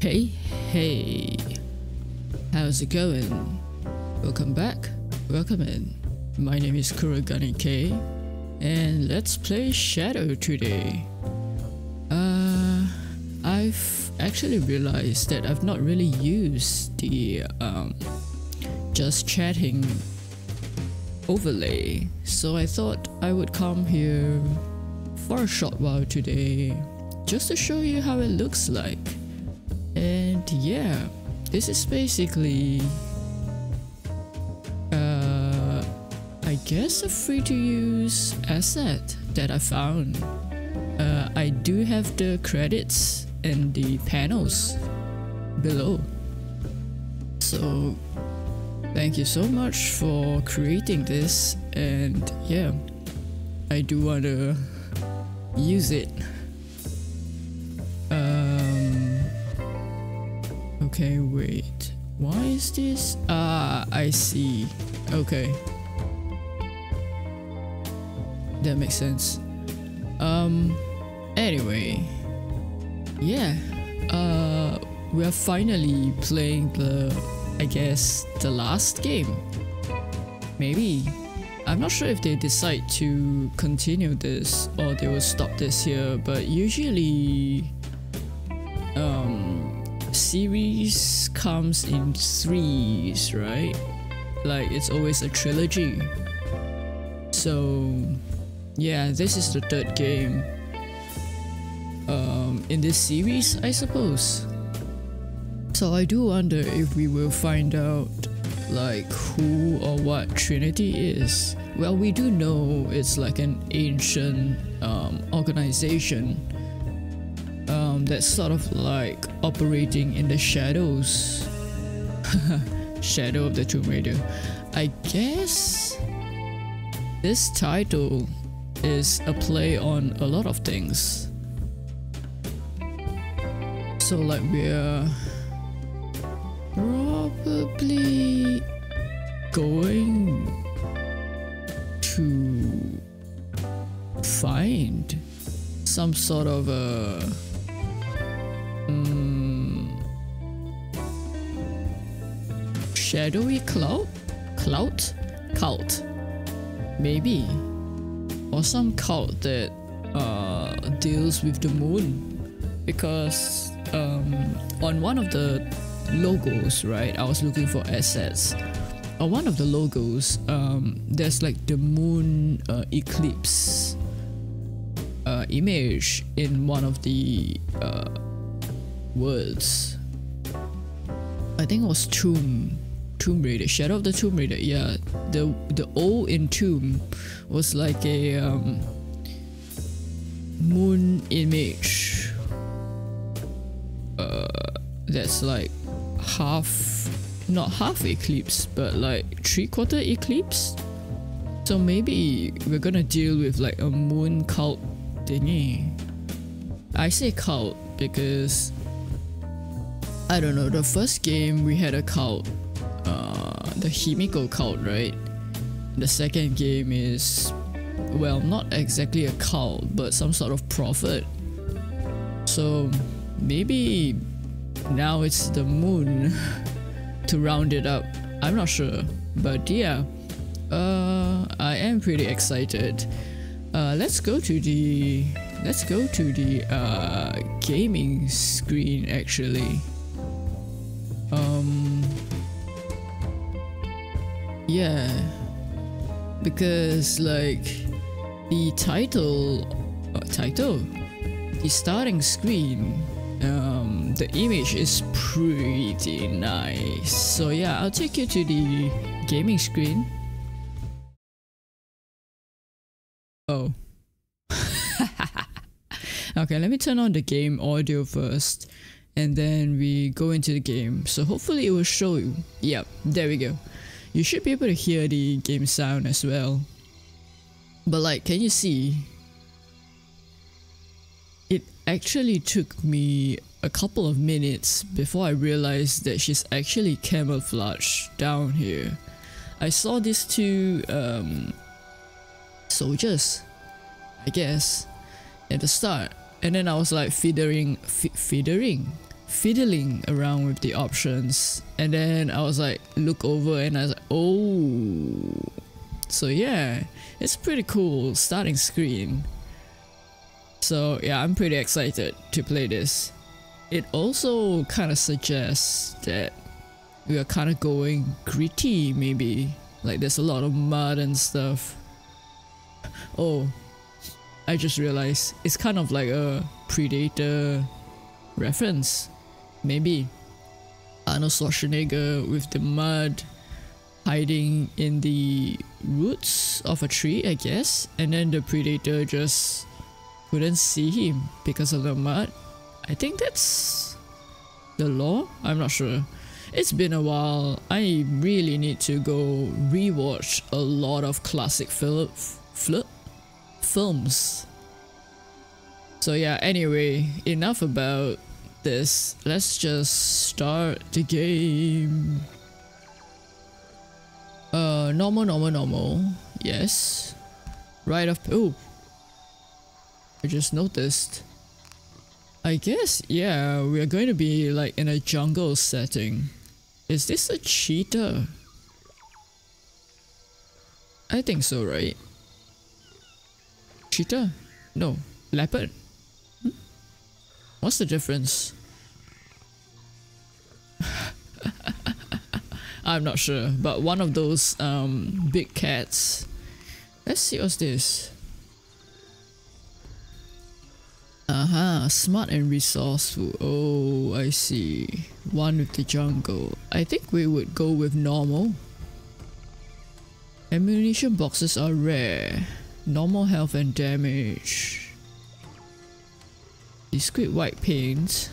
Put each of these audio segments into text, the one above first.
Hey, hey, how's it going? Welcome back, welcome in. My name is Kurogane Kei, and let's play Shadow today. Uh, I've actually realized that I've not really used the um, just chatting overlay, so I thought I would come here for a short while today just to show you how it looks like. And yeah, this is basically uh, I guess a free to use asset that I found. Uh, I do have the credits and the panels below. So thank you so much for creating this and yeah, I do want to use it. Okay, wait. Why is this? Ah, I see. Okay. That makes sense. Um, anyway. Yeah. Uh, we are finally playing the, I guess, the last game. Maybe. I'm not sure if they decide to continue this or they will stop this here, but usually series comes in threes, right? Like it's always a trilogy. So yeah, this is the third game um in this series, I suppose. So I do wonder if we will find out like who or what Trinity is. Well, we do know it's like an ancient um, organization um, that's sort of like operating in the shadows. Shadow of the Tomb Raider. I guess this title is a play on a lot of things. So like we're probably going to find some sort of a um, shadowy cloud cloud cult. Maybe. Or some cult that uh, deals with the moon. Because um, on one of the logos, right? I was looking for assets. On one of the logos, um, there's like the moon uh, eclipse uh, image in one of the uh, words. I think it was Tomb, Tomb Raider, Shadow of the Tomb Raider. Yeah, the the O in Tomb was like a um, moon image. Uh, that's like half not half eclipse but like three quarter eclipse so maybe we're gonna deal with like a moon cult thingy i say cult because i don't know the first game we had a cult uh the himiko cult right the second game is well not exactly a cult but some sort of prophet so maybe now it's the moon to round it up. I'm not sure, but yeah, uh, I am pretty excited. Uh, let's go to the let's go to the uh, gaming screen actually. Um, yeah, because like the title, uh, title, the starting screen um, the image is pretty nice. So yeah, I'll take you to the gaming screen. Oh. okay, let me turn on the game audio first and then we go into the game. So hopefully it will show you. Yep, there we go. You should be able to hear the game sound as well. But like, can you see? It actually took me a couple of minutes before I realized that she's actually camouflaged down here. I saw these two um, soldiers, I guess, at the start, and then I was like feedering, feedering, fiddling around with the options. And then I was like look over and I was like oh. So yeah it's pretty cool starting screen. So yeah I'm pretty excited to play this. It also kind of suggests that we are kind of going gritty maybe. Like there's a lot of mud and stuff. Oh I just realized it's kind of like a Predator reference. Maybe. Arnold Schwarzenegger with the mud hiding in the roots of a tree, I guess. And then the Predator just couldn't see him because of the mud. I think that's the law? I'm not sure. It's been a while. I really need to go rewatch a lot of classic Philip Flip films. So yeah, anyway, enough about this. Let's just start the game. Uh, normal, normal, normal. Yes. Right up. Oh. I just noticed. I guess, yeah, we're going to be like in a jungle setting. Is this a cheetah? I think so, right? Cheetah? No, leopard. What's the difference? I'm not sure, but one of those um, big cats. Let's see what's this. Aha, uh -huh, smart and resourceful. Oh, I see. One with the jungle. I think we would go with normal. Ammunition boxes are rare. Normal health and damage. Discrete white paint.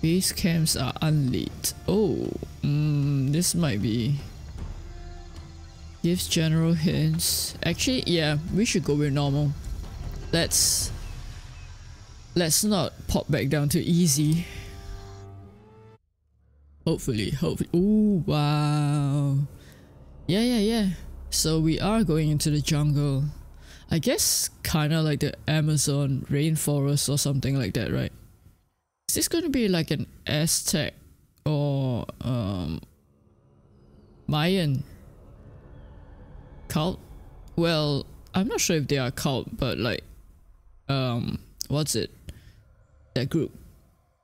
Base camps are unlit. Oh, mm, this might be. Gives general hints. Actually, yeah, we should go with normal. Let's let's not pop back down to easy. Hopefully, hopefully. Oh wow. Yeah, yeah, yeah. So we are going into the jungle. I guess kinda like the Amazon rainforest or something like that, right? Is this gonna be like an Aztec or um Mayan cult? Well, I'm not sure if they are cult, but like um what's it? That group.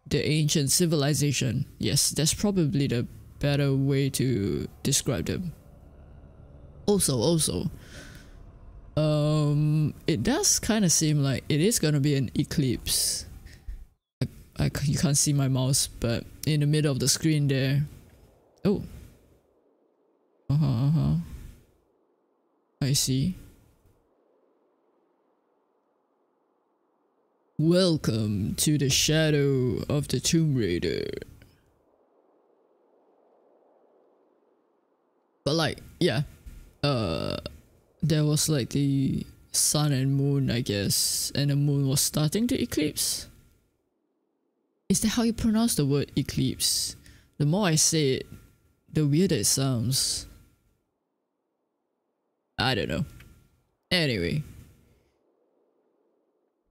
The ancient civilization. Yes, that's probably the better way to describe them also also um it does kind of seem like it is gonna be an eclipse. I, I, you can't see my mouse but in the middle of the screen there. Oh. Uh-huh uh-huh. I see. Welcome to the shadow of the Tomb Raider. But like yeah. Uh there was like the sun and moon I guess and the moon was starting to eclipse. Is that how you pronounce the word eclipse? The more I say it the weirder it sounds. I don't know. Anyway.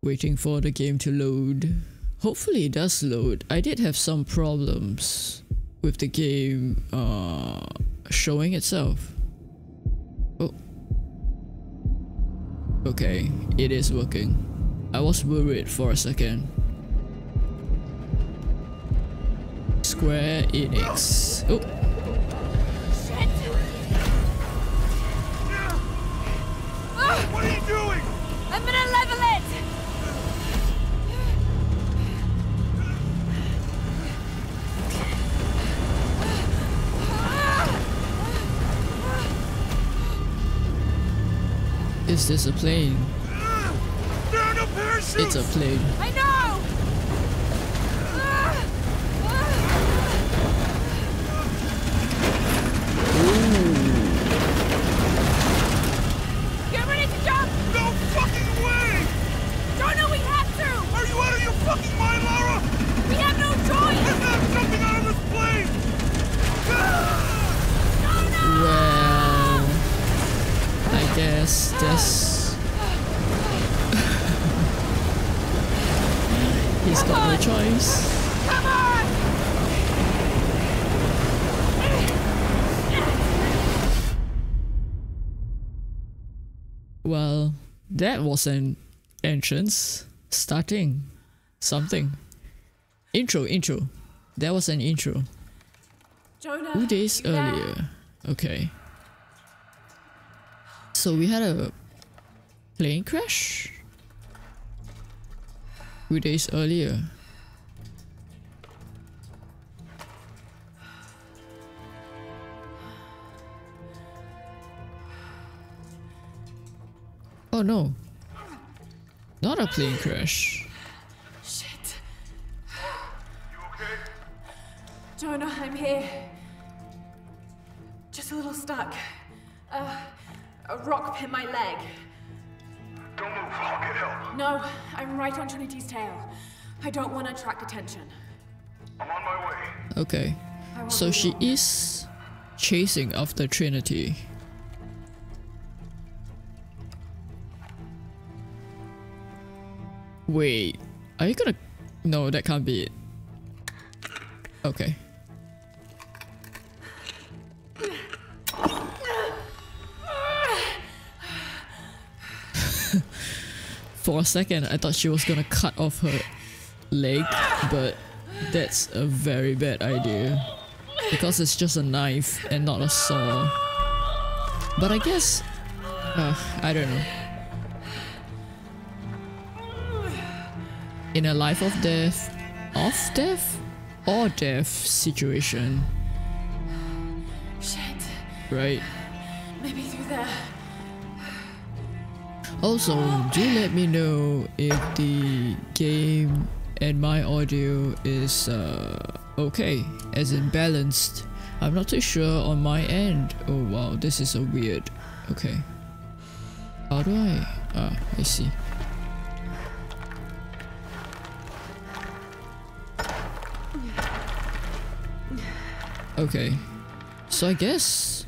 Waiting for the game to load. Hopefully it does load. I did have some problems with the game uh, showing itself Oh. Okay, it is working. I was worried for a second. Square Enix. Oh. Ah! What are you doing? I'm gonna level it! Is this a plane? There are no parachutes! It's a plane. Guess this. he's got no choice. Come on! Well, that was an entrance. Starting. Something. Intro, intro. That was an intro. Jonah. Two days you there? earlier. Okay. So we had a plane crash? Two days earlier. Oh no. Not a plane crash. Shit. You okay? Jonah, I'm here. Just a little stuck. Uh, a rock hit my leg. Don't move. I'll get help. No, I'm right on Trinity's tail. I don't want to attract attention. I'm on my way. Okay. So she long. is chasing after Trinity. Wait, are you gonna? No, that can't be it. Okay. For a second, I thought she was gonna cut off her leg, but that's a very bad idea. Because it's just a knife and not a saw. But I guess. Uh, I don't know. In a life of death, of death, or death situation, Shit. right? Maybe through there. Also, do let me know if the game and my audio is uh, okay, as in balanced. I'm not too sure on my end. Oh wow, this is a weird. Okay. How do I? Ah, I see. Okay. So I guess.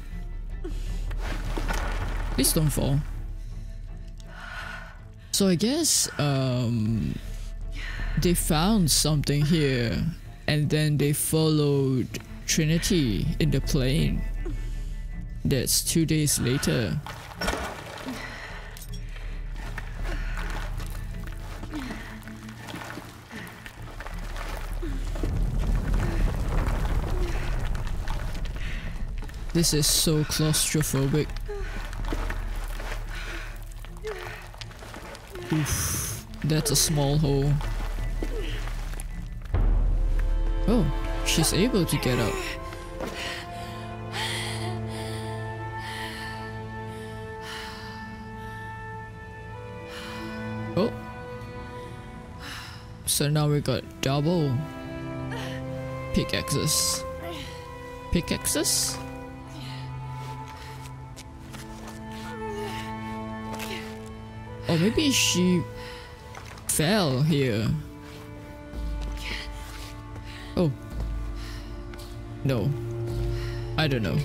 Please don't fall. So I guess um they found something here and then they followed Trinity in the plane. That's two days later. This is so claustrophobic. Oof, that's a small hole. Oh, she's able to get up. Oh. So now we got double pickaxes. Pickaxes? Or maybe she fell here. Oh. No. I don't know.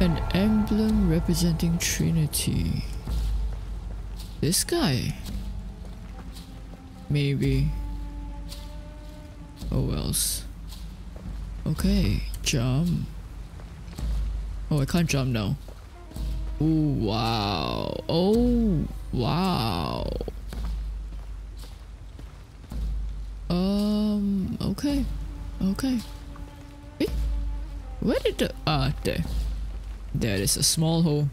An emblem representing Trinity. This guy. Maybe. Oh else. Okay, jump. Oh, I can't jump now. Ooh, wow. Oh, wow. Um, okay. Okay. Eh? Where did the... Ah, there. There is a small hole.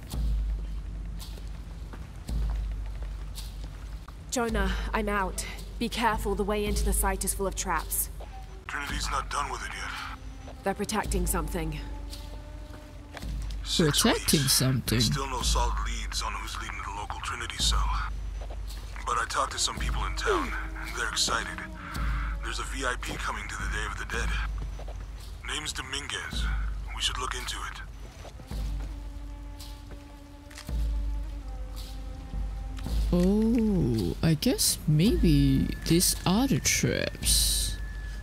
Jonah, I'm out. Be careful, the way into the site is full of traps. Trinity's not done with it yet. They're protecting something. Six Protecting weeks. something. Still no solid leads on who's leading the local Trinity cell. But I talked to some people in town. They're excited. There's a VIP coming to the Day of the Dead. Name's Dominguez. We should look into it. Oh, I guess maybe these are the traps.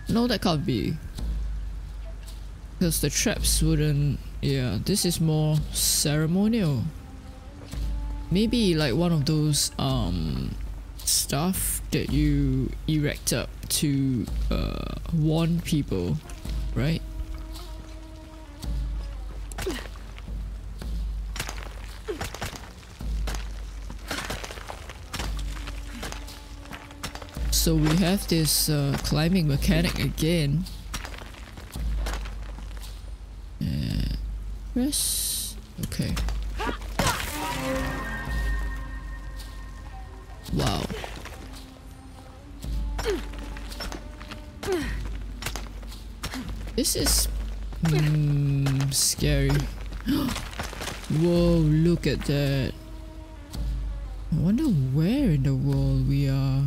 No, that can't be. Because the traps wouldn't Yeah, this is more ceremonial. Maybe like one of those um stuff that you erect up to uh, warn people, right? So we have this uh, climbing mechanic again. Press. Okay. Wow. This is mm, scary. Whoa, look at that. I wonder where in the world we are.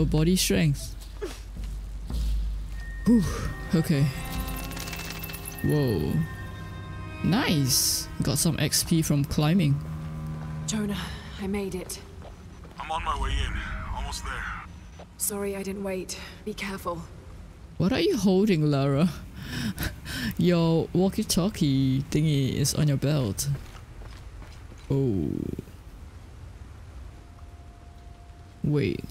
Upper body strength. Whew, okay. Whoa. Nice! Got some XP from climbing. Jonah, I made it. I'm on my way in. Almost there. Sorry I didn't wait. Be careful. What are you holding, Lara? your walkie-talkie thingy is on your belt. Oh. Wait.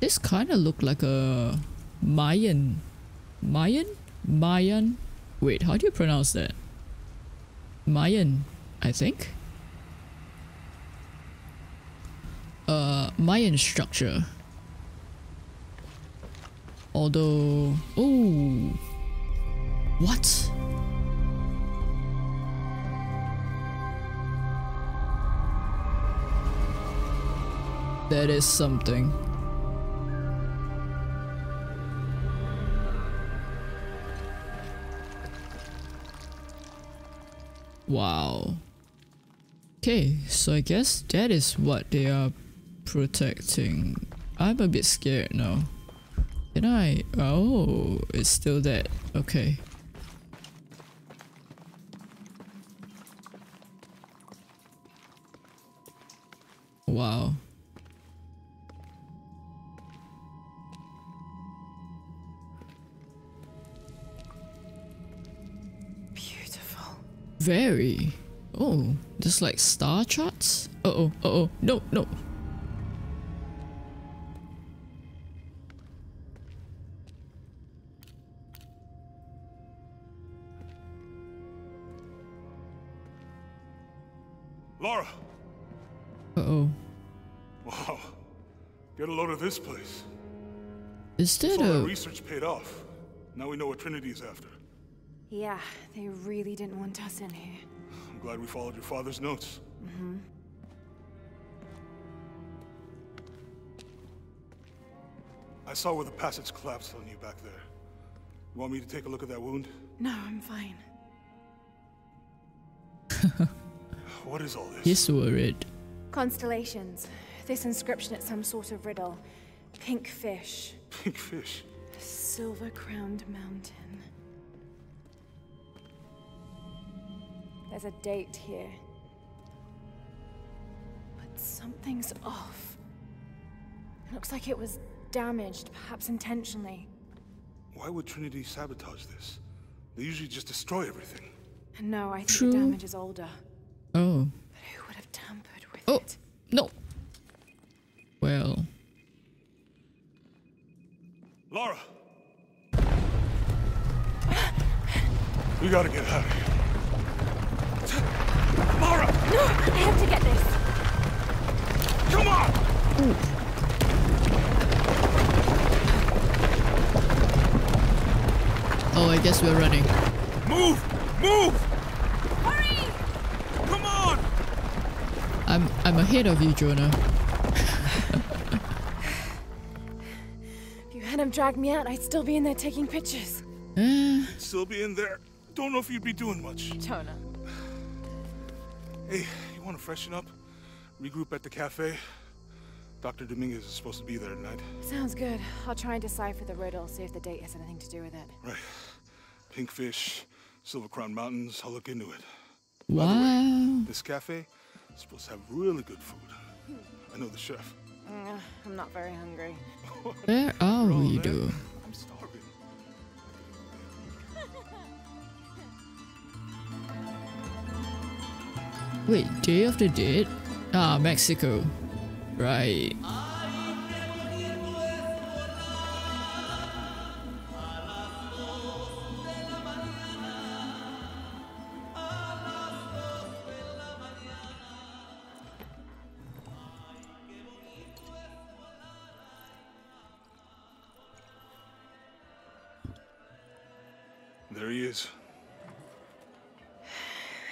This kind of looked like a Mayan. Mayan? Mayan? Wait, how do you pronounce that? Mayan, I think. Uh, Mayan structure. Although, oh, what? That is something. Wow. Okay, so I guess that is what they are protecting. I'm a bit scared now. Can I? Oh, it's still that. Okay. Very. Oh, just like star charts? Uh oh, uh oh, no, no. Lara! Uh oh. Wow. Get a load of this place. Is that our a. research paid off. Now we know what Trinity is after. Yeah, they really didn't want us in here. I'm glad we followed your father's notes. Mm-hmm. I saw where the passage collapsed on you back there. You want me to take a look at that wound? No, I'm fine. What is all this? He's worried. Constellations. This inscription is some sort of riddle. Pink fish. Pink fish. Silver crowned mountain. There's a date here. But something's off. It looks like it was damaged, perhaps intentionally. Why would Trinity sabotage this? They usually just destroy everything. No, I think True. the damage is older. Oh. But who would have tampered with it? Oh, it? no. Well. Lara! we gotta get out of here. Lara! No, I have to get this. Come on! Oh, I guess we're running. Move! Move! Hurry! Come on! I'm I'm ahead of you, Jonah. If you hadn't dragged me out, I'd still be in there taking pictures. Uh, Still be in there. Don't know if you'd be doing much. Jonah. Hey, you wanna freshen up? Regroup at the cafe? Dr. Dominguez is supposed to be there tonight. Sounds good. I'll try and decipher the riddle, see if the date has anything to do with it. Right. Pink fish, Silver Crown Mountains, I'll look into it. Wow. This cafe is supposed to have really good food. I know the chef. Mm, I'm not very hungry. Where are We're all we there. though? Wait, Day of the Dead? Ah, Mexico. Right.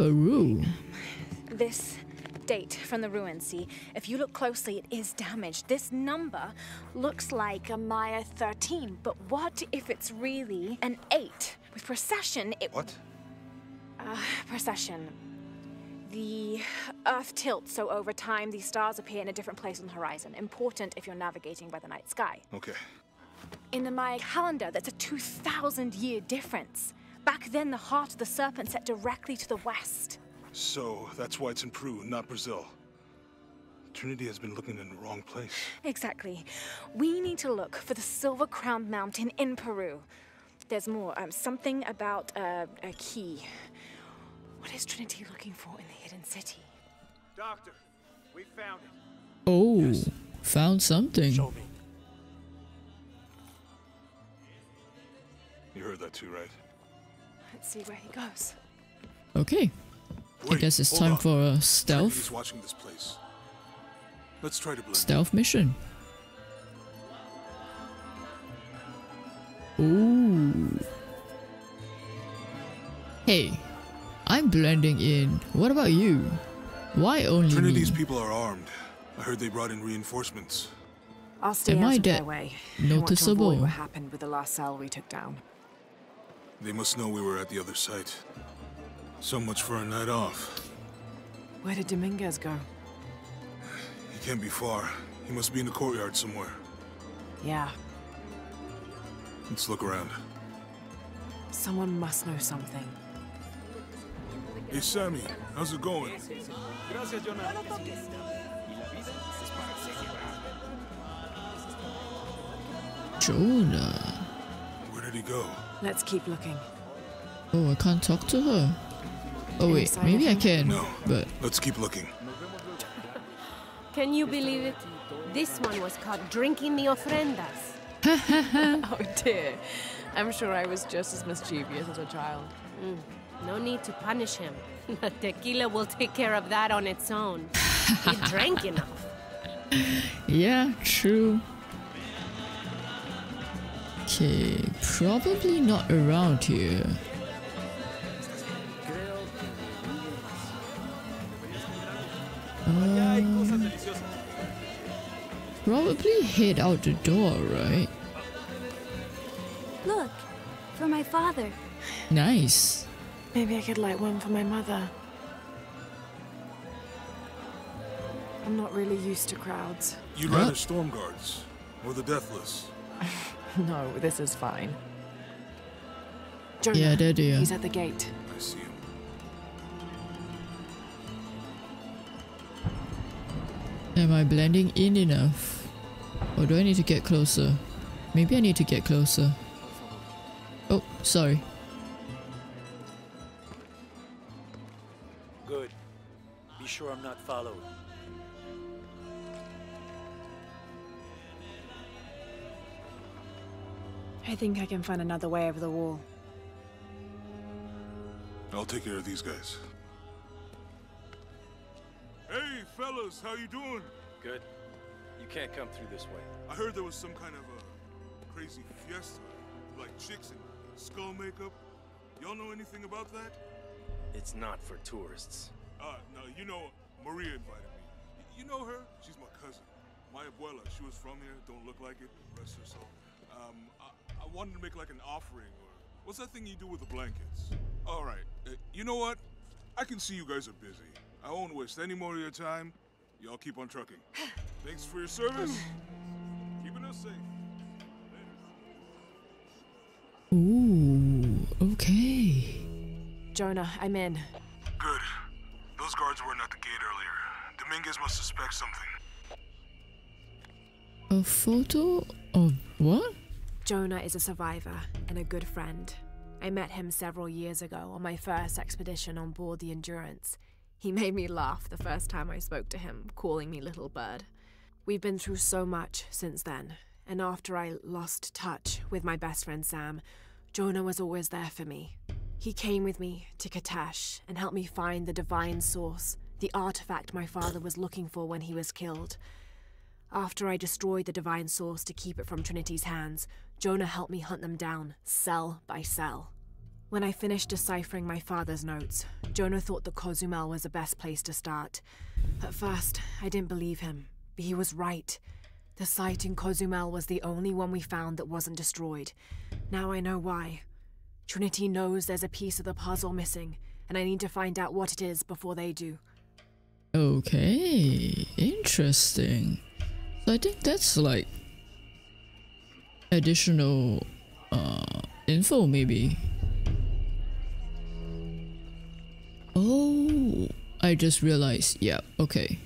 Peru. Peru? Peru. This date from the ruins, see, if you look closely, it is damaged. This number looks like a Maya 13, but what if it's really an 8? With precession, it What? Uh, precession. The Earth tilts, so over time, these stars appear in a different place on the horizon. Important if you're navigating by the night sky. Okay. In the Maya calendar, that's a 2,000 year difference. Back then, the heart of the serpent set directly to the west. So that's why it's in Peru, not Brazil. Trinity has been looking in the wrong place. Exactly. We need to look for the Silver Crowned Mountain in Peru. There's more. Um, something about uh, a key. What is Trinity looking for in the hidden city? Doctor, we found it. Oh, found something. Show me. You heard that too, right? Let's see where he goes. Okay. I guess it's time on. for a Trinity's stealth watching this place. Let's try to blend. stealth mission. Ooh. Hey, I'm blending in. What about you? Why only Trinity's me? people are armed. I heard they brought in reinforcements. I'll stay Am out I of their that way. noticeable? I want to avoid what happened with the last cell we took down. They must know we were at the other site. So much for a night off. Where did Dominguez go? He can't be far. He must be in the courtyard somewhere. Yeah, Let's look around. someone must know something. Hey, Sammy, how's it going? Gracias, Jonah. Jonah. Where did he go? Let's keep looking. Oh, I can't talk to her. Oh Any wait, maybe I can. No. But Let's keep looking. Can you believe it? This one was caught drinking the ofrendas. Oh dear. I'm sure I was just as mischievous as a child. Mm, no need to punish him. Tequila will take care of that on its own. He drank enough. yeah, true. Okay, probably not around here. Allá Um, probably head out the door, right? Look, for my father. Nice. Maybe I could light one for my mother. I'm not really used to crowds. You'd Huh? rather storm guards or the deathless. No, this is fine. Jonah, Yeah, there they are. he's at the gate. I see him. Am I blending in enough? Or do I need to get closer? Maybe I need to get closer. Oh, sorry. Good. Be sure I'm not followed? I think I can find another way over the wall. I'll take care of these guys. Hey, fellas, how you doing? Good. You can't come through this way. I heard there was some kind of a crazy fiesta, like chicks and skull makeup. Y'all know anything about that? It's not for tourists. Uh, no, you know, Maria invited me. Y- you know her? She's my cousin. My abuela, she was from here, don't look like it, rest her soul. Um, I, I wanted to make like an offering, or what's that thing you do with the blankets? All right, uh, you know what? I can see you guys are busy. I won't waste any more of your time. Y'all keep on trucking. Thanks for your service. Keeping us safe. Ooh, okay. Jonah, I'm in. Good. Those guards weren't at the gate earlier. Dominguez must suspect something. A photo of what? Jonah is a survivor and a good friend. I met him several years ago on my first expedition on board the Endurance. He made me laugh the first time I spoke to him, calling me Little Bird. We've been through so much since then, and after I lost touch with my best friend Sam, Jonah was always there for me. He came with me to Kitezh and helped me find the divine source, the artifact my father was looking for when he was killed. After I destroyed the divine source to keep it from Trinity's hands, Jonah helped me hunt them down, cell by cell. When I finished deciphering my father's notes, Jonah thought that Cozumel was the best place to start. At first, I didn't believe him, but he was right. The site in Cozumel was the only one we found that wasn't destroyed. Now I know why. Trinity knows there's a piece of the puzzle missing, and I need to find out what it is before they do. Okay, interesting. So I think that's like additional uh info maybe. Oh, I just realized. Yeah, okay.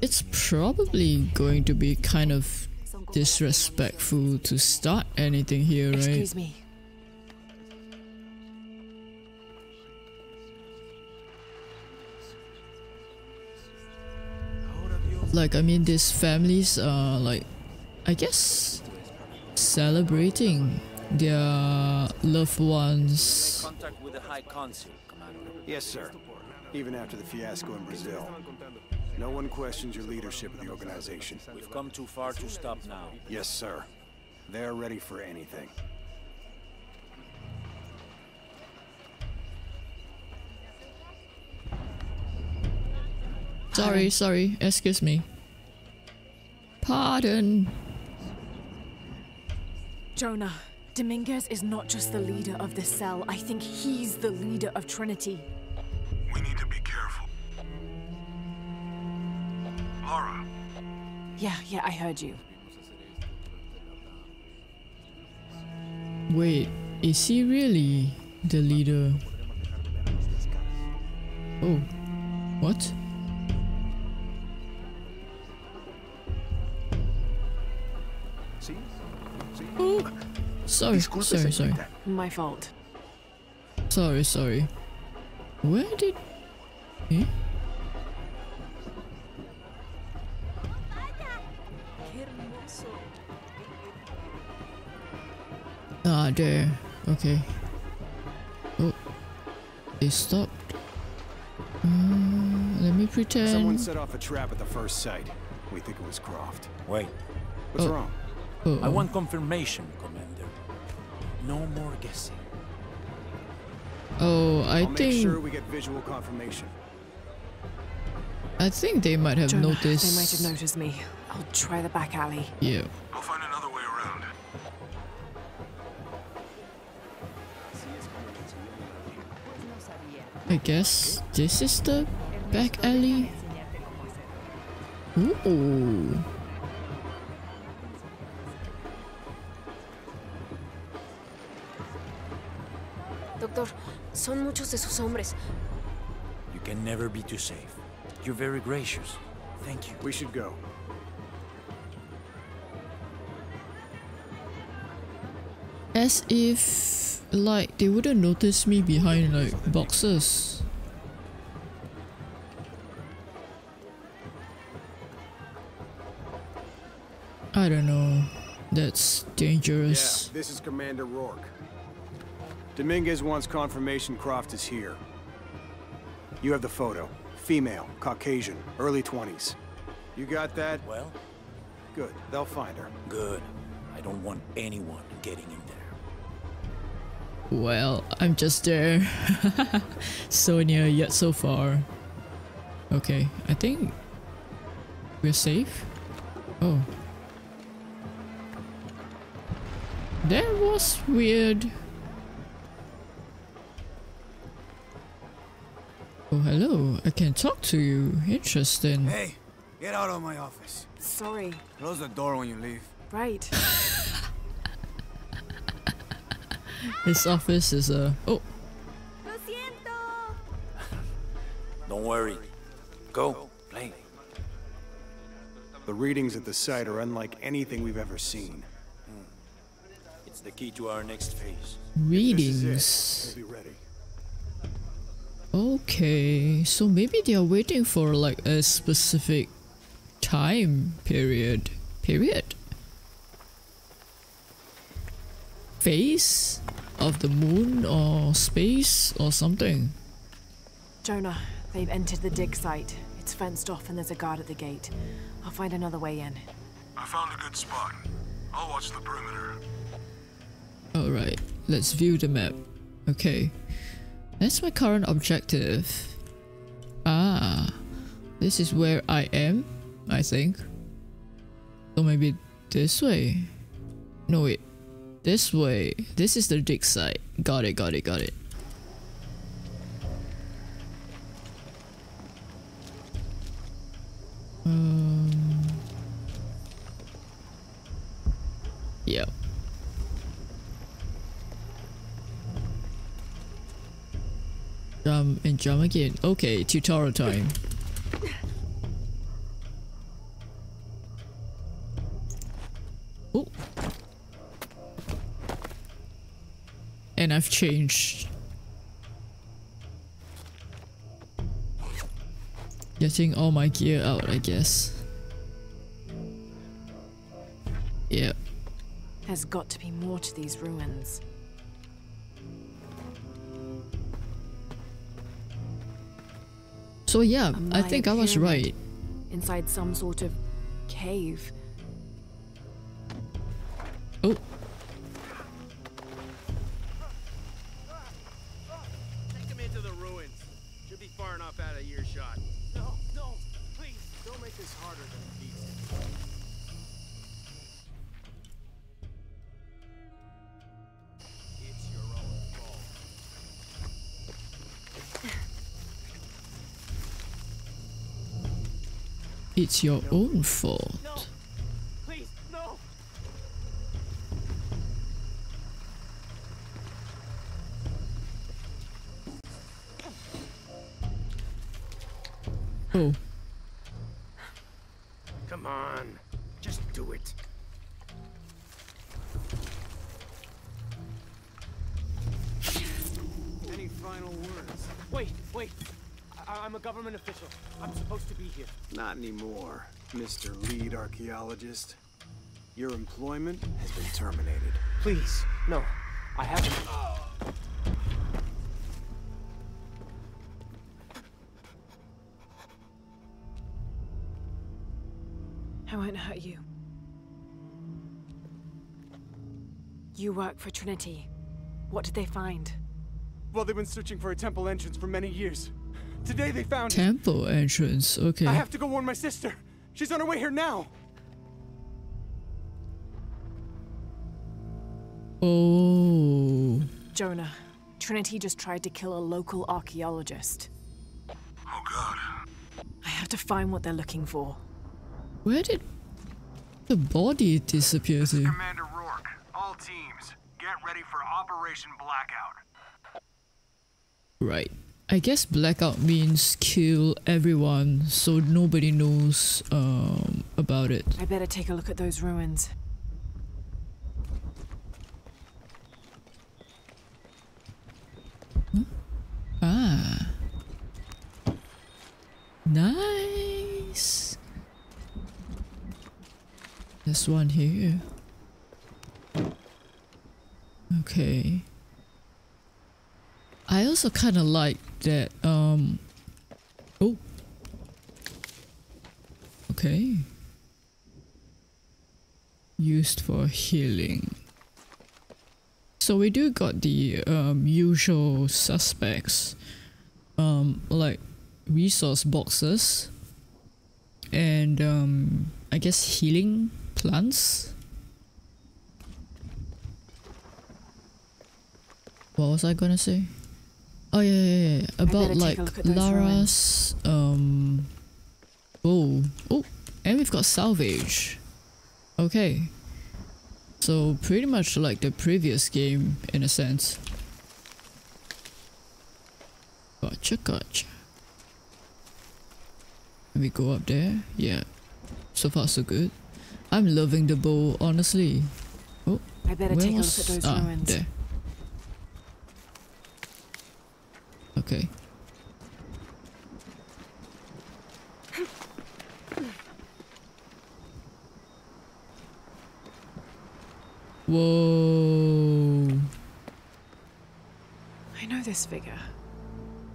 It's probably going to be kind of disrespectful to start anything here, right? Excuse me. Like, I mean, these families are like, I guess, celebrating their loved ones. Contact with the High Consul, Yes, sir. Even after the fiasco in Brazil. No one questions your leadership of the organization. We've come too far to stop now. Yes, sir. They're ready for anything. Sorry, sorry, excuse me. Pardon. Jonah, Dominguez is not just the leader of the cell. I think he's the leader of Trinity. We need to be careful. Lara, Yeah, yeah, I heard you. Wait, is he really the leader? Oh, what? Oh, sorry, Disculpe, sorry, sorry. My fault. sorry, sorry. Where did? Eh? Ah, there. Okay. Oh, it stopped. Uh, let me pretend. Someone set off a trap at the first site. We think it was Croft. Wait, What's Oh. wrong? Oh, I want confirmation, Commander. No more guessing. Oh, I I'll make think sure we get visual confirmation. I think they might have Jonah, noticed. they might have noticed me. I'll try the back alley. Yeah. I'll find another way around. I guess this is the back alley. Ooh. Doctor, son muchos de sus hombres. You can never be too safe. You're very gracious. Thank you. We should go. As if Like, they wouldn't notice me behind like boxes. I don't know. That's dangerous. Yeah, this is Commander Rourke. Dominguez wants confirmation Croft is here. You have the photo. Female, Caucasian, early 20s. You got that? Well, Good. They'll find her. good. I don't want anyone getting in there. Well, I'm just there. so near yet so far. Okay, I think we're safe. Oh. That was weird. Oh, hello. I can talk to you. Interesting. Hey, get out of my office. Sorry. Close the door when you leave. Right. His office is a. Oh, Lo siento. Don't worry. Go, play. The readings at the site are unlike anything we've ever seen. Hmm. It's the key to our next phase. readings. This is it. We'll be ready. Okay, so maybe they are waiting for like a specific time period. Period? Phase of the moon or space or something. Jonah, they've entered the dig site. It's fenced off and there's a guard at the gate. I'll find another way in. I found a good spot. I'll watch the perimeter. Alright, let's view the map. Okay, that's my current objective. Ah, this is where I am, I think. So maybe this way? No, wait. This way. This is the dig site. Got it, got it, got it. Um. Yep. Jump and jump again. Okay, tutorial time. Oh. And I've changed. Getting all my gear out, I guess. Yep. There's got to be more to these ruins. So yeah, I think I was right. Inside some sort of cave. Oh, it's your own fault. No, please, no. Oh, Come on, just do it. Any final words? Wait, wait. I- I'm a government official. I'm supposed to be here. Not anymore, Mr. Lead Archaeologist. Your employment has been terminated. Please, no. I haven't. I won't hurt you. You work for Trinity. What did they find? Well, they've been searching for a temple entrance for many years. Today they found it. temple entrance. Okay. I have to go warn my sister. She's on her way here now. Oh, Jonah, Trinity just tried to kill a local archaeologist. Oh god. I have to find what they're looking for. where did the body disappear to? Commander Rourke, all teams, get ready for Operation Blackout. Right. I guess blackout means kill everyone so nobody knows um, about it. I better take a look at those ruins. Huh? Ah. Nice. This one here. Okay. I also kind of like that, um... Oh. Okay. Used for healing. So we do got the um, usual suspects. Um, like resource boxes. And um, I guess healing plants. What was I gonna say? Oh yeah, yeah, yeah. About like Lara's um Oh oh and we've got salvage. Okay. So pretty much like the previous game in a sense. Gotcha, gotcha. Can we go up there? Yeah. So far so good. I'm loving the bow, honestly. Oh, I better take was... a look at those ah, ruins. There. Okay. Whoa. I know this figure.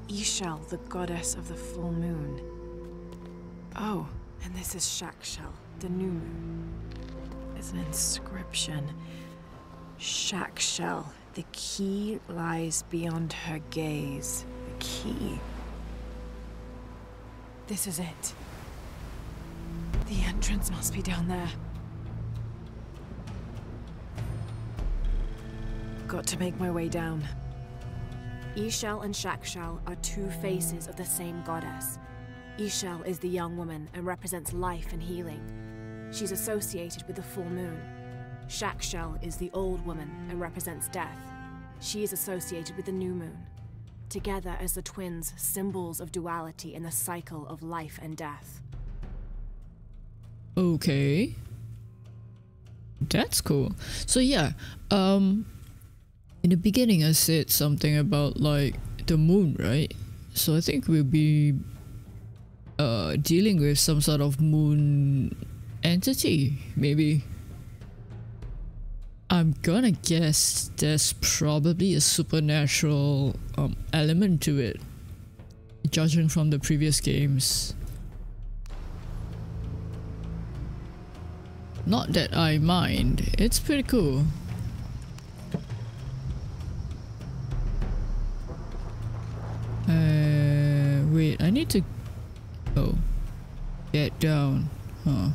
Ix Chel, the goddess of the full moon. Oh, and this is Chakchel, the new moon. It's an inscription. Chakchel, the key lies beyond her gaze. The key. This is it. The entrance must be down there. Got to make my way down. Ix Chel and Chakchel are two faces of the same goddess. Ix Chel is the young woman and represents life and healing. She's associated with the full moon. Chakchel is the old woman and represents death. She is associated with the new moon. Together as the twins, symbols of duality in the cycle of life and death. Okay. That's cool. So yeah, um in the beginning I said something about like the moon, right? So I think we'll be uh dealing with some sort of moon entity, maybe. I'm gonna guess there's probably a supernatural um, element to it, judging from the previous games. Not that I mind, it's pretty cool. Uh, wait, I need to... Oh. Get down. Huh.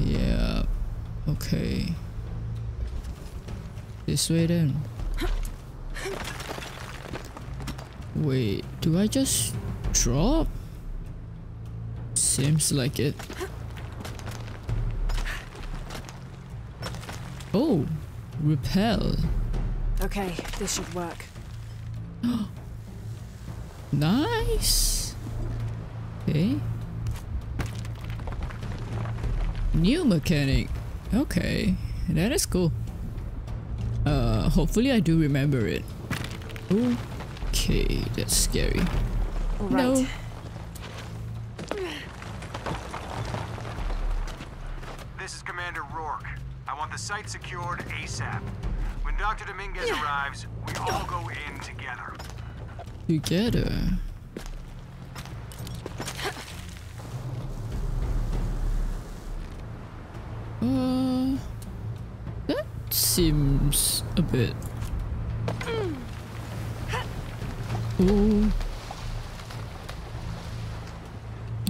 Yeah. Okay. This way then. Wait, do I just drop? Seems like it. Oh, rappel. Okay, this should work. nice. Okay. New mechanic. Okay, that is cool. Uh, hopefully I do remember it. Okay, that's scary. Right. No. This is Commander Rourke. I want the site secured ASAP. When Dr. Dominguez arrives, we all go in together. Together? Uh, that seems a bit. Oh.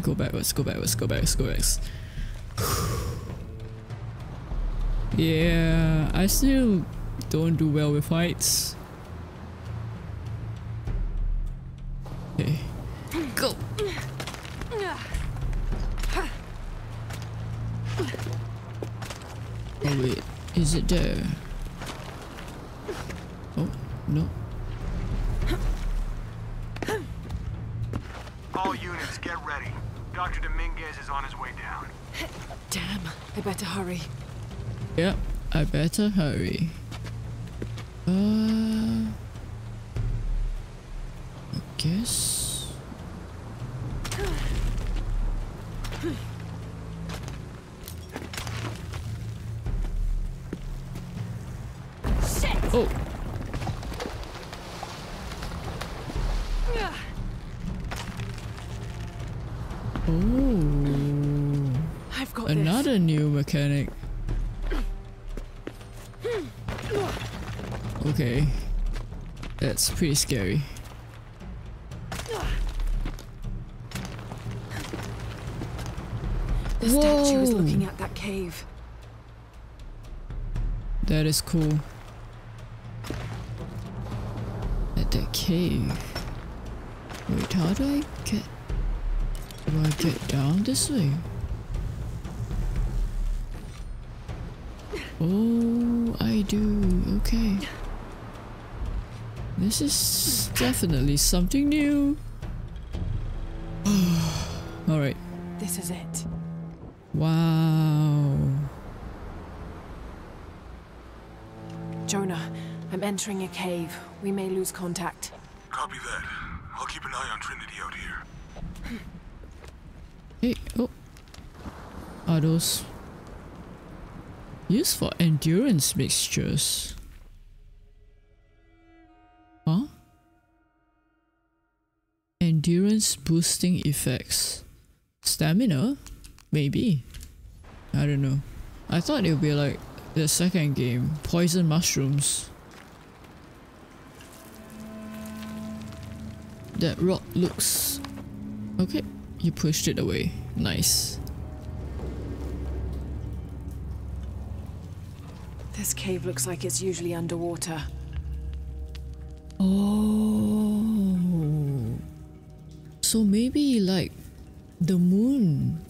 Go backwards, go backwards, go backwards, go backwards. yeah, I still don't do well with heights. Okay. Go! Oh wait, is it there? Oh, no. All units, get ready. Dr. Dominguez is on his way down. Damn, I better hurry. Yep, I better hurry. Uh... pretty scary. The statue is Whoa. looking at that cave. That is cool. At that cave. Wait, how do I get... Do I get down this way? Oh, I do. Okay. This is definitely something new. Alright. This is it. Wow. Jonah, I'm entering a cave. We may lose contact. Copy that. I'll keep an eye on Trinity out here. Hey, oh. Are those used for endurance mixtures? Endurance boosting effects. Stamina? Maybe. I don't know. I thought it would be like the second game, poison mushrooms. That rock looks okay. You pushed it away. Nice. This cave looks like it's usually underwater. Oh. So maybe like the moon.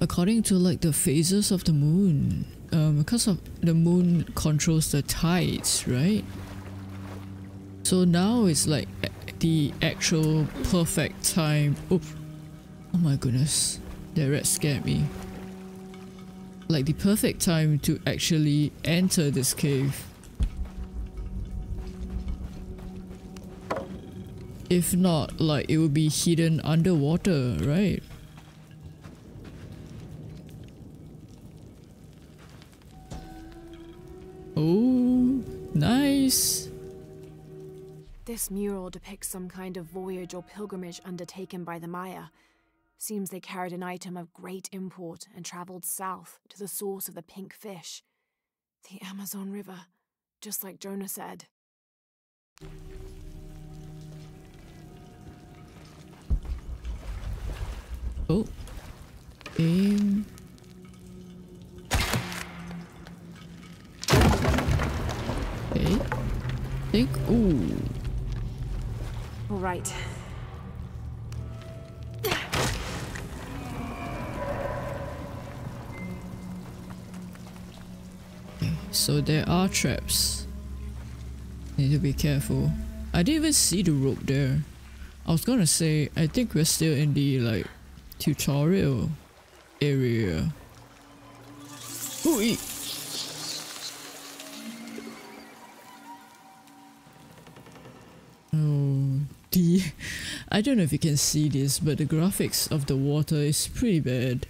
According to like the phases of the moon. Um, because of the moon controls the tides, right? So now it's like the actual perfect time. Oh, oh my goodness. That rat scared me. Like the perfect time to actually enter this cave. If not, like it would be hidden underwater, right? Oh, nice. This mural depicts some kind of voyage or pilgrimage undertaken by the Maya. Seems they carried an item of great import and traveled south to the source of the pink fish. The Amazon River, just like Jonah said. Oh. Aim. Okay. Think. Ooh. All right. So there are traps. Need to be careful. I didn't even see the rope there. I was gonna say, I think we're still in the like tutorial area. Ooh, Oh, the I don't know if you can see this, but the graphics of the water is pretty bad.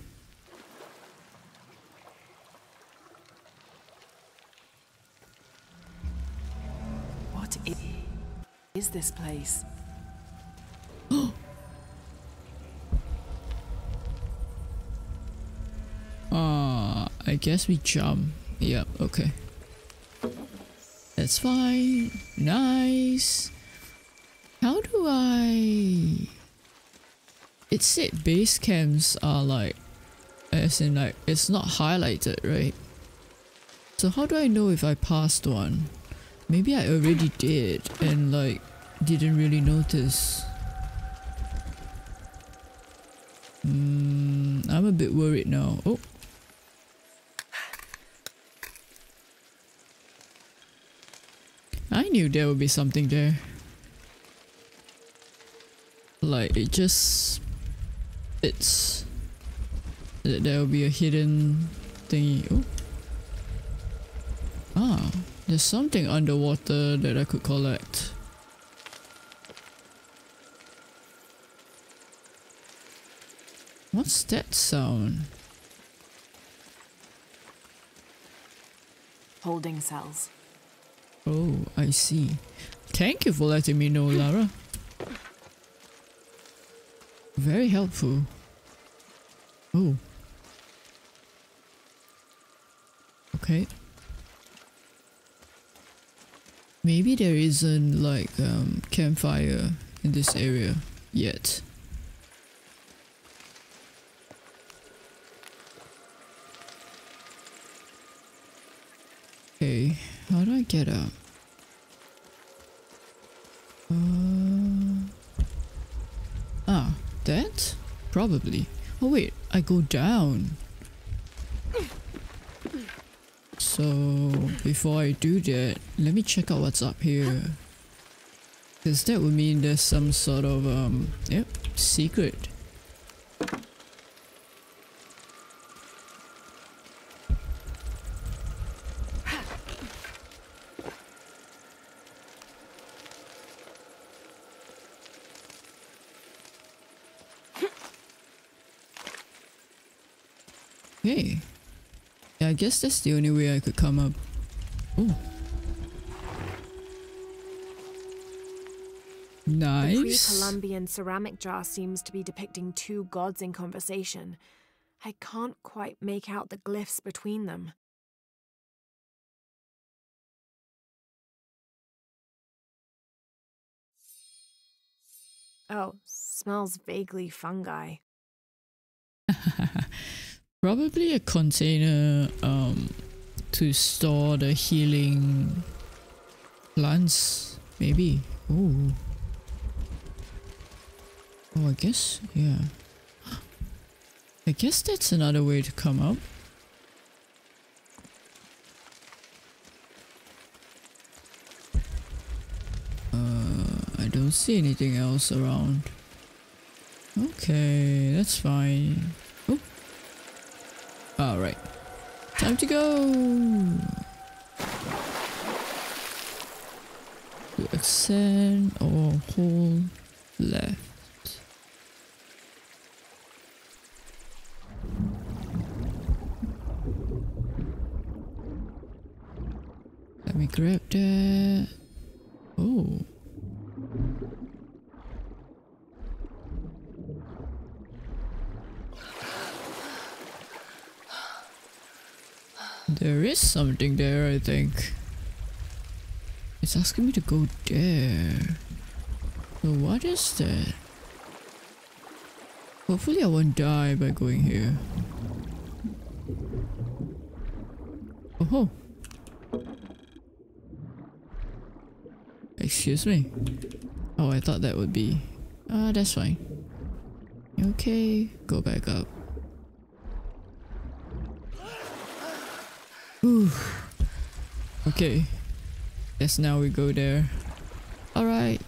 What i- is this place? I guess we jump. Yep, okay. That's fine. Nice. How do I... It said base camps are like... As in like, it's not highlighted, right? So how do I know if I passed one? Maybe I already did and like, didn't really notice. Hmm, I'm a bit worried now. Oh. I knew there would be something there. Like, it just... It's... There will be a hidden thingy. Oh. Ah, there's something underwater that I could collect. What's that sound? Holding cells. Oh, I see. Thank you for letting me know, Lara. Very helpful. Oh. Okay. Maybe there isn't like um campfire in this area yet. Okay, how do I get up? Uh, ah, that? Probably. Oh wait, I go down. So, before I do that, let me check out what's up here. Because that would mean there's some sort of, um, yep, secret. Hey. Yeah, I guess that's the only way I could come up. Oh. The Nice. pre-Columbian ceramic jar seems to be depicting two gods in conversation. I can't quite make out the glyphs between them. Oh, smells vaguely fungi. Probably a container um to store the healing plants, maybe. Oh. Oh, I guess, yeah. I guess that's another way to come up. Uh, I don't see anything else around. Okay, that's fine. Oh. Alright. Time to go! To ascend or hold left. Let me grab that. Oh. There is something there, I think. It's asking me to go there. So what is that? Hopefully I won't die by going here. Oh. Excuse me. Oh, I thought that would be... Ah, that's fine. Okay, go back up. Whew. Okay. Guess now we go there. Alright.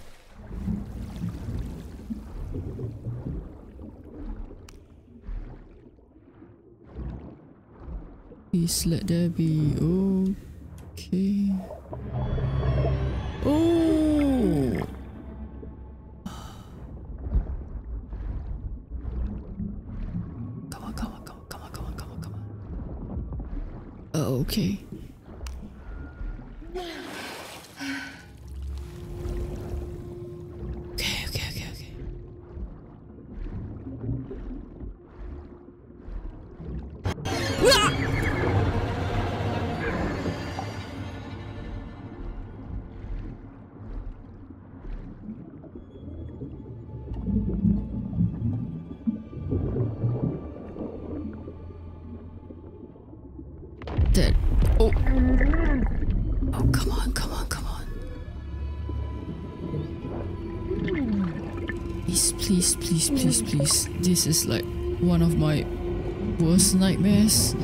Please let there be okay. Oh! Okay, please. This is like one of my worst nightmares.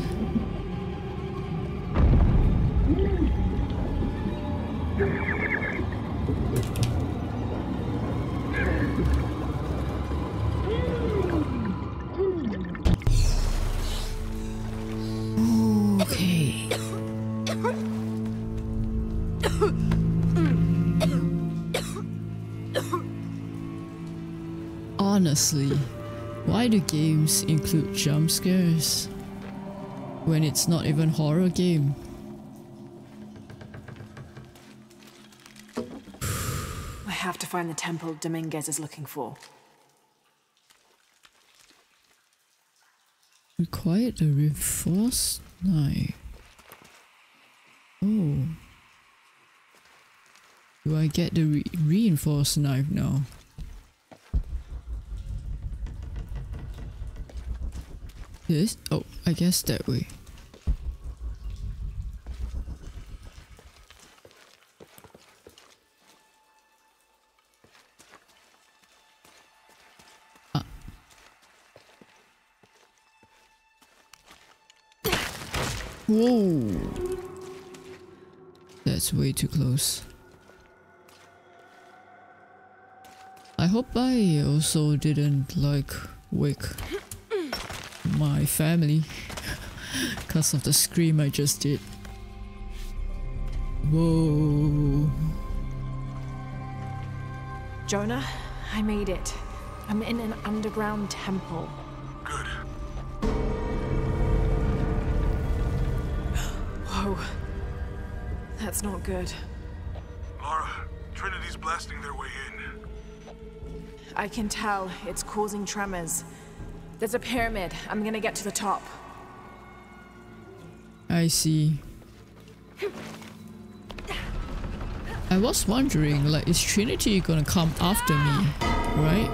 Why do games include jump scares? When it's not even horror game. I have to find the temple Dominguez is looking for. Required a reinforced knife. Oh. Do I get the re reinforced knife now? This? Oh, I guess that way. Ah. Whoa! That's way too close. I hope I also didn't like wake my family because of the scream I just did. Whoa. Jonah, I made it. I'm in an underground temple. Good. Whoa. That's not good. Lara, Trinity's blasting their way in. I can tell it's causing tremors. There's a pyramid. I'm gonna get to the top. I see. I was wondering, like, is Trinity gonna come after me, right?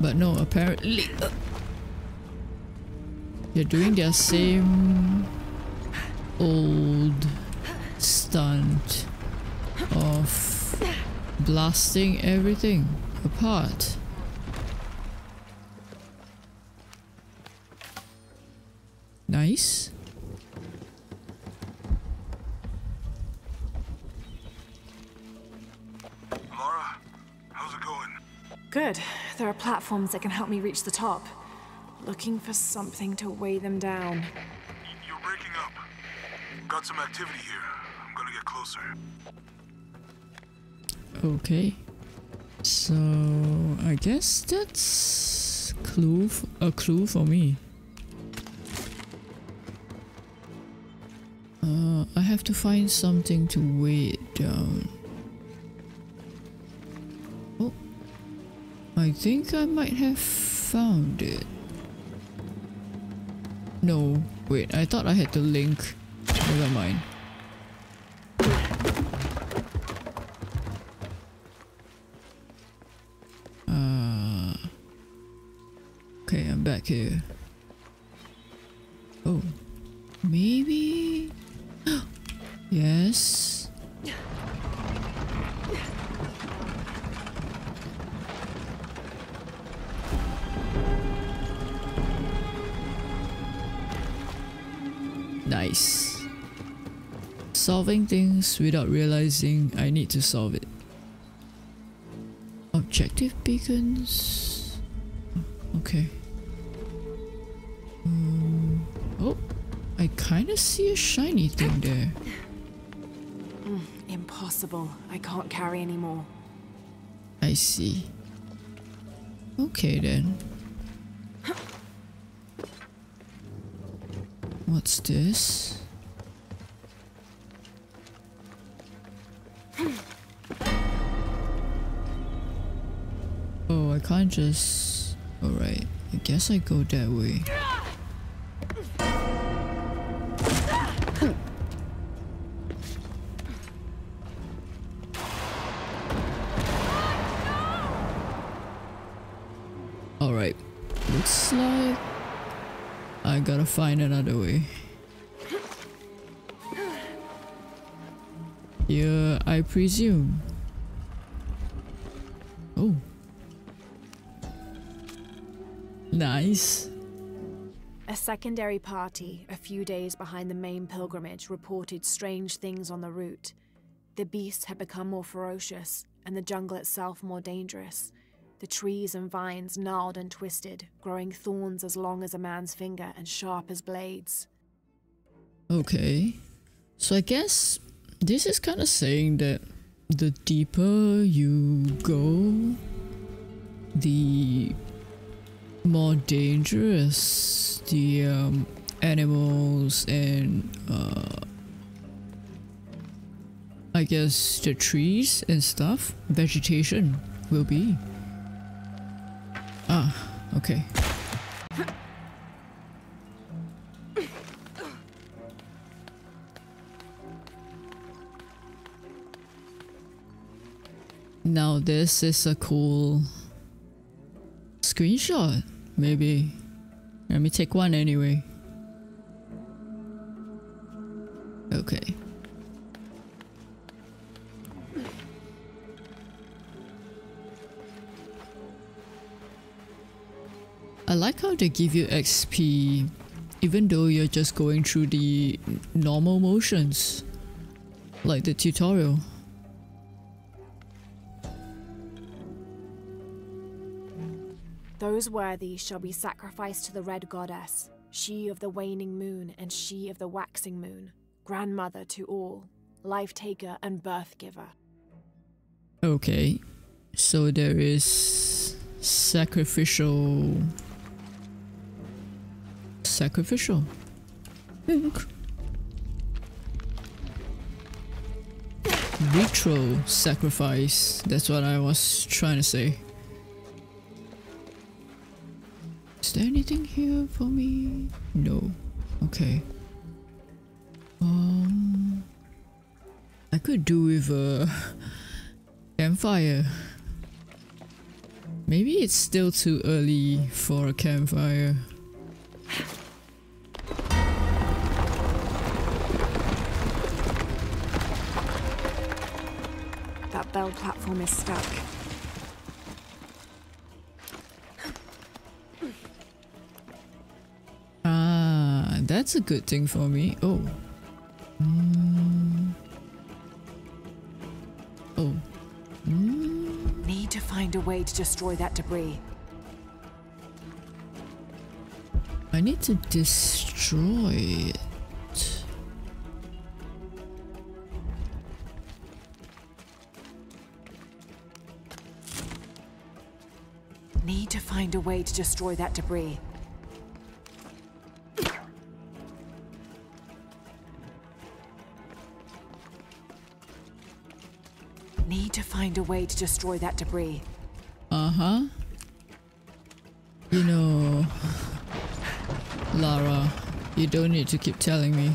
But no, apparently... uh, they're doing their same old stunt of blasting everything apart. Nice. Lara, how's it going? Good. There are platforms that can help me reach the top. Looking for something to weigh them down. You're breaking up. Got some activity here. I'm gonna get closer. Okay. So I guess that's clue f- a clue for me. Uh, I have to find something to weigh it down. Oh, I think I might have found it. No, wait, I thought I had the link. Never mind. Uh, okay, I'm back here. Oh, maybe. yes. Nice. Solving things without realizing I need to solve it. Objective beacons. Okay. Um, oh, I kind of see a shiny thing there. Mm, impossible. I can't carry anymore. I see. Okay then. What's this? Oh, I can't just... Alright, I guess I go that way. Presume. Oh. Nice. A secondary party, a few days behind the main pilgrimage, reported strange things on the route. The beasts had become more ferocious, and the jungle itself more dangerous. The trees and vines gnarled and twisted, growing thorns as long as a man's finger and sharp as blades. Okay. So I guess this is kind of saying that the deeper you go, the more dangerous the um, animals and uh, I guess the trees and stuff, vegetation will be. Ah, okay. Now this is a cool screenshot, maybe. Let me take one anyway. Okay. I like how they give you XP even though you're just going through the normal motions like the tutorial. Those worthy shall be sacrificed to the Red Goddess, she of the waning moon and she of the waxing moon, grandmother to all, life taker and birth giver. Okay, so there is sacrificial. Sacrificial. Retro sacrifice. That's what I was trying to say. There anything here for me? No. Okay. Um, I could do with a campfire. Maybe it's still too early for a campfire. That bell platform is stuck. That's a good thing for me. Oh. Mm. Oh. Mm. Need to find a way to destroy that debris. I need to destroy it. Need to find a way to destroy that debris. Find a way to destroy that debris. Uh huh. You know, Lara, you don't need to keep telling me.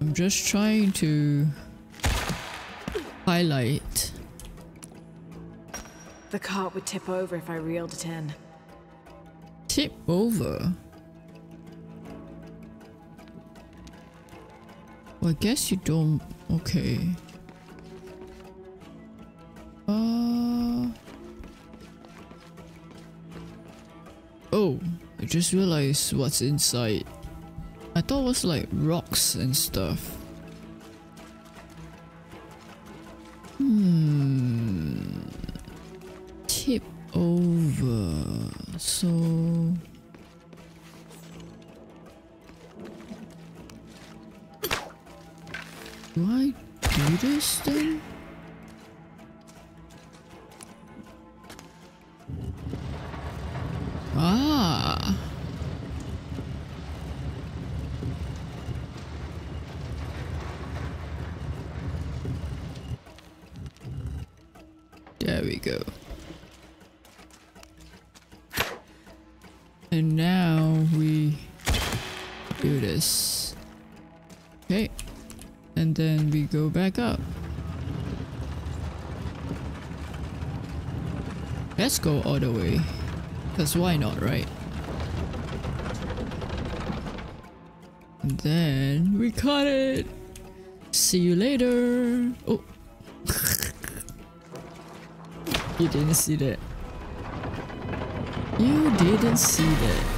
I'm just trying to highlight. The cart would tip over if I reeled it in. Tip over. Well, I guess you don't. Okay. Uh. Oh, I just realized what's inside. I thought it was like rocks and stuff. Hmm. Tip over. So. Do I do this thing? Ah. Let's go all the way. Because why not, right? And then we cut it. See you later. Oh. you didn't see that. You didn't see that.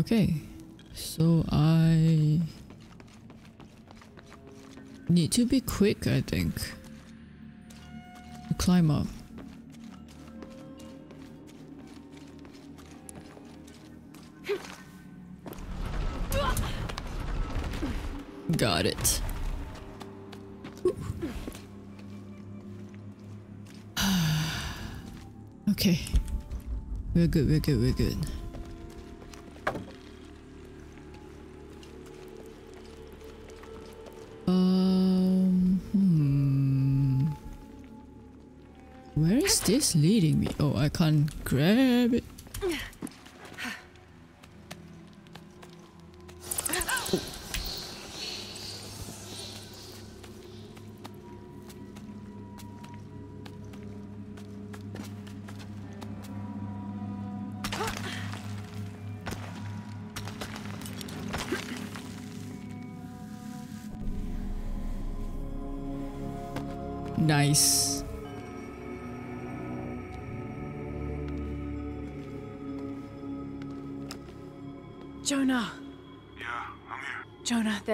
Okay, so I need to be quick, I think. To climb up. Got it. okay. We're good, we're good, we're good. Leading me? Oh, I can't grab it.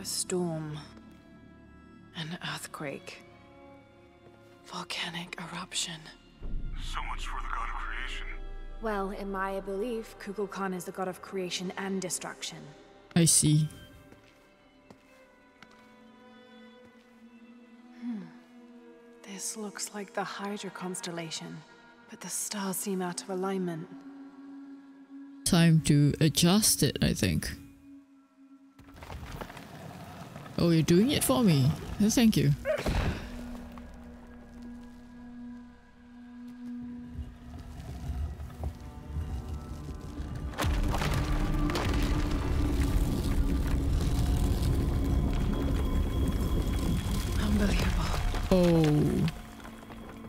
A storm. An earthquake. Volcanic eruption. So much for the god of creation. Well, in my belief, Kukulkan is the god of creation and destruction. I see. Hmm. This looks like the Hydra constellation, but the stars seem out of alignment. Time to adjust it, I think. Oh, you're doing it for me. Thank you. Unbelievable. Oh,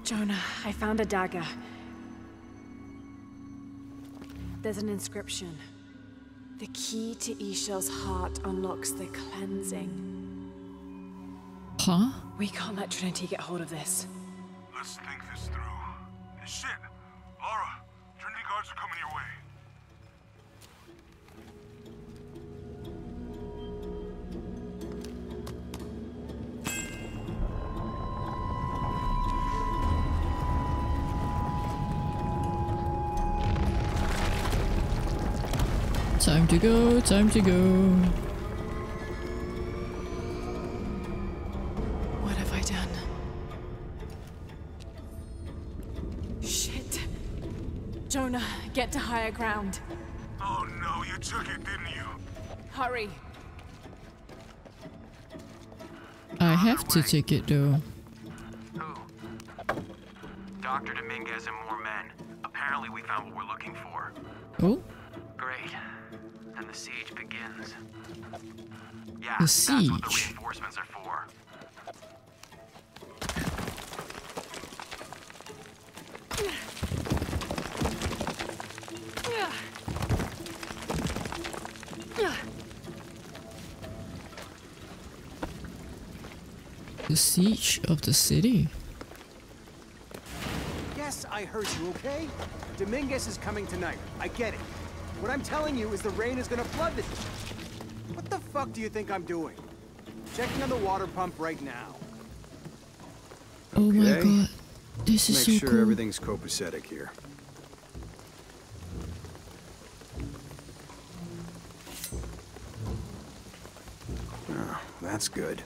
Jonah, I found a dagger. There's an inscription. The key to Ix Chel's heart unlocks the cleansing. Huh? We can't let Trinity get hold of this. Let's think this through. Shit! Lara, Trinity guards are coming your way. Time to go, time to go. Higher ground. Oh no, you took it, didn't you? Hurry. I have to take it though. Who? Dr. Dominguez and more men. Apparently we found what we're looking for. Oh, Great. Then the siege begins. Yeah, The that's what the siege. reinforcements are for. The siege of the city. Yes, I heard you, okay? Dominguez is coming tonight. I get it. What I'm telling you is the rain is gonna flood this. What the fuck do you think I'm doing? Checking on the water pump right now. Oh my god, this is Make so sure cool. everything's copacetic here. That's good.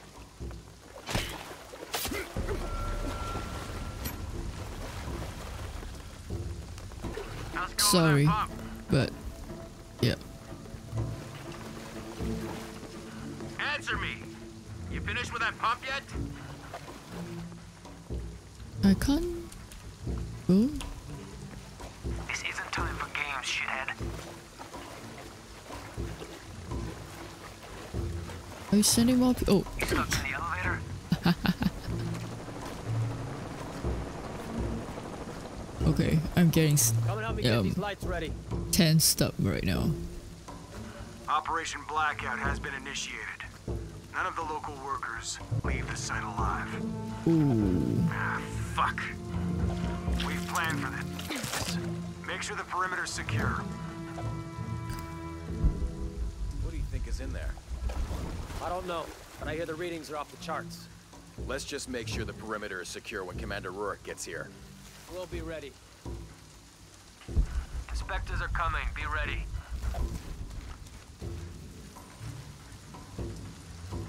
How's it going with that Sorry, but yeah. Answer me. You finished with that pump yet? I can't go. Are you sending more people? Oh, You stuck in the elevator? okay. I'm getting s- Come and help me Yeah, get um, lights ready. tensed up right now. Operation Blackout has been initiated. None of the local workers leave the site alive. Ooh. Ah, fuck. We've planned for this. Make sure the perimeter's secure. What do you think is in there? I don't know, but I hear the readings are off the charts. Let's just make sure the perimeter is secure when Commander Rourke gets here. We'll be ready. Inspectors are coming. Be ready.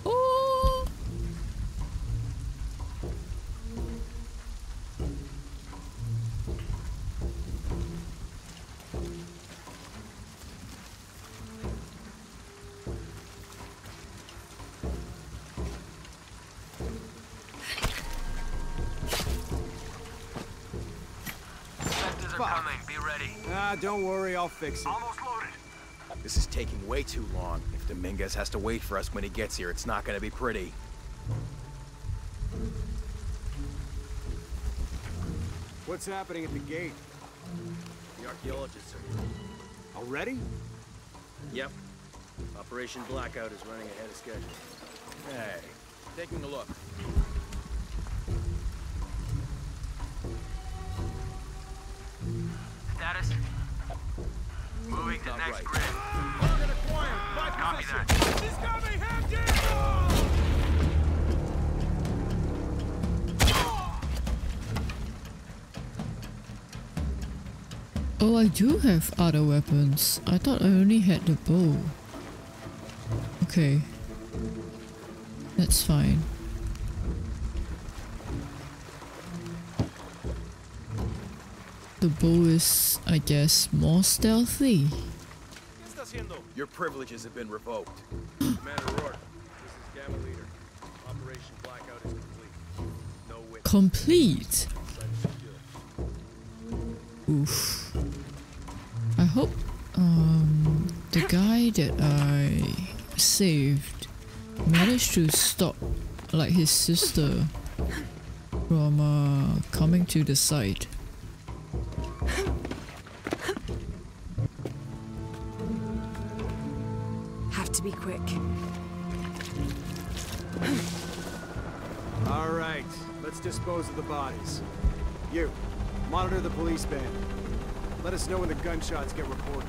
Oh. Don't worry, I'll fix it. Almost loaded. This is taking way too long. If Dominguez has to wait for us when he gets here, it's not gonna be pretty. What's happening at the gate? The archaeologists are here. Already? Yep. Operation Blackout is running ahead of schedule. Hey, taking a look. Status? Moving to Not next right. grid. Copy that. He's got me hemmed in! Oh, I do have other weapons. I thought I only had the bow. Okay. That's fine. The bow is, I guess, more stealthy. ¿Qué está haciendo? Your privileges have been revoked. Commander Rourke, this is Gamma Leader. Operation Blackout is complete. No witness. Complete! Oof. I hope um, the guy that I saved managed to stop like his sister from uh, coming to the site. Have to be quick. All right, let's dispose of the bodies. You, monitor the police band. Let us know when the gunshots get reported.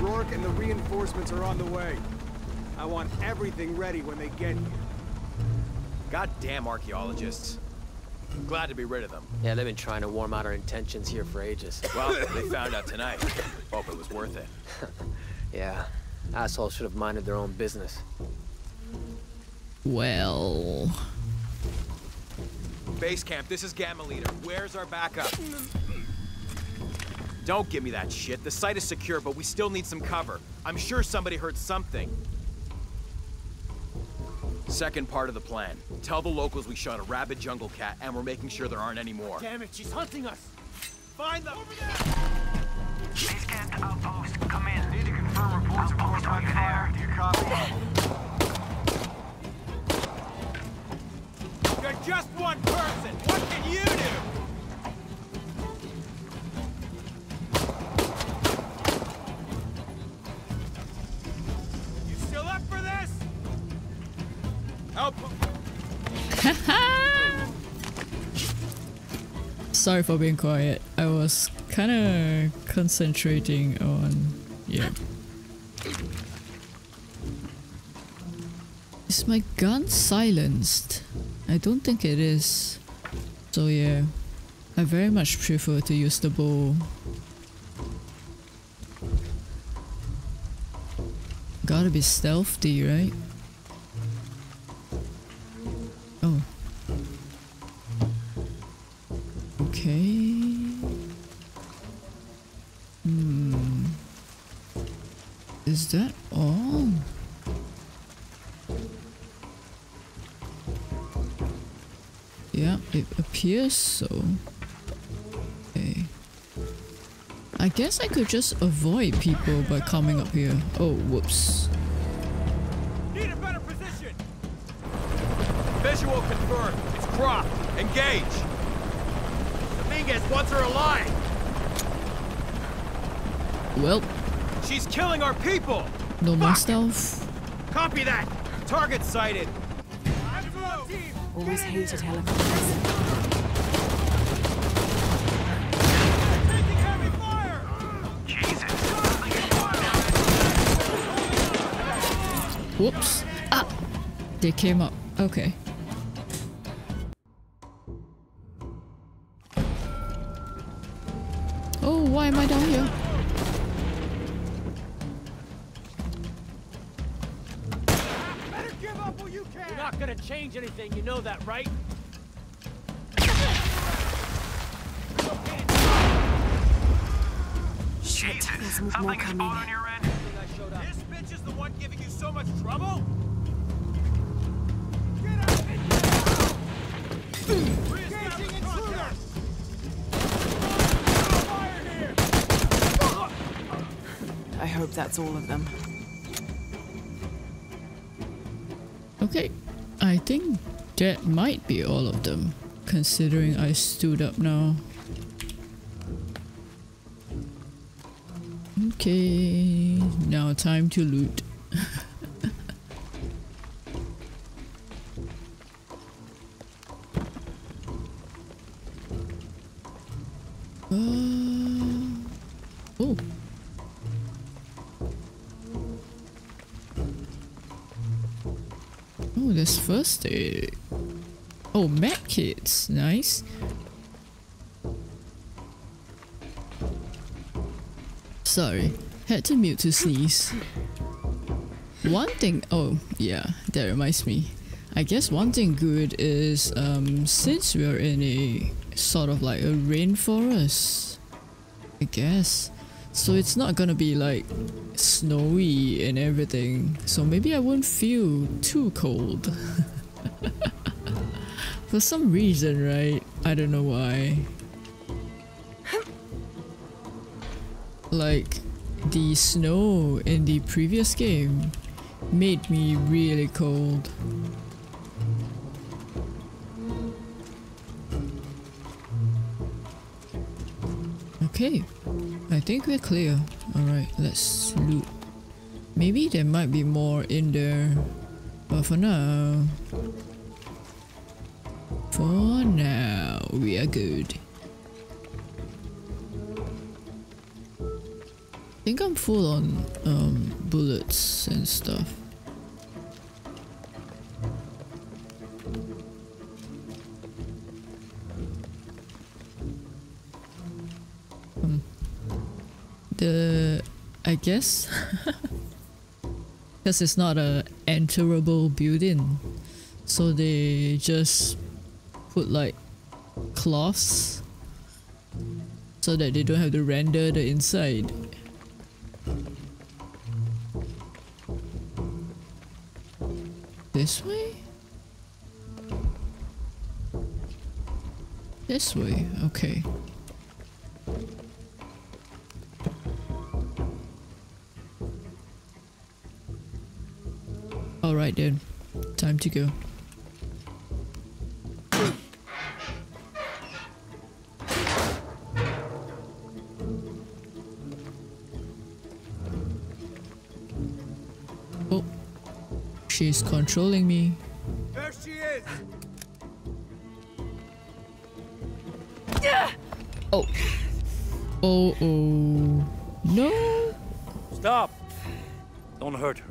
Rourke and the reinforcements are on the way. I want everything ready when they get here. Goddamn archaeologists. Glad to be rid of them. Yeah, they've been trying to warm out our intentions here for ages. Well, they found out tonight. Hope it was worth it. Yeah, assholes should have minded their own business. Well, Base camp, this is Gamma Leader. Where's our backup? Don't give me that shit. The site is secure, but we still need some cover. I'm sure somebody heard something. Second part of the plan. Tell the locals we shot a rabid jungle cat and we're making sure there aren't any more. Damn it, she's hunting us! Find them! Base camp to outpost. Come in. Need to confirm reports of outpost on fire. Do you copy? You're just one person! What can you do? sorry for being quiet. I was kind of concentrating on. Yeah. Is my gun silenced? I don't think it is. So yeah, I very much prefer to use the bow. Gotta be stealthy, right? Appears so. Okay. I guess I could just avoid people by coming up here. Oh, whoops. Need a better position! Visual confirmed. It's Croft. Engage! Dominguez wants her alive! Well, She's killing our people! no more stealth. Copy that! Target sighted! Always hated helicopters. Whoops. Ah! They came up. Okay. That's all of them. Okay, I think that might be all of them, considering I stood up now. Okay, now time to loot. Oh, med kits. Nice. Sorry, had to mute to sneeze. One thing, oh yeah, that reminds me. I guess one thing good is um, since we're in a sort of like a rainforest, I guess. So it's not gonna be like snowy and everything. So maybe I won't feel too cold. For some reason, right? I don't know why. Like, the snow in the previous game made me really cold. Okay, I think we're clear. Alright, let's loot. Maybe there might be more in there, but for now... For now, we are good. I think I'm full on um, bullets and stuff. Um, the I guess because it's not a enterable building, so they just put like cloths so that they don't have to render the inside. This way? This way, okay. Alright then, time to go. Oh, she's controlling me. There she is! Oh. Oh, oh. No. Stop! Don't hurt her.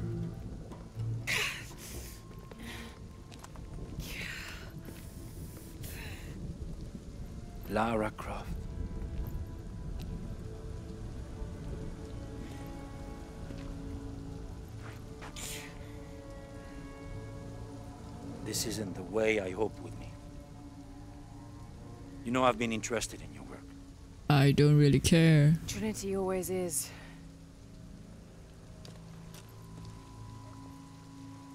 Lara Croft. This isn't the way I hoped with me. You know I've been interested in your work. I don't really care. Trinity always is.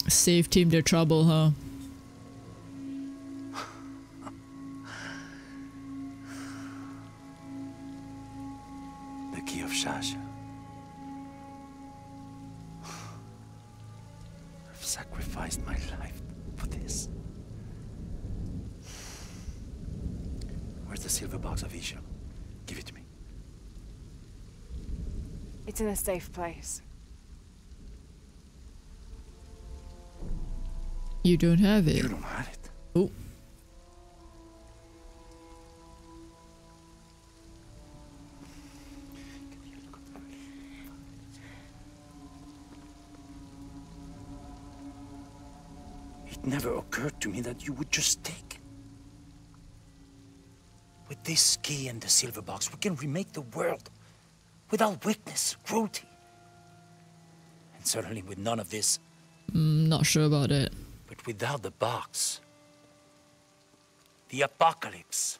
Save team their trouble, huh? The of Shasha. I've sacrificed my life for this. Where's the silver box of Ix Chel? Give it to me. It's in a safe place. You don't have it. You don't have it. Oh. It never occurred to me that you would just take it. With this key and the silver box, we can remake the world without weakness, cruelty. And certainly with none of this. Mm, not sure about it. But without the box, the apocalypse,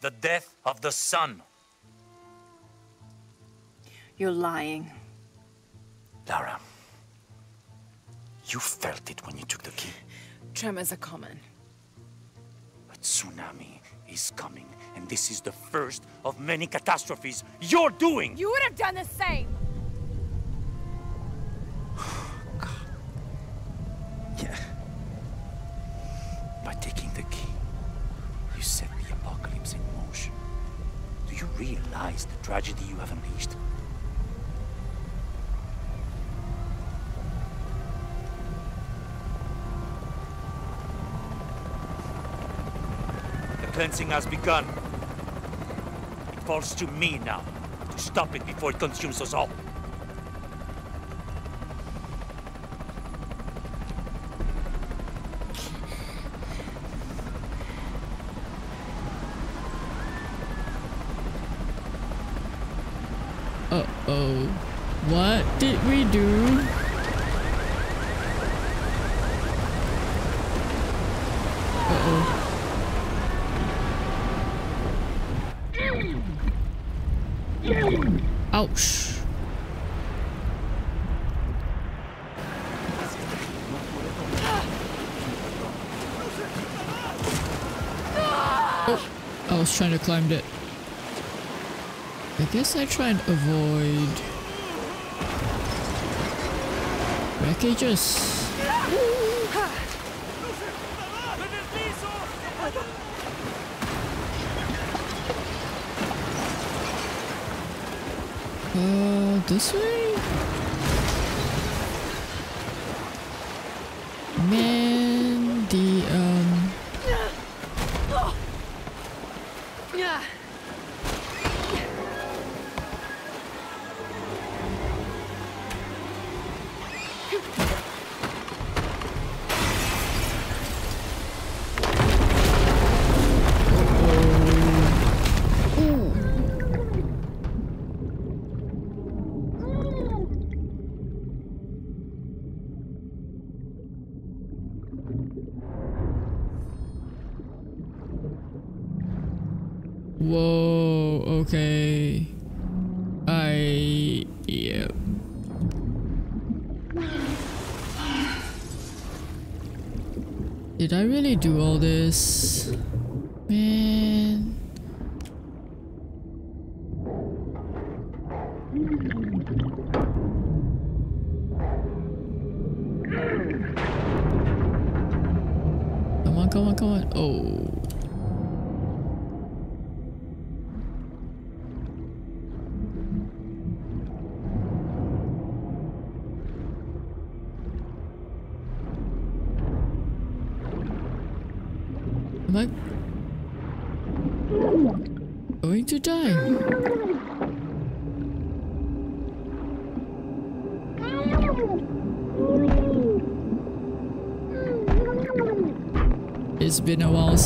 the death of the sun. You're lying. Lara, you felt it when you took the key. Tremors are common. A tsunami is coming, and this is the first of many catastrophes you're doing! You would have done the same! Yeah. By taking the key, you set the apocalypse in motion. Do you realize the tragedy you have unleashed? Cleansing has begun. It falls to me now to stop it before it consumes us all. Uh-oh. What did we do? Uh-oh. Ouch. Oh, I was trying to climb it. I guess I try and avoid wreckages. Uh, this way?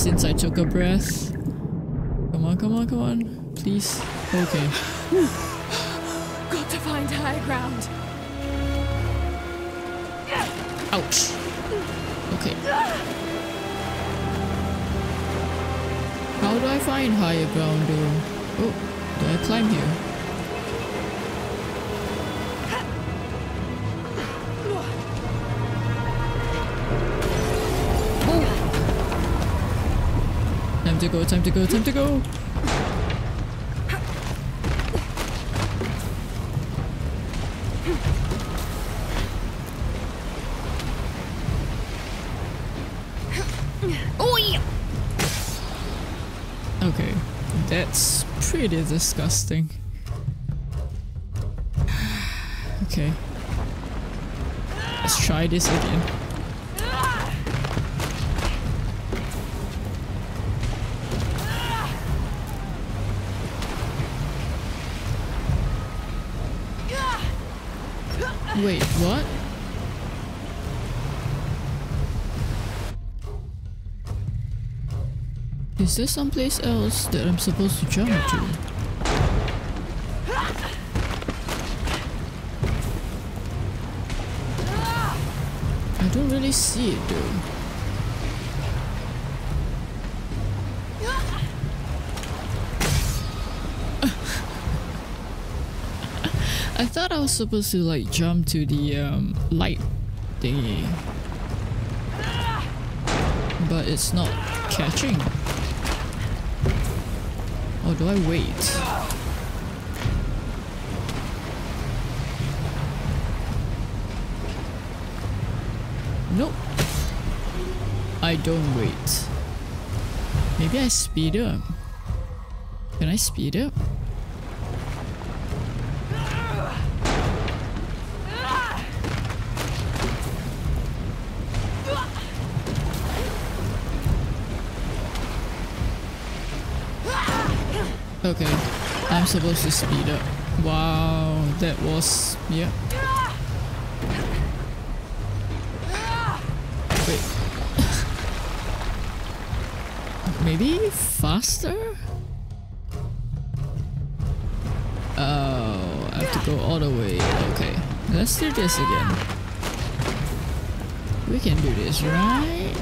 Since I took a breath. Come on, come on, come on. Please. Okay. Got to find higher ground. Ouch. Okay. How do I find higher ground though? Oh, do I climb here? Go, time to go, time to go! Okay, that's pretty disgusting. Okay. Let's try this again. Is there someplace else that I'm supposed to jump to? I don't really see it though. I thought I was supposed to like jump to the um, light thingy. But it's not catching. Or do I wait? Nope. I don't wait. Maybe I speed up. Can I speed up? Supposed to speed up. Wow, that was... yeah. Wait. Maybe faster? Oh, I have to go all the way. Okay, let's do this again. We can do this, right?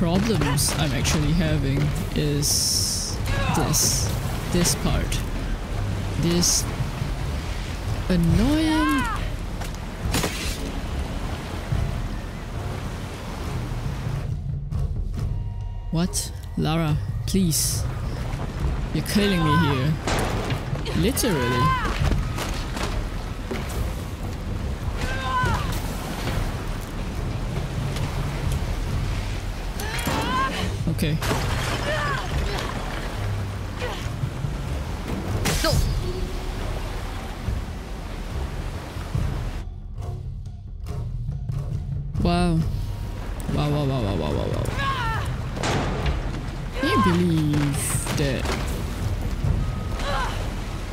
Problems I'm actually having is this, this part. This annoying What? Lara, please. You're killing me here. Literally. Okay. No! Wow. Wow, wow, wow, wow, wow, wow, wow. Can you believe that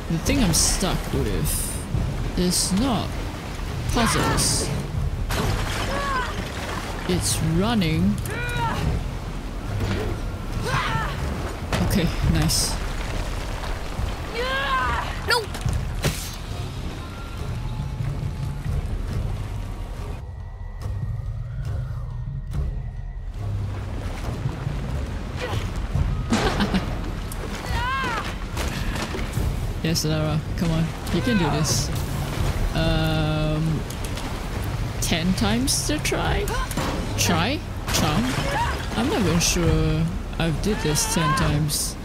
the thing I'm stuck with is not puzzles. It's running. Nice. No! Yes, Lara, come on. You can do this. Um, 10 times to try? Try? Charm? I'm not even sure I've did this 10 times.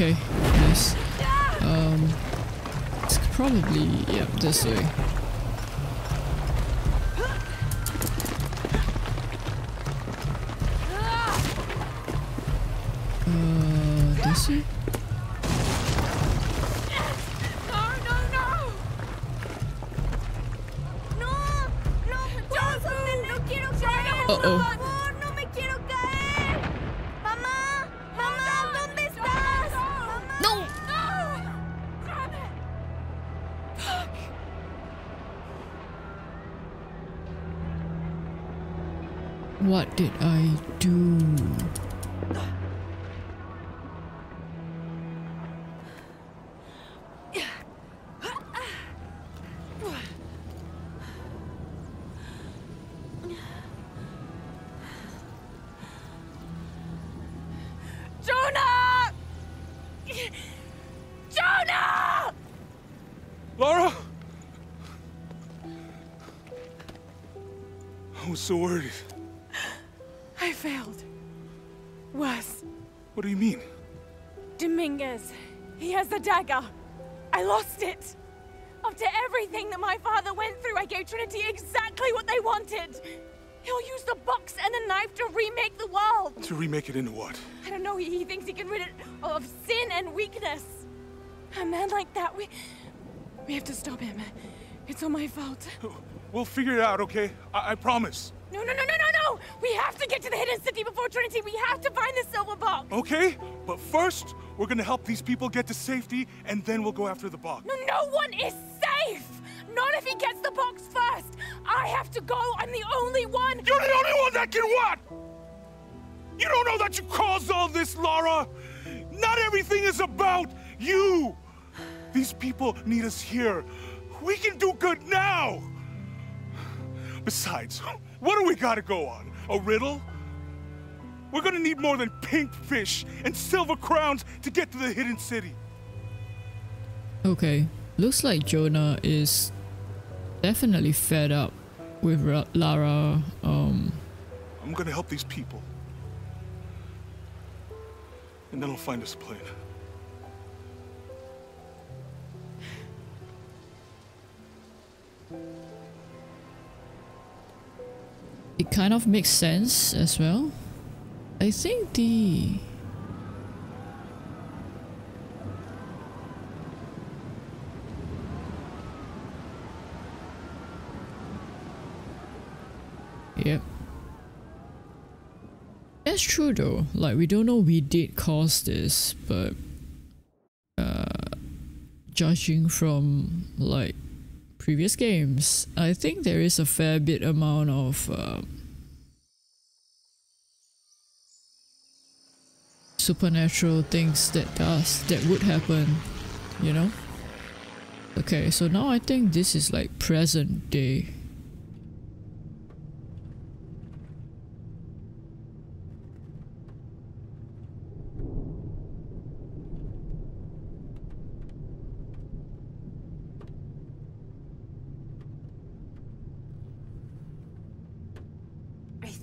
Okay, nice. Um, it's probably, yeah, this way. What did I do? Remake the world. To remake it into what? I don't know. he, he thinks he can rid it of sin and weakness. A man like that, we... We have to stop him. It's all my fault. We'll figure it out, okay? I, I promise. No, no, no, no, no, no! We have to get to the hidden city before Trinity. We have to find the silver box. Okay? But first, we're gonna help these people get to safety, and then we'll go after the box. No, no one is safe! Not if he gets the box first! I have to go! I'm the only one! You're the only one that can what? You don't know that you caused all this, Lara! Not everything is about you! These people need us here. We can do good now! Besides, what do we gotta go on? A riddle? We're gonna need more than pink fish and silver crowns to get to the hidden city. Okay, looks like Jonah is definitely fed up with Ra Lara. Um, I'm gonna help these people. And then I'll find us a plane. it kind of makes sense as well. I think the Yep. That's true though. Like we don't know we did cause this, but uh judging from like previous games, I think there is a fair bit amount of uh, supernatural things that does that would happen, you know. Okay, so now I think this is like present day.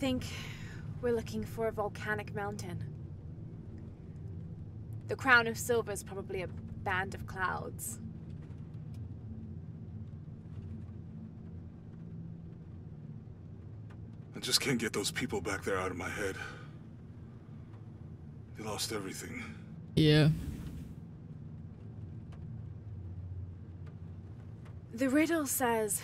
Think we're looking for a volcanic mountain. The crown of silver is probably a band of clouds. I just can't get those people back there out of my head. They lost everything. Yeah. The riddle says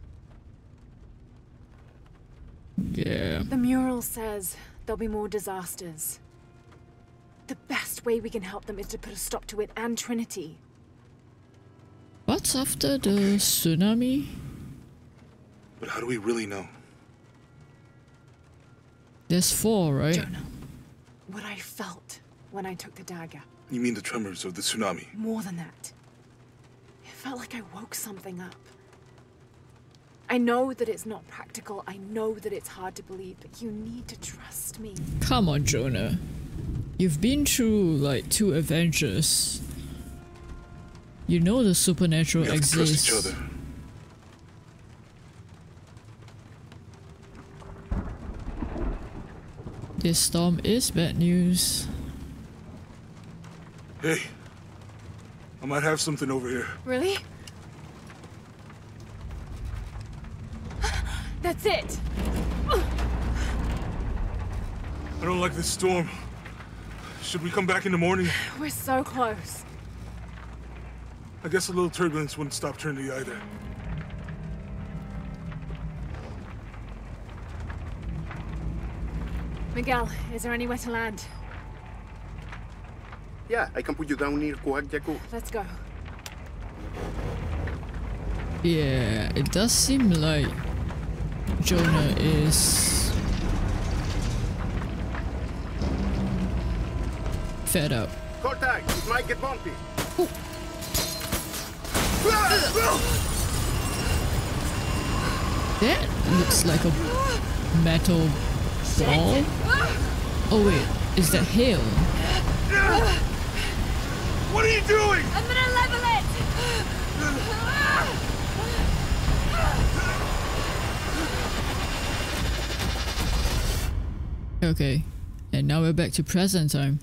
Yeah. The mural says there'll be more disasters. The best way we can help them is to put a stop to it and Trinity. What's after the tsunami? But how do we really know? There's four, right? Jonah, what I felt when I took the dagger. You mean the tremors of the tsunami? More than that. It felt like I woke something up. I know that it's not practical. I know that it's hard to believe, but you need to trust me. Come on, Jonah. You've been through like two Avengers. You know the supernatural we have exists. To trust each other. This storm is bad news. Hey, I might have something over here. Really? That's it! I don't like this storm. Should we come back in the morning? We're so close. I guess a little turbulence wouldn't stop Trinity either. Miguel, is there anywhere to land? Yeah, I can put you down near Kuwaq Yaku. Let's go. Yeah, it does seem like Jonah is fed up. Contact! It might get bumpy. That looks like a metal ball. Oh wait, is that hail? What are you doing? I'm gonna level it! Okay, and now we're back to present time.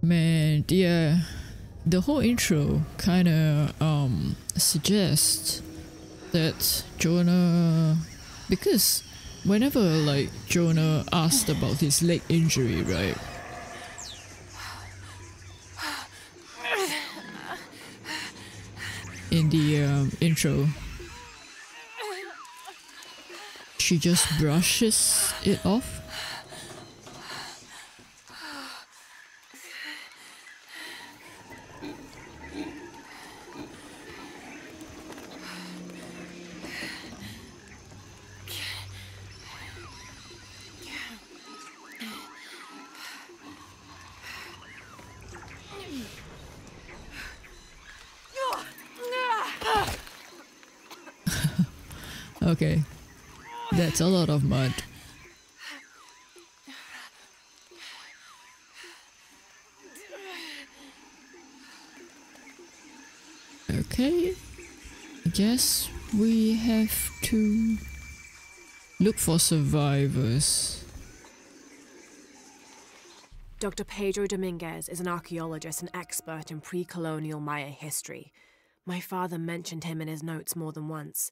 Man, yeah, the whole intro kind of um suggests that Jonah, because whenever like Jonah asked about his leg injury, right? In the um, intro, she just brushes it off. Okay, that's a lot of mud. Okay, I guess we have to look for survivors. Dr. Pedro Dominguez is an archaeologist and expert in pre colonial Maya history. My father mentioned him in his notes more than once.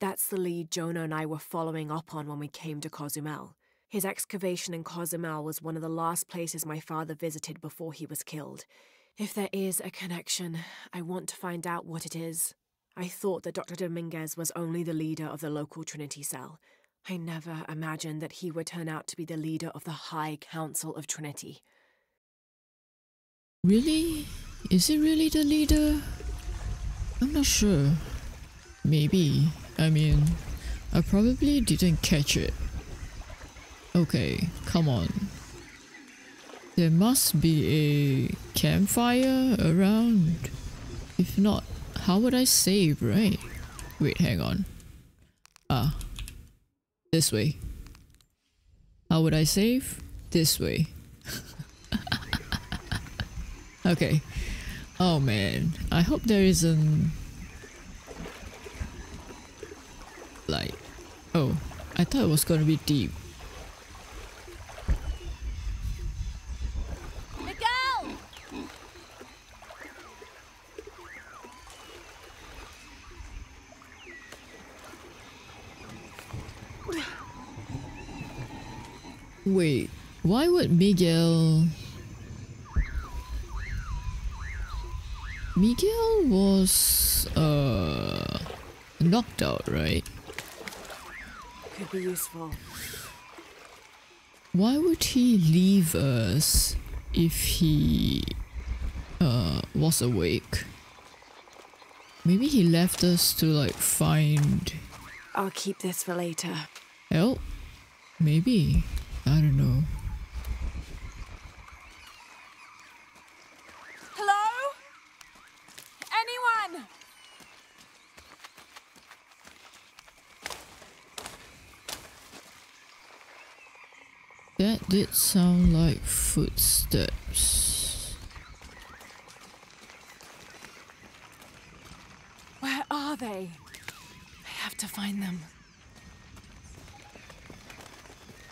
That's the lead Jonah and I were following up on when we came to Cozumel. His excavation in Cozumel was one of the last places my father visited before he was killed. If there is a connection, I want to find out what it is. I thought that Dr. Dominguez was only the leader of the local Trinity cell. I never imagined that he would turn out to be the leader of the High Council of Trinity. Really? Is he really the leader? I'm not sure. Maybe. I mean, I probably didn't catch it. Okay, come on. There must be a campfire around. If not, how would I save, right? Wait, hang on. Ah. This way. How would I save? This way. okay. Oh man, I hope there isn't like oh, I thought it was gonna be deep. Miguel! Wait, why would Miguel Miguel was uh knocked out, right? Could be useful. Why would he leave us if he uh was awake? Maybe he left us to like find I'll keep this for later. help? Maybe. I don't know. Hello? Anyone? That did sound like footsteps. Where are they? I have to find them.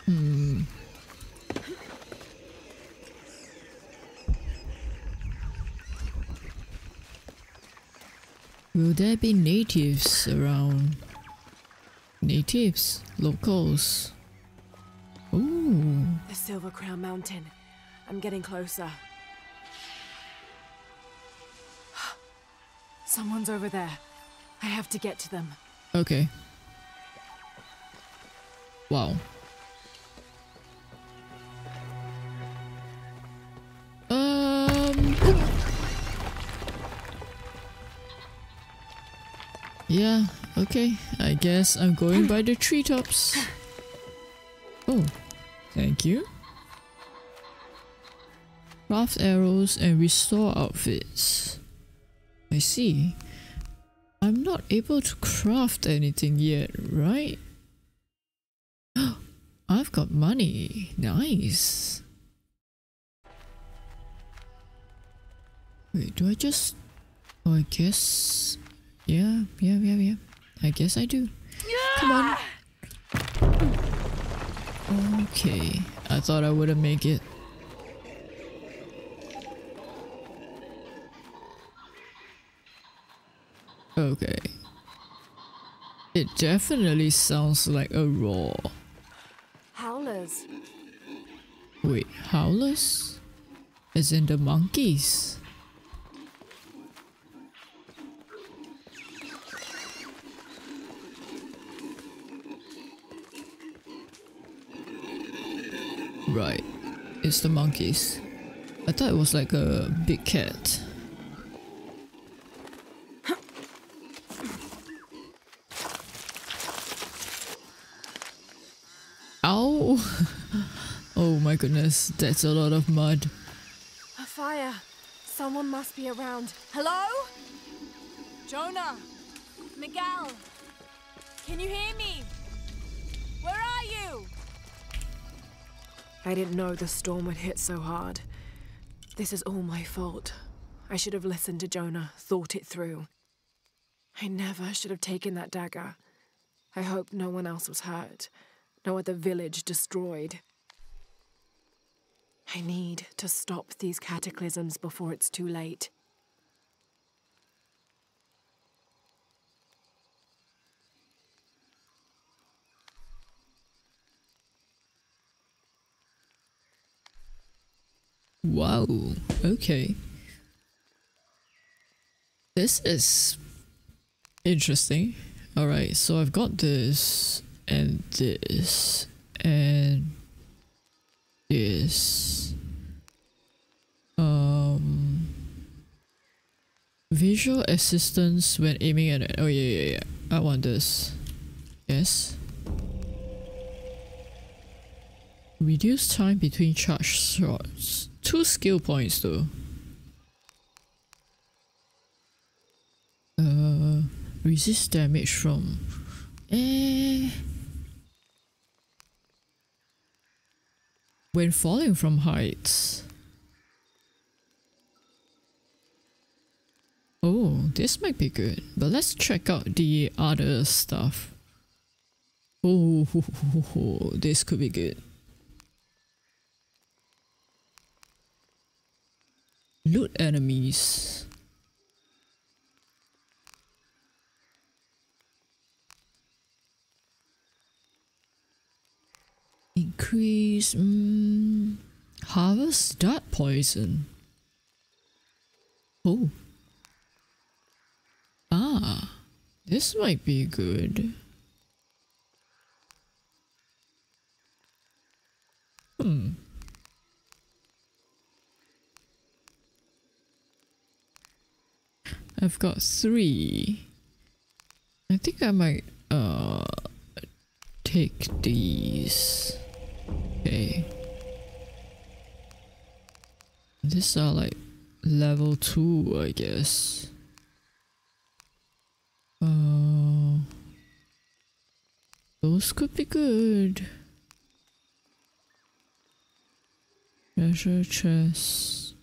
Hmm. Will there be natives around? Natives? Locals? Silver Crown Mountain. I'm getting closer. Someone's over there. I have to get to them. Okay. Wow. Um. Yeah, okay. I guess I'm going by the treetops. Oh, thank you. Craft arrows and restore outfits. I see. I'm not able to craft anything yet, right? I've got money. Nice. Wait, do I just... Oh, I guess... Yeah, yeah, yeah, yeah. I guess I do. Yeah! Come on. Okay. I thought I wouldn't make it. Okay. It definitely sounds like a roar. Howlers. Wait, howlers? As in the monkeys? Right, it's the monkeys. I thought it was like a big cat. Ow! oh my goodness, that's a lot of mud. A fire. Someone must be around. Hello? Jonah! Miguel! Can you hear me? Where are you? I didn't know the storm would hit so hard. This is all my fault. I should have listened to Jonah, thought it through. I never should have taken that dagger. I hope no one else was hurt. No other village destroyed. I need to stop these cataclysms before it's too late. Wow, okay. This is interesting. Alright, so I've got this and this and this. Um visual assistance when aiming at. Oh yeah yeah yeah. I want this. Yes. Reduce time between charge shots. Two skill points though. Uh, resist damage from. Eh. When falling from heights. Oh, this might be good. But let's check out the other stuff. Oh, this could be good. Loot enemies. Increase mm, harvest dart poison. Oh. Ah, this might be good. Hmm. I've got three. I think I might uh take these. Okay. These are like level 2 I guess. Uh those could be good. Treasure chest.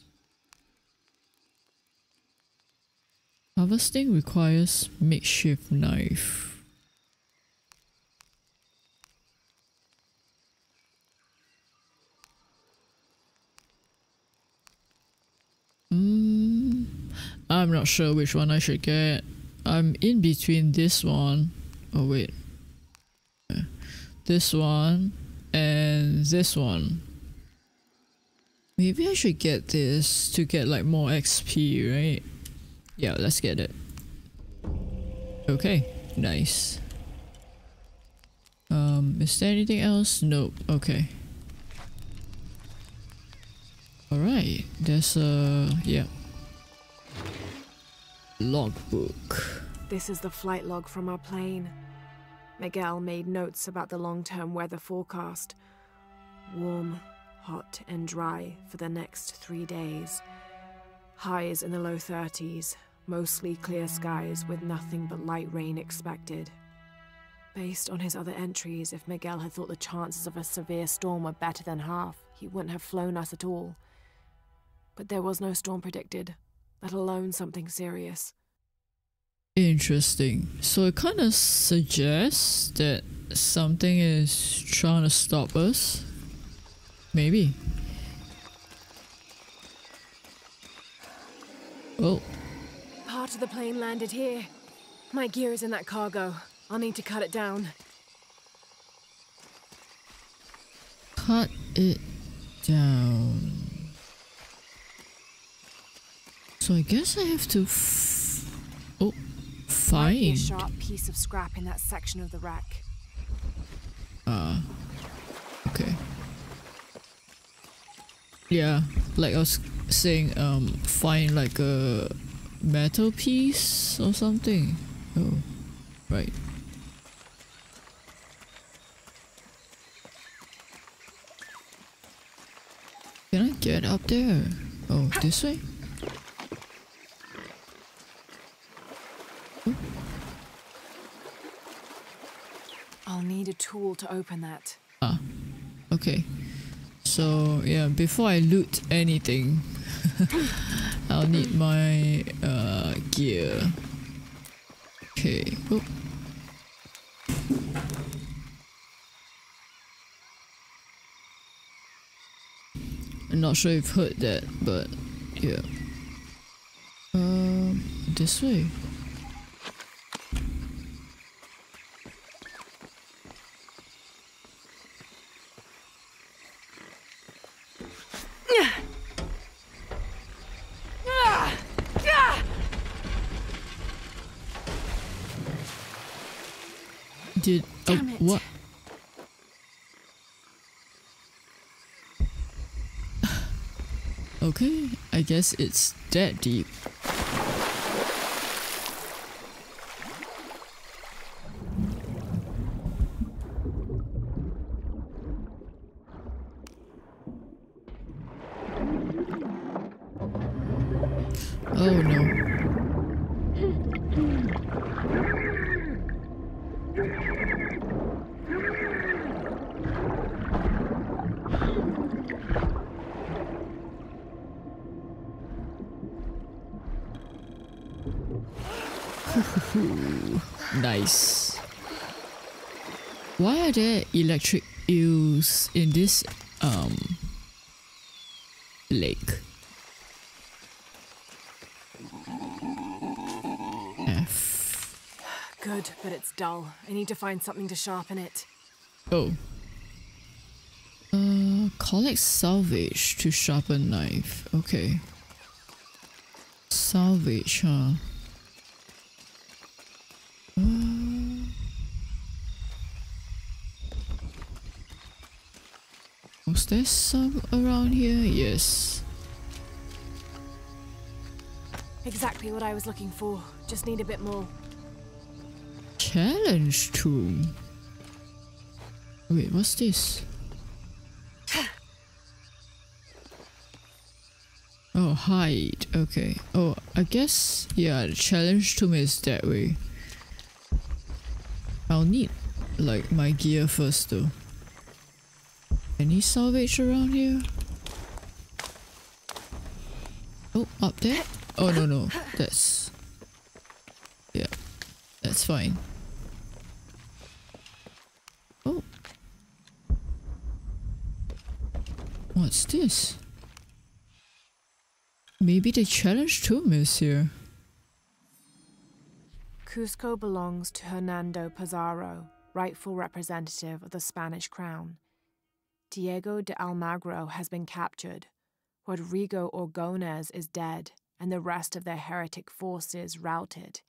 Harvesting requires makeshift knife. Mm, I'm not sure which one I should get. I'm in between this one. Oh wait. This one and this one. Maybe I should get this to get like more XP, right? Yeah, let's get it. Okay, nice. Um, is there anything else? Nope, okay. Alright, there's a... yeah. Logbook. This is the flight log from our plane. Miguel made notes about the long-term weather forecast. Warm, hot and dry for the next three days. Highs in the low 30s, mostly clear skies with nothing but light rain expected. Based on his other entries, if Miguel had thought the chances of a severe storm were better than half, he wouldn't have flown us at all. But there was no storm predicted, let alone something serious. Interesting. So it kind of suggests that something is trying to stop us. Maybe. Oh. Part of the plane landed here. My gear is in that cargo. I'll need to cut it down. Cut it down. So I guess I have to. oh, find. a sharp piece of scrap in that section of the wreck. Ah. okay. Yeah, like I was saying, um, find like a metal piece or something. Oh, right. Can I get up there? Oh, this way? I'll need a tool to open that. Ah, okay. So yeah, before I loot anything, I'll need my uh, gear. Okay. Oh. I'm not sure if you've heard that, but yeah. Um, this way. Did oh, it. what? okay, I guess it's that deep. Oh no. nice. Why are there electric in this um lake? F. Good, but it's dull. I need to find something to sharpen it. Oh. Uh, collect salvage to sharpen knife. Okay. Salvage, huh? There some around here? Yes. Exactly what I was looking for. Just need a bit more. Challenge tomb. Wait, what's this? Oh, hide. Okay. Oh, I guess, yeah, the challenge tomb is that way. I'll need, like, my gear first, though. Any salvage around here? Oh, up there? Oh, no, no. That's... Yeah. That's fine. Oh. What's this? Maybe the challenge tomb is here. Cusco belongs to Hernando Pizarro, rightful representative of the Spanish crown. Diego de Almagro has been captured. Rodrigo Orgones is dead, and the rest of their heretic forces routed.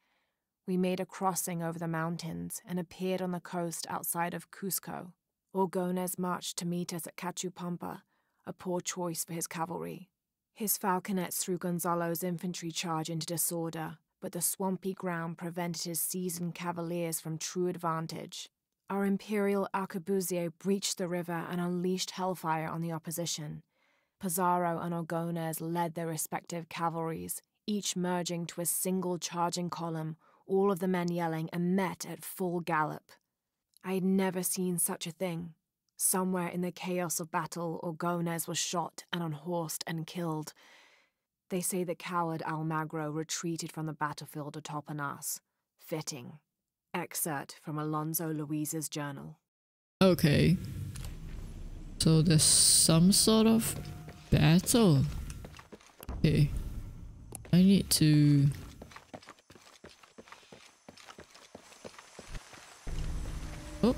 We made a crossing over the mountains and appeared on the coast outside of Cusco. Orgones marched to meet us at Cachupampa, a poor choice for his cavalry. His falconets threw Gonzalo's infantry charge into disorder, but the swampy ground prevented his seasoned cavaliers from true advantage. Our imperial arquebusier breached the river and unleashed hellfire on the opposition. Pizarro and Orgones led their respective cavalries, each merging to a single charging column, all of the men yelling, and met at full gallop. I had never seen such a thing. Somewhere in the chaos of battle, Orgones was shot and unhorsed and killed. They say the coward Almagro retreated from the battlefield atop an ass. Fitting. Excerpt from Alonso Luiz's journal. Okay. So there's some sort of battle. Okay. I need to... Oh.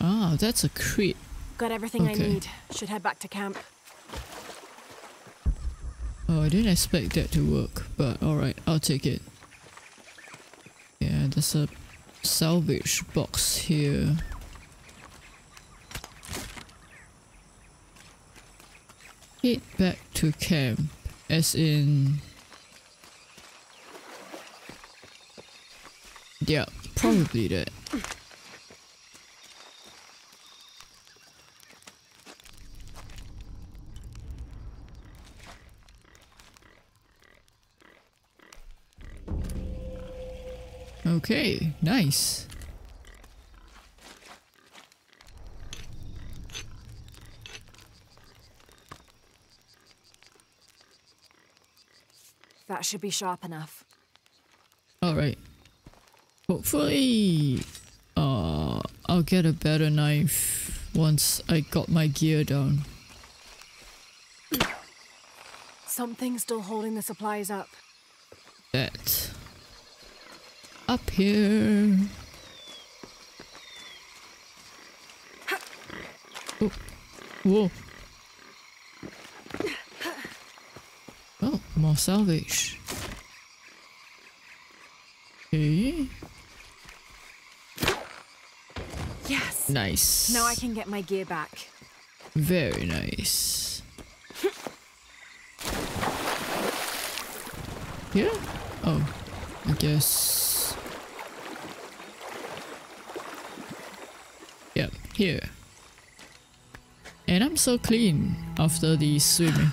Ah, that's a crit. Got everything Okay. I need. Should head back to camp. Oh, I didn't expect that to work, but alright, I'll take it. Yeah, there's a salvage box here. Head back to camp, as in... Yeah, probably that. Okay, nice. That should be sharp enough. Alright. Hopefully, uh, I'll get a better knife once I got my gear down. Something's still holding the supplies up. That. Up here. Oh. Whoa. Oh, more salvage. Okay. Yes! Nice. Now I can get my gear back. Very nice. yeah? Oh, I guess. Yep, here. And I'm so clean after the swimming.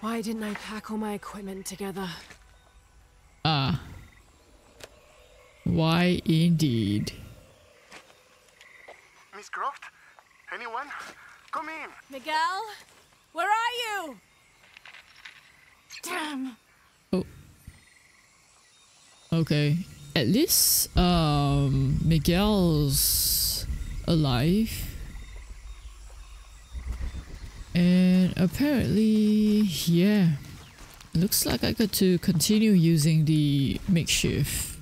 Why didn't I pack all my equipment together? Ah. Why indeed? Miss Croft? Anyone? Come in. Miguel? Where are you? Damn. Oh. Okay. At least um Miguel's alive. And apparently yeah. Looks like I got to continue using the makeshift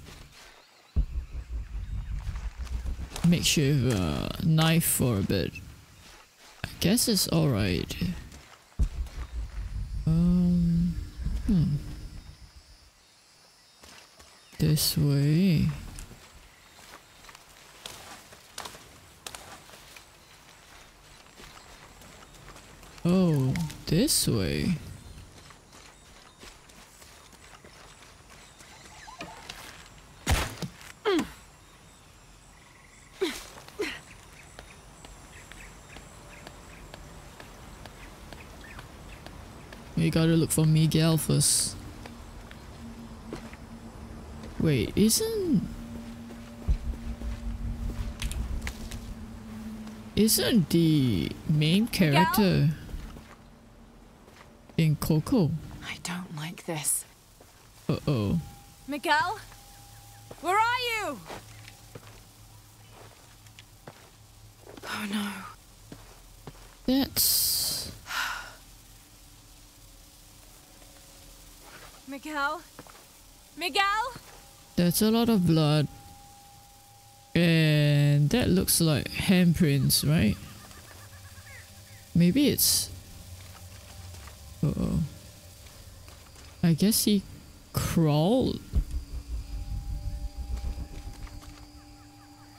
makeshift uh, knife for a bit. I guess it's alright. Um This way. Oh, this way. We gotta look for Miguel first. Wait, isn't... Isn't the main character in Coco? I don't like this. Uh-oh. Miguel? Where are you? Oh no. That's... Miguel? Miguel? That's a lot of blood. And that looks like handprints, right? Maybe it's... Uh-oh. I guess he crawled.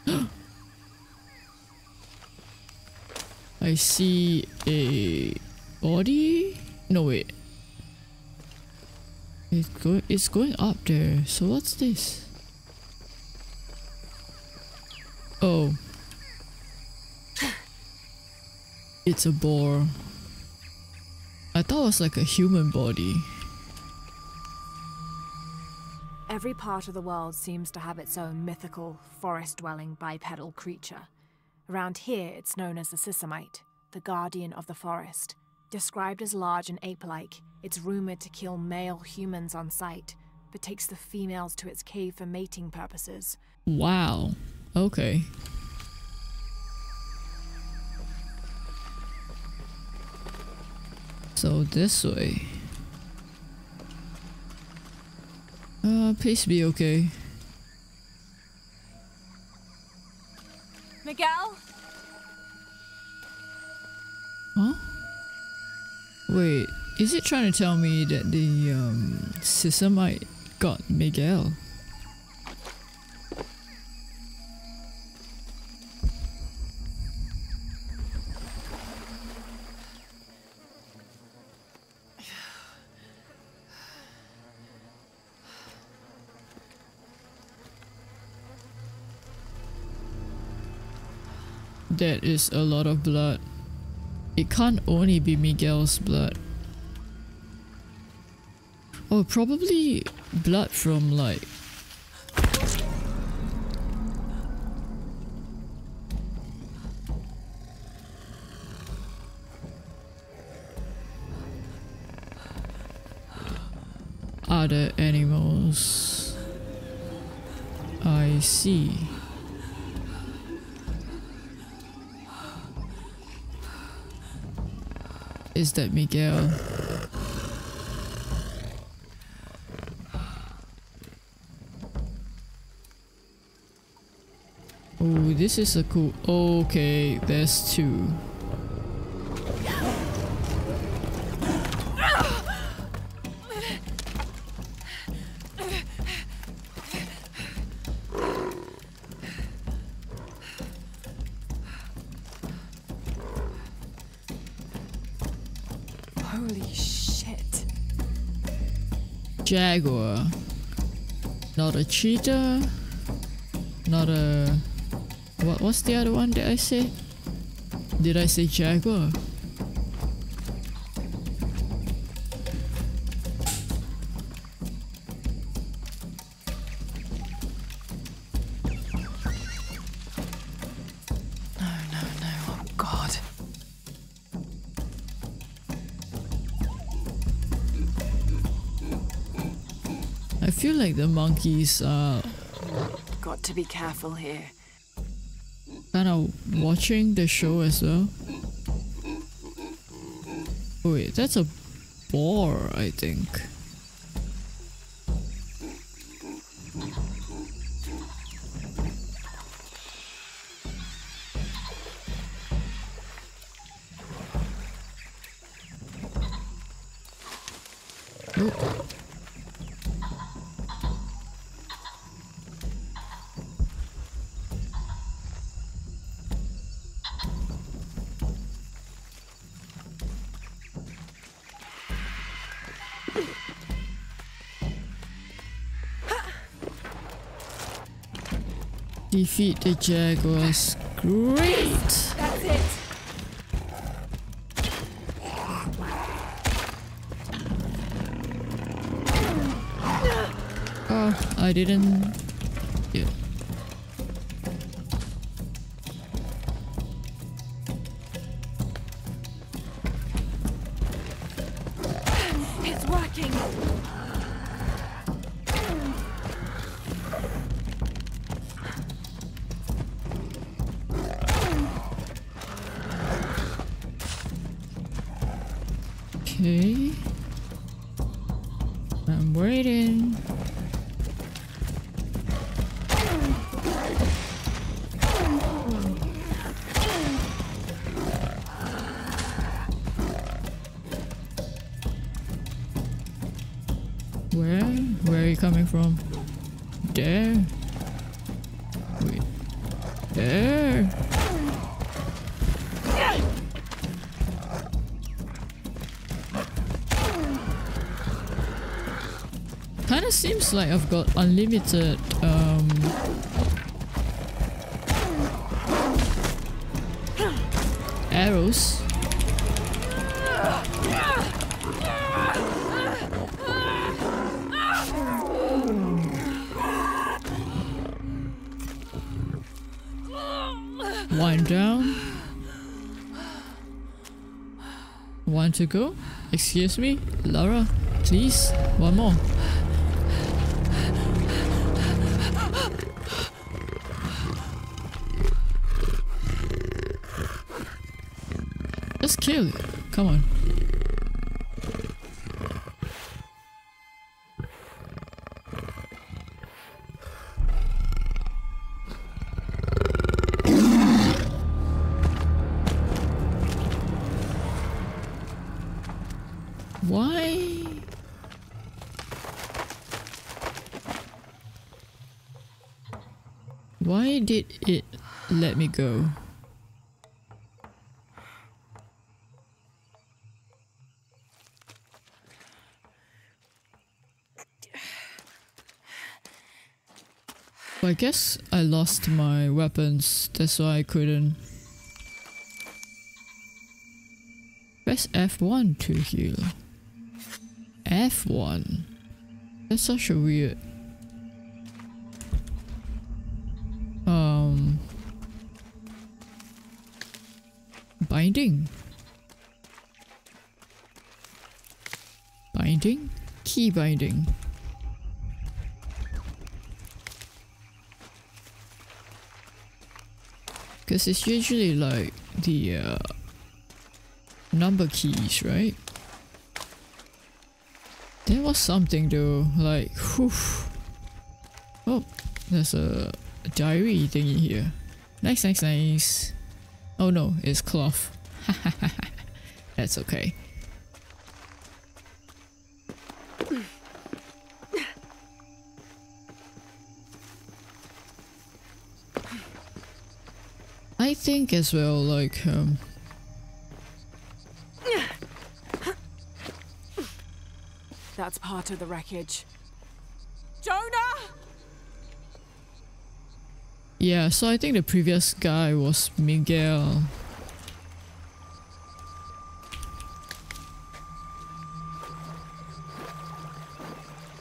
I see a body? No wait. It's going it's going up there. So what's this? Oh. It's a boar. I thought it was like a human body. Every part of the world seems to have its own mythical, forest dwelling bipedal creature. Around here, it's known as the Sisimite, the guardian of the forest. Described as large and ape like, it's rumored to kill male humans on sight, but takes the females to its cave for mating purposes. Wow. Okay. So this way. Uh, please be okay. Miguel? Huh? Wait, is it trying to tell me that the um, got Miguel? That is a lot of blood. It can't only be Miguel's blood. Oh, probably blood from like... Other animals. I see. Is that Miguel? Oh, this is a cool... Okay, there's two. Holy shit. Jaguar. Not a cheetah. Not a... What was the other one that I said? Did I say jaguar? No, no, no. Oh, God. I feel like the monkeys are Got to be careful here. Kind of watching the show as well. Oh, wait, that's a boar, I think. Defeat the jaguars. Great! That's it. Oh, I didn't. kind of seems like I've got unlimited um, arrows. Wind down. One to go. Excuse me, Lara. please, one more. Come on. Why? Why did it let me go? Well, I guess I lost my weapons, that's why I couldn't. Press F1 to heal. F1? That's such a weird... Um... Binding? Binding? Key binding. Because it's usually like the uh, number keys, right? There was something though, like, whew. Oh, there's a diary thingy here. Nice, nice, nice. Oh no, it's cloth. That's okay. Think as well, like, um... That's part of the wreckage. Jonah! Yeah, so I think the previous guy was Miguel.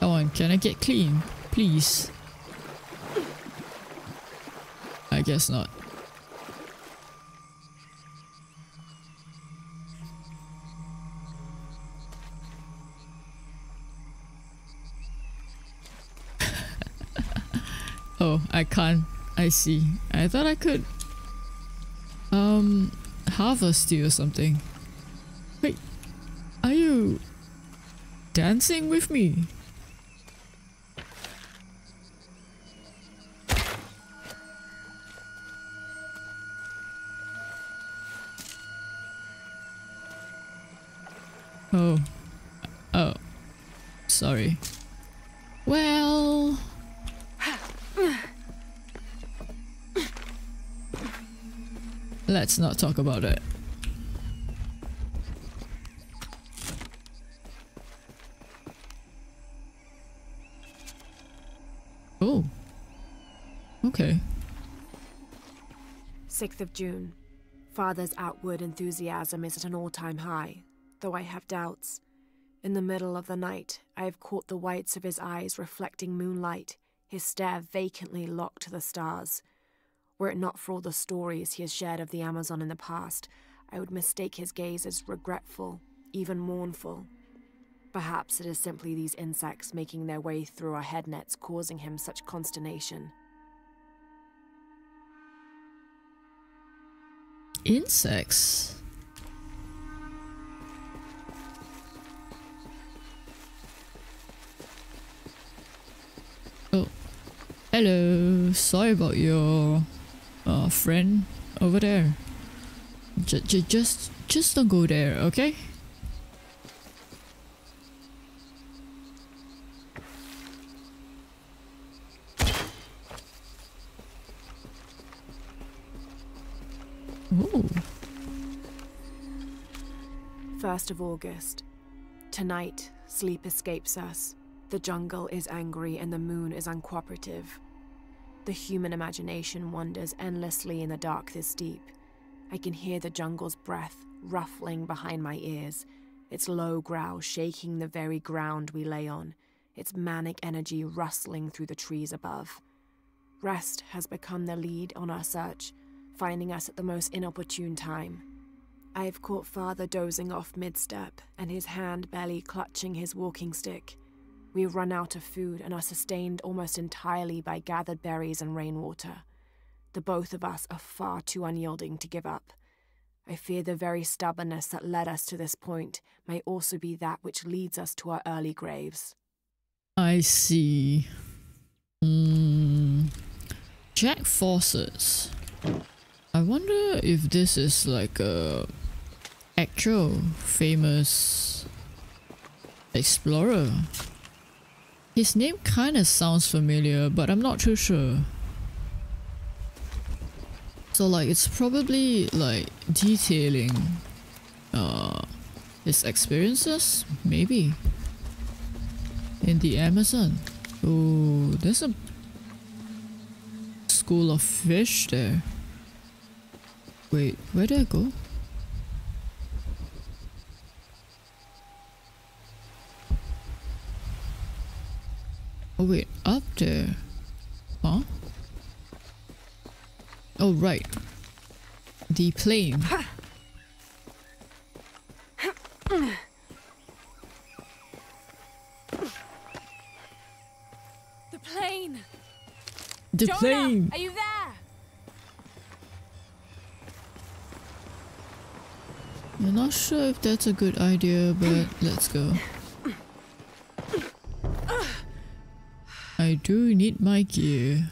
Come on, can I get clean? Please. I guess not. I can't. I see. I thought I could um harvest you or something. Wait, are you dancing with me? Let's not talk about it. Oh. Okay. 6th of June. Father's outward enthusiasm is at an all time high, though I have doubts. In the middle of the night, I have caught the whites of his eyes reflecting moonlight, his stare vacantly locked to the stars. Were it not for all the stories he has shared of the Amazon in the past, I would mistake his gaze as regretful, even mournful. Perhaps it is simply these insects making their way through our head nets causing him such consternation. Insects? Oh. Hello. Sorry about your uh, friend over there. J j just just don't go there, okay? Ooh. 1st of August. Tonight, sleep escapes us. The jungle is angry and the moon is uncooperative. The human imagination wanders endlessly in the dark this deep. I can hear the jungle's breath ruffling behind my ears, its low growl shaking the very ground we lay on, its manic energy rustling through the trees above. Rest has become the lead on our search, finding us at the most inopportune time. I've caught father dozing off mid step and his hand barely clutching his walking stick. We run out of food and are sustained almost entirely by gathered berries and rainwater. The both of us are far too unyielding to give up. I fear the very stubbornness that led us to this point may also be that which leads us to our early graves. I see. Mm, Jack Fawcett. I wonder if this is like a actual famous explorer. His name kind of sounds familiar, but I'm not too sure. So like it's probably like detailing uh his experiences, maybe. In the Amazon. Oh, there's a school of fish there. Wait, where did I go? Oh wait, up there. Huh? Oh right. The plane. The plane! The Jonah, plane! Are you there? I'm not sure if that's a good idea, but let's go. I do need my gear.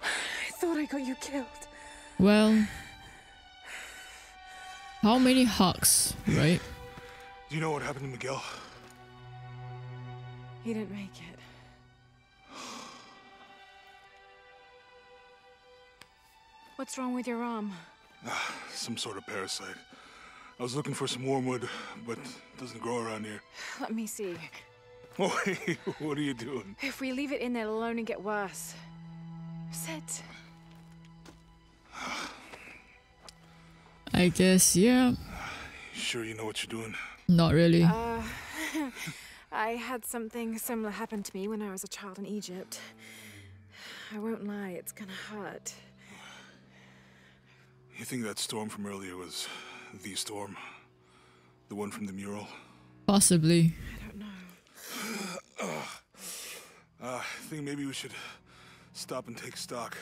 I thought I got you killed. Well, how many hugs, right? Do you know what happened to Miguel? He didn't make it. What's wrong with your arm? Ah, some sort of parasite. I was looking for some wormwood, but it doesn't grow around here. Let me see. Oh, what are you doing? If we leave it in there, it'll only get worse. Sit. I guess, yeah. Sure you know what you're doing? Not really. Uh, I had something similar happen to me when I was a child in Egypt. I won't lie, it's gonna hurt. You think that storm from earlier was the storm? The one from the mural? Possibly. I don't know. Uh, I think maybe we should stop and take stock.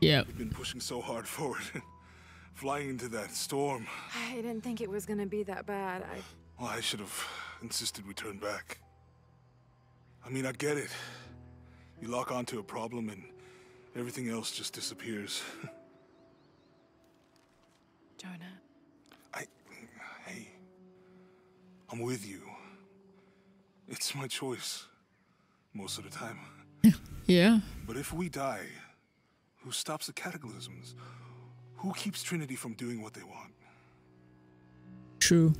Yeah. We've been pushing so hard forward. Flying into that storm. I didn't think it was gonna be that bad. I Well, I should have insisted we turn back. I mean, I get it. You lock onto a problem and everything else just disappears. Jonah. I. Hey. I'm with you. It's my choice. Most of the time. Yeah. But if we die, who stops the cataclysms? Who keeps Trinity from doing what they want? True.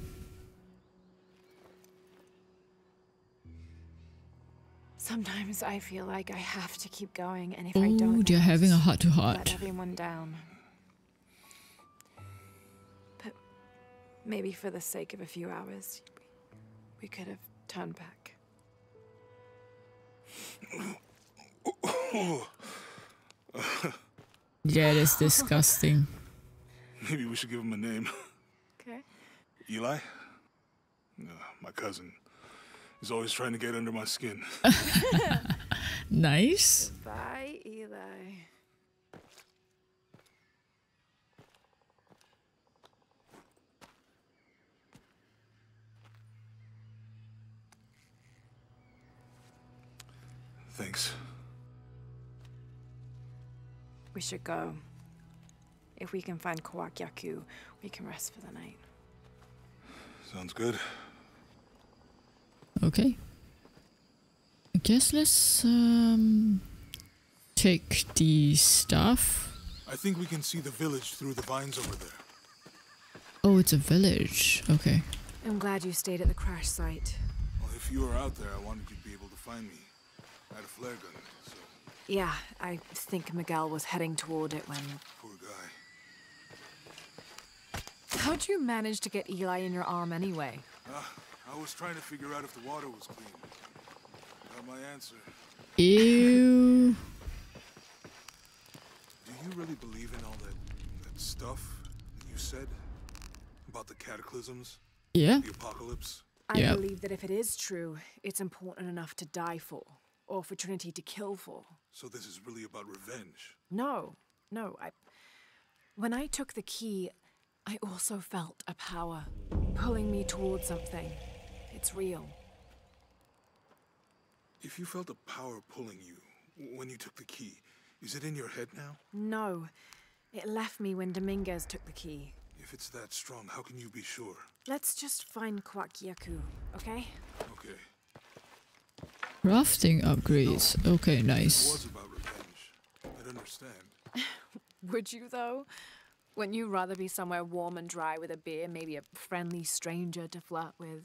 Sometimes I feel like I have to keep going, and if I Oh, don't, they're having a heart to Let heart. everyone down. But maybe for the sake of a few hours, we could have turned back. Yeah, that's disgusting. Maybe we should give him a name. Okay. Eli? Uh, my cousin. He's always trying to get under my skin. Nice. Bye, Eli. Thanks. We should go. If we can find Kuwaq Yaku, we can rest for the night. Sounds good. Okay. I guess let's um take the stuff. I think we can see the village through the vines over there. Oh, it's a village. Okay. I'm glad you stayed at the crash site. Well, if you were out there, I wanted you to be able to find me. I had a flare gun, so Yeah, I think Miguel was heading toward it when. poor guy. How'd you manage to get Eli in your arm anyway? Ah, I was trying to figure out if the water was clean. Got my answer. Ew. Do you really believe in all that, that stuff that you said? About the cataclysms? Yeah. The apocalypse? I Yep. believe that if it is true, it's important enough to die for, or for Trinity to kill for. So this is really about revenge. No, no, I. When I took the key, I also felt a power pulling me towards something. It's real. If you felt a power pulling you when you took the key, is it in your head now? No, it left me when Dominguez took the key. If it's that strong, how can you be sure? Let's just find Kuwaq Yaku, okay? Okay. Crafting upgrades. Okay, nice. was about revenge. I'd understand. Would you, though? Wouldn't you rather be somewhere warm and dry with a beer, maybe a friendly stranger to flirt with?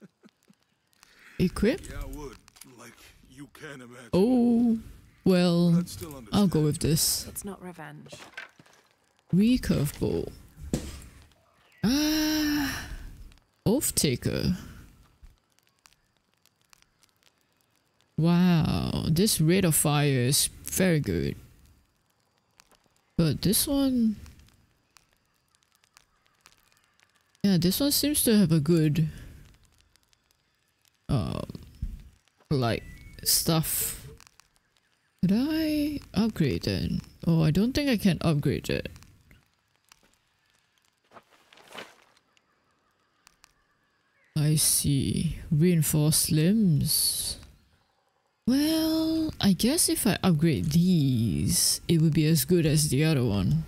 Equip? Yeah, I would. Like you can imagine. Oh, well, I'd still I'll go with this. It's not revenge. Recurve bow. Ah, oath taker. Wow, this rate of fire is very good. But this one, yeah, this one seems to have a good, um, like stuff. Could I upgrade it? Oh, I don't think I can upgrade it. I see. Reinforced limbs. Well, I guess if I upgrade these, it would be as good as the other one.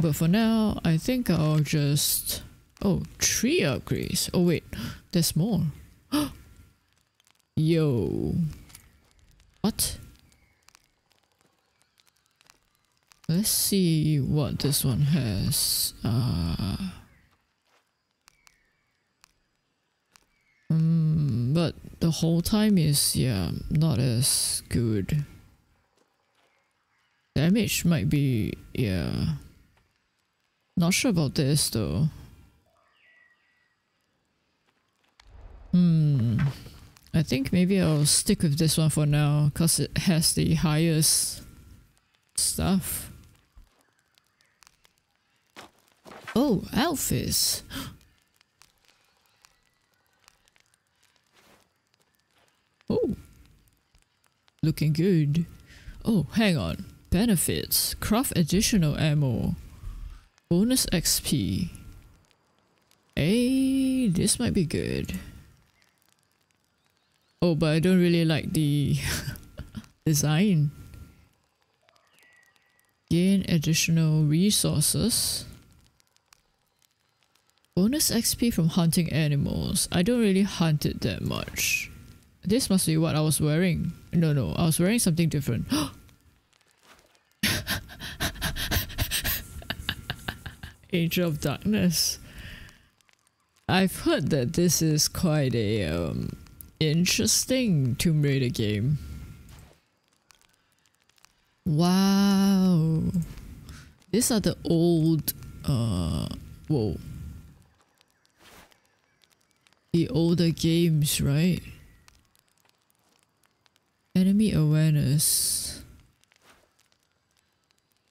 But for now, I think I'll just... Oh, three upgrades. Oh wait, there's more. Yo. What? Let's see what this one has. Uh, mm, but the whole time is, yeah, not as good. Damage might be, yeah. Not sure about this though. Hmm. I think maybe I'll stick with this one for now because it has the highest stuff. Oh, outfits. Oh. Looking good. Oh, hang on. Benefits. Craft additional ammo. Bonus XP. Hey, this might be good. Oh, but I don't really like the design. Gain additional resources. Bonus XP from hunting animals. I don't really hunt it that much. This must be what I was wearing. No, no, I was wearing something different. Angel of Darkness. I've heard that this is quite a um, interesting Tomb Raider game. Wow. These are the old uh whoa. The older games, right? Enemy awareness.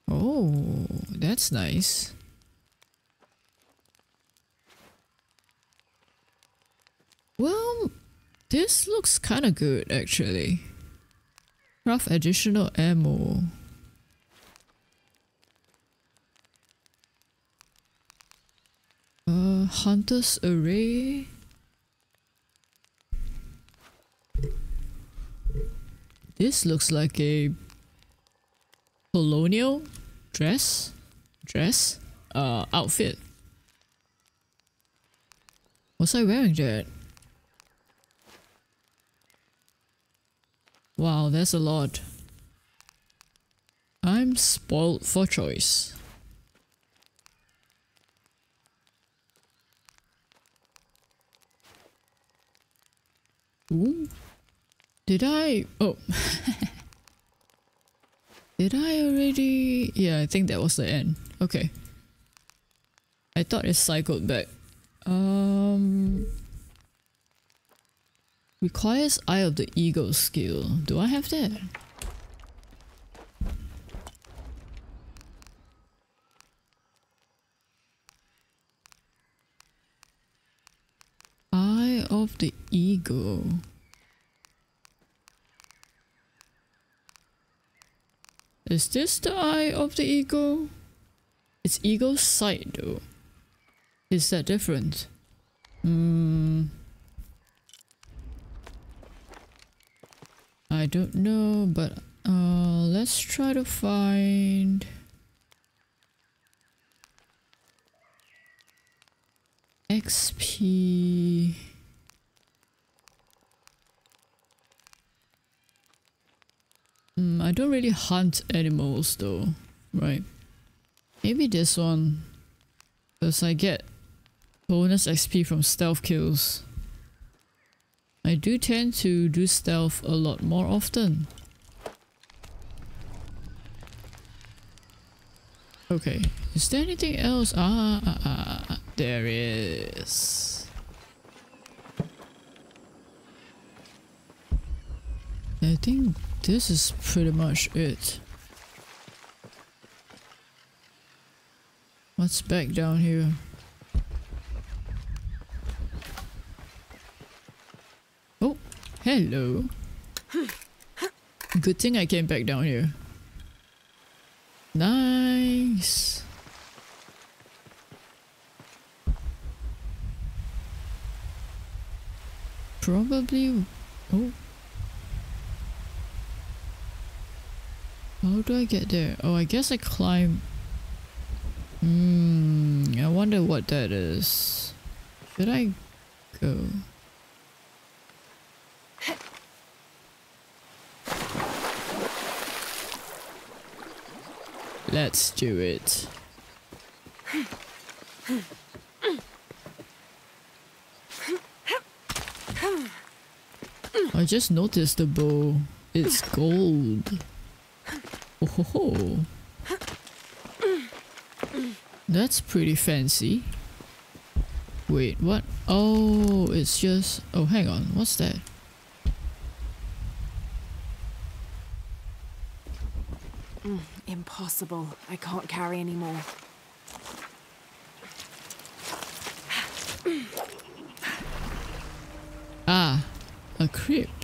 Oh, that's nice. Well, this looks kind of good actually. Craft additional ammo. Uh, Hunter's Array. This looks like a colonial dress, dress, uh, outfit. Was I wearing that? Wow, that's a lot. I'm spoiled for choice. Ooh. Did I? Oh. Did I already? Yeah, I think that was the end. Okay. I thought it cycled back. Um... Requires Eye of the Eagle skill. Do I have that? Eye of the Eagle. Is this the Eye of the Eagle? It's Eagle Sight though. Is that different? Hmm... I don't know, but uh, let's try to find... XP... Mm, I don't really hunt animals though, right? Maybe this one. Because I get bonus XP from stealth kills. I do tend to do stealth a lot more often. Okay, is there anything else? Ah, ah, ah, ah there is. I think this is pretty much it. What's back down here? Oh, hello. Good thing I came back down here. Nice. Probably... Oh. How do I get there? Oh, I guess I climb... Hmm, I wonder what that is. Should I go? Let's do it. I just noticed the bow. It's gold. Oh ho ho. That's pretty fancy. Wait, what? Oh, it's just... Oh, hang on. What's that? Mm, impossible. I can't carry anymore. Ah, a crypt.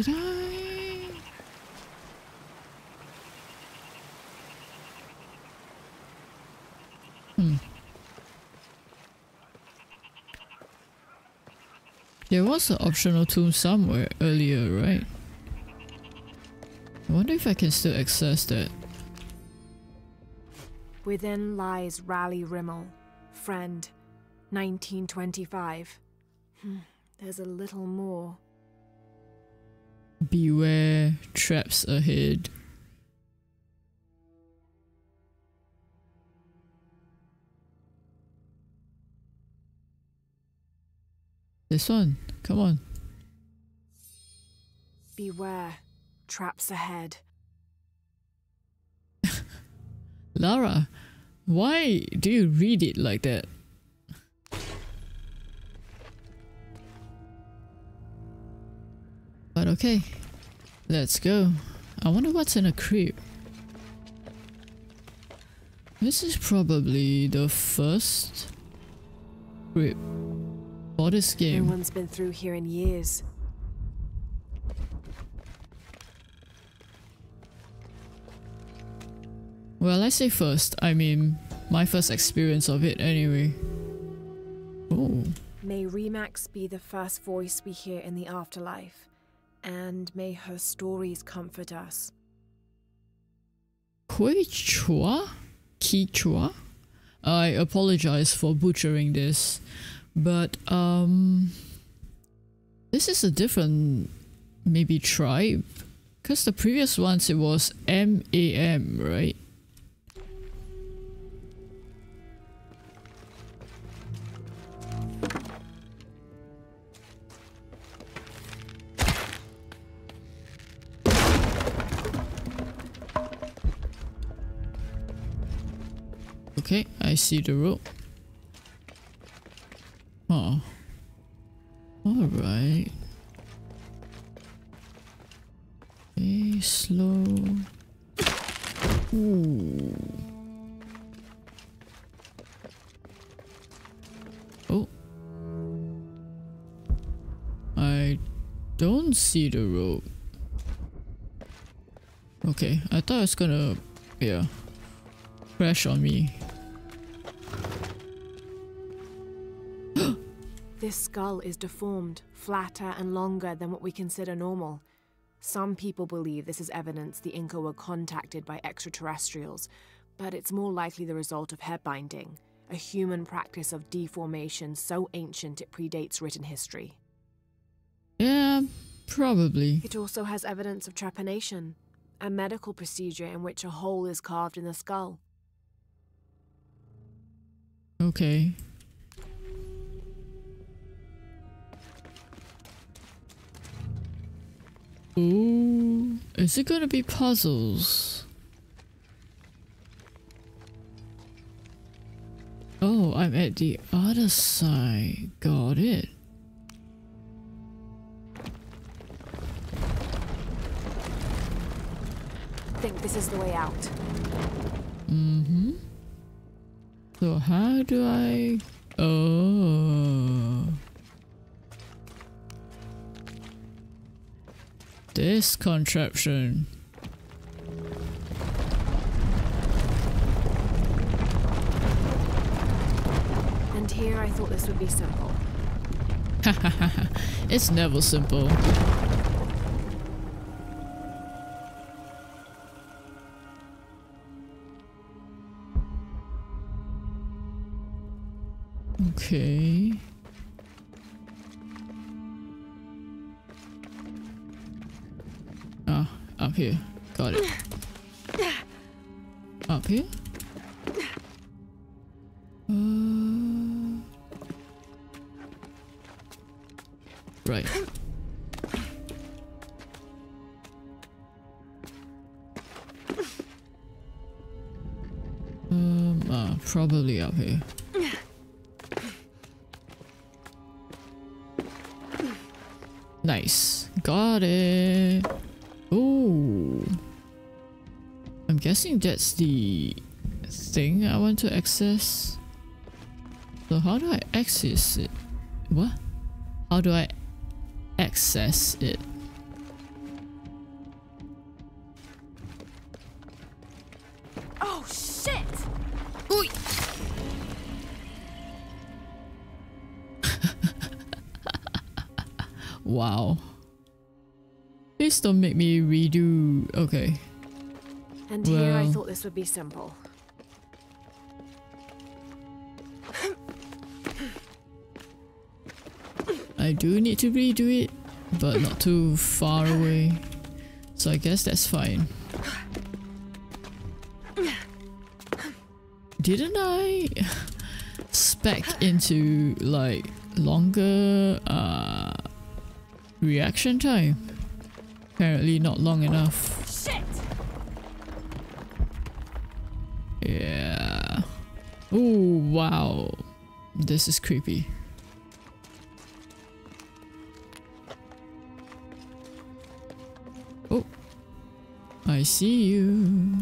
Did I? Hmm. There was an optional tomb somewhere earlier, right? I wonder if I can still access that. Within lies Raleigh Rimell, friend, 1925. Hmm, there's a little more. Beware traps ahead. This one, come on. Beware, traps ahead. Lara, why do you read it like that? Okay, let's go. I wonder what's in a crypt. This is probably the first crypt for this game. No one's been through here in years. Well, I say first. I mean, my first experience of it anyway. Oh. May Remax be the first voice we hear in the afterlife, and may her stories comfort us. Quechua? Quichua? I apologize for butchering this, but um, this is a different maybe tribe, because the previous ones it was M A M, right? See the rope. Oh. Alright. Okay, slow. Ooh. Oh. I don't see the rope. Okay, I thought it was gonna, yeah, crash on me. This skull is deformed, flatter and longer than what we consider normal. Some people believe this is evidence the Inca were contacted by extraterrestrials, but it's more likely the result of head binding, a human practice of deformation so ancient it predates written history. Yeah, probably. It also has evidence of trepanation, a medical procedure in which a hole is carved in the skull. Okay. Ooh, is it gonna be puzzles? Oh, I'm at the other side. Got it. Think this is the way out. Mm-hmm. So how do I... Oh... This contraption. And here I thought this would be simple. it's never simple. Okay. Here. Got it. Up here? Uh, right. Um, ah, probably up here. Nice. Got it. Guessing that's the thing I want to access. So how do I access it? What? How do I access it? Oh shit! Ooh. Wow. Please don't make me redo. Okay. And here I thought this would be simple. I do need to redo it, but not too far away. So I guess that's fine. Didn't I spec into like longer uh reaction time? Apparently not long enough. Wow. This is creepy. Oh. I see you.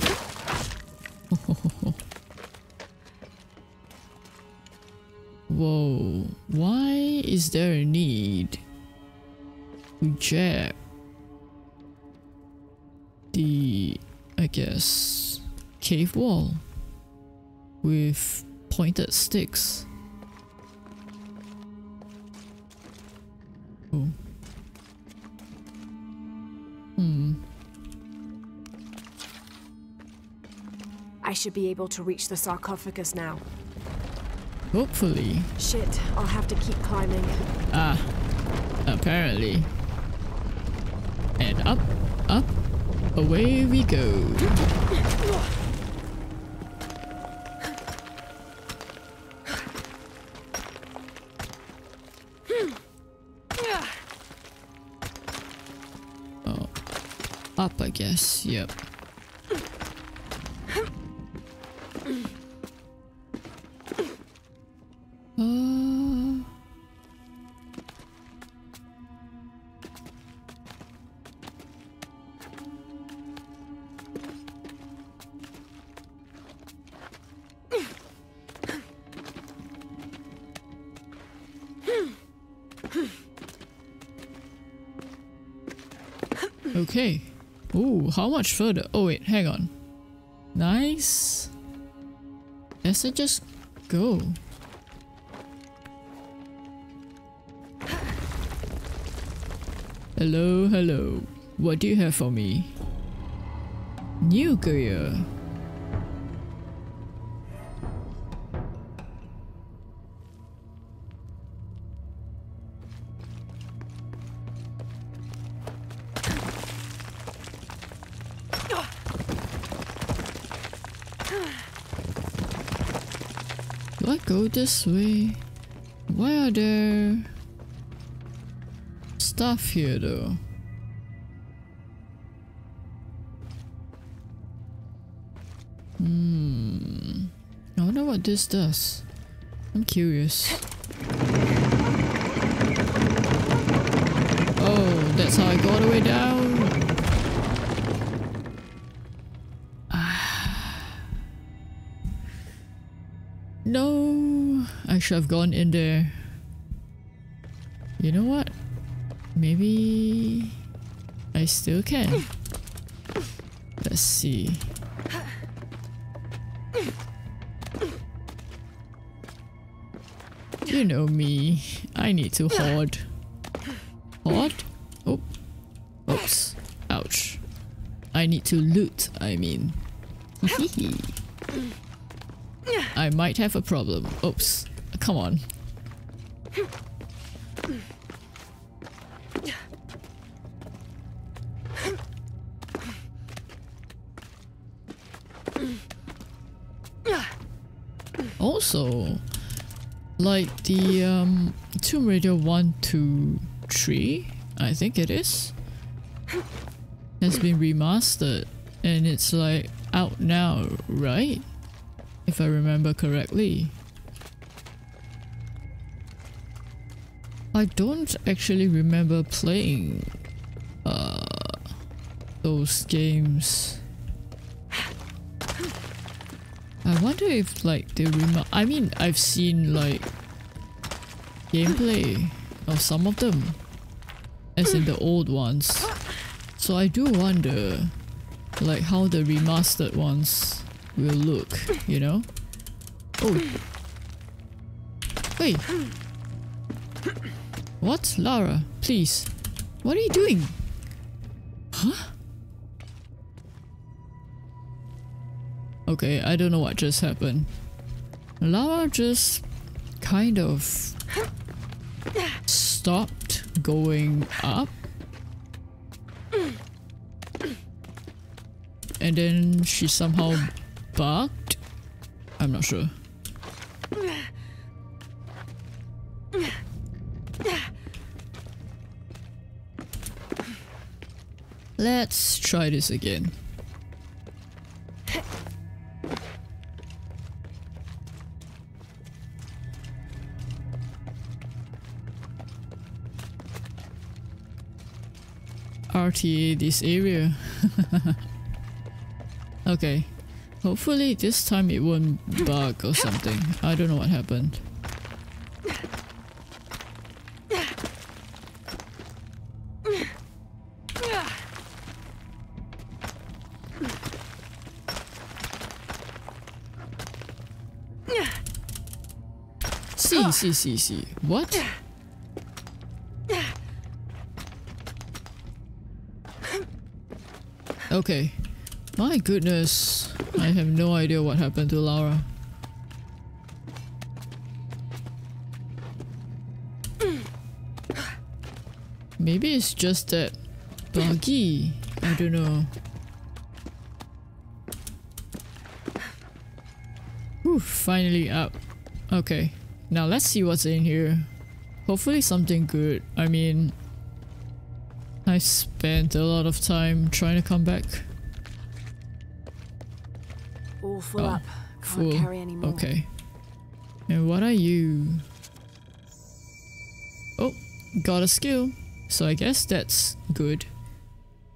Whoa. Why is there a need to jab the, I guess, cave wall with pointed sticks? Oh. Hmm. I should be able to reach the sarcophagus now. Hopefully. Shit, I'll have to keep climbing. Ah. Apparently. And up, up, away we go. Guess. Yep. Much further? Oh wait, hang on. Nice. Let's just go. Hello, hello. What do you have for me? New this way? Why are there stuff here though? Hmm. I wonder what this does. I'm curious. Oh, that's how I go all the way down. Should have gone in there. You know what? Maybe I still can. Let's see. You know me. I need to hoard. Hoard? Oh. Oops. Ouch. I need to loot, I mean. I might have a problem. Oops. Come on. Also, like the um, Tomb Raider 1, 2, 3, I think it is, has been remastered and it's like out now, right? If I remember correctly. I don't actually remember playing uh, those games. I wonder if like they rem- I mean I've seen like gameplay of some of them as in the old ones. So I do wonder like how the remastered ones will look you know? Oh. Wait what Lara please what are you doing huh Okay, I don't know what just happened. Lara just kind of stopped going up. And then she somehow barked. I'm not sure. Let's try this again. RTA this area. okay. Hopefully this time it won't bug or something. I don't know what happened. See, see, see. What? Okay. My goodness. I have no idea what happened to Laura. Maybe it's just that buggy. I don't know. Whew, finally up. Okay. Now let's see what's in here. Hopefully something good. I mean, I spent a lot of time trying to come back. All full Oh, up. Can't full. carry any more. Okay. And what are you? Oh, got a skill. So I guess that's good.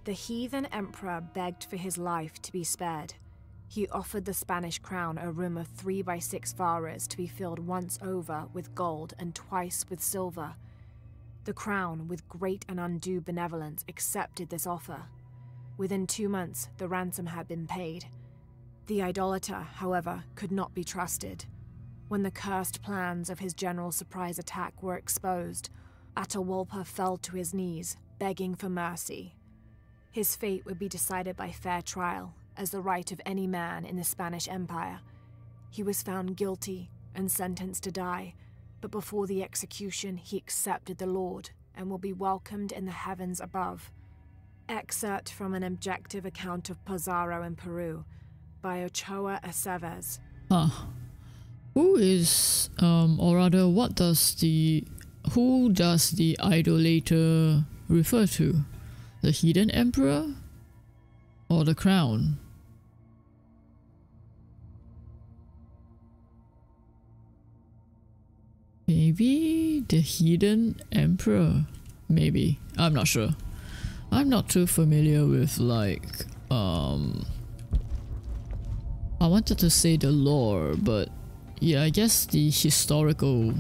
The heathen emperor begged for his life to be spared. He offered the Spanish crown a room of three by six varas to be filled once over with gold and twice with silver. The Crown, with great and undue benevolence, accepted this offer. Within two months, the ransom had been paid. The idolater, however, could not be trusted. When the cursed plans of his general surprise attack were exposed, Atahualpa fell to his knees, begging for mercy. His fate would be decided by fair trial, as the right of any man in the Spanish Empire. He was found guilty and sentenced to die, but before the execution, he accepted the Lord and will be welcomed in the heavens above. Excerpt from an objective account of Pizarro in Peru by Ochoa Aceves. Huh. Who is, um, or rather, what does the, who does the idolater refer to? The hidden emperor? Or the crown? Maybe the hidden emperor? Maybe. I'm not sure. I'm not too familiar with like um I wanted to say the lore, but yeah, I guess the historical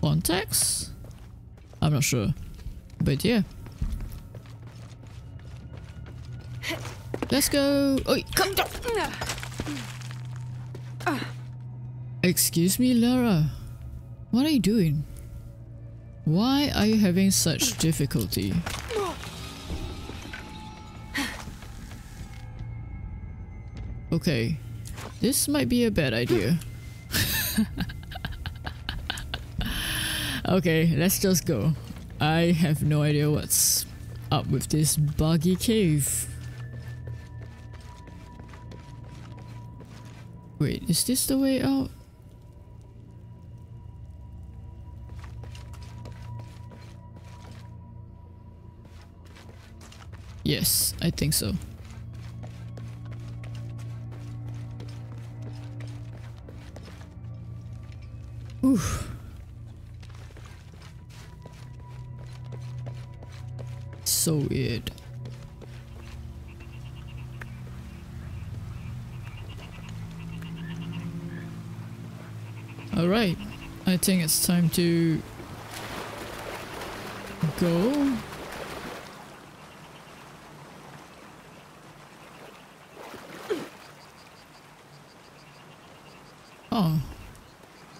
context? I'm not sure. But yeah. Let's go. Oh, come down. Excuse me, Lara. What are you doing? Why are you having such difficulty? Okay, this might be a bad idea. okay, let's just go. I have no idea what's up with this buggy cave. Wait, is this the way out? Yes, I think so. Oof. So weird. Alright, I think it's time to go. Oh.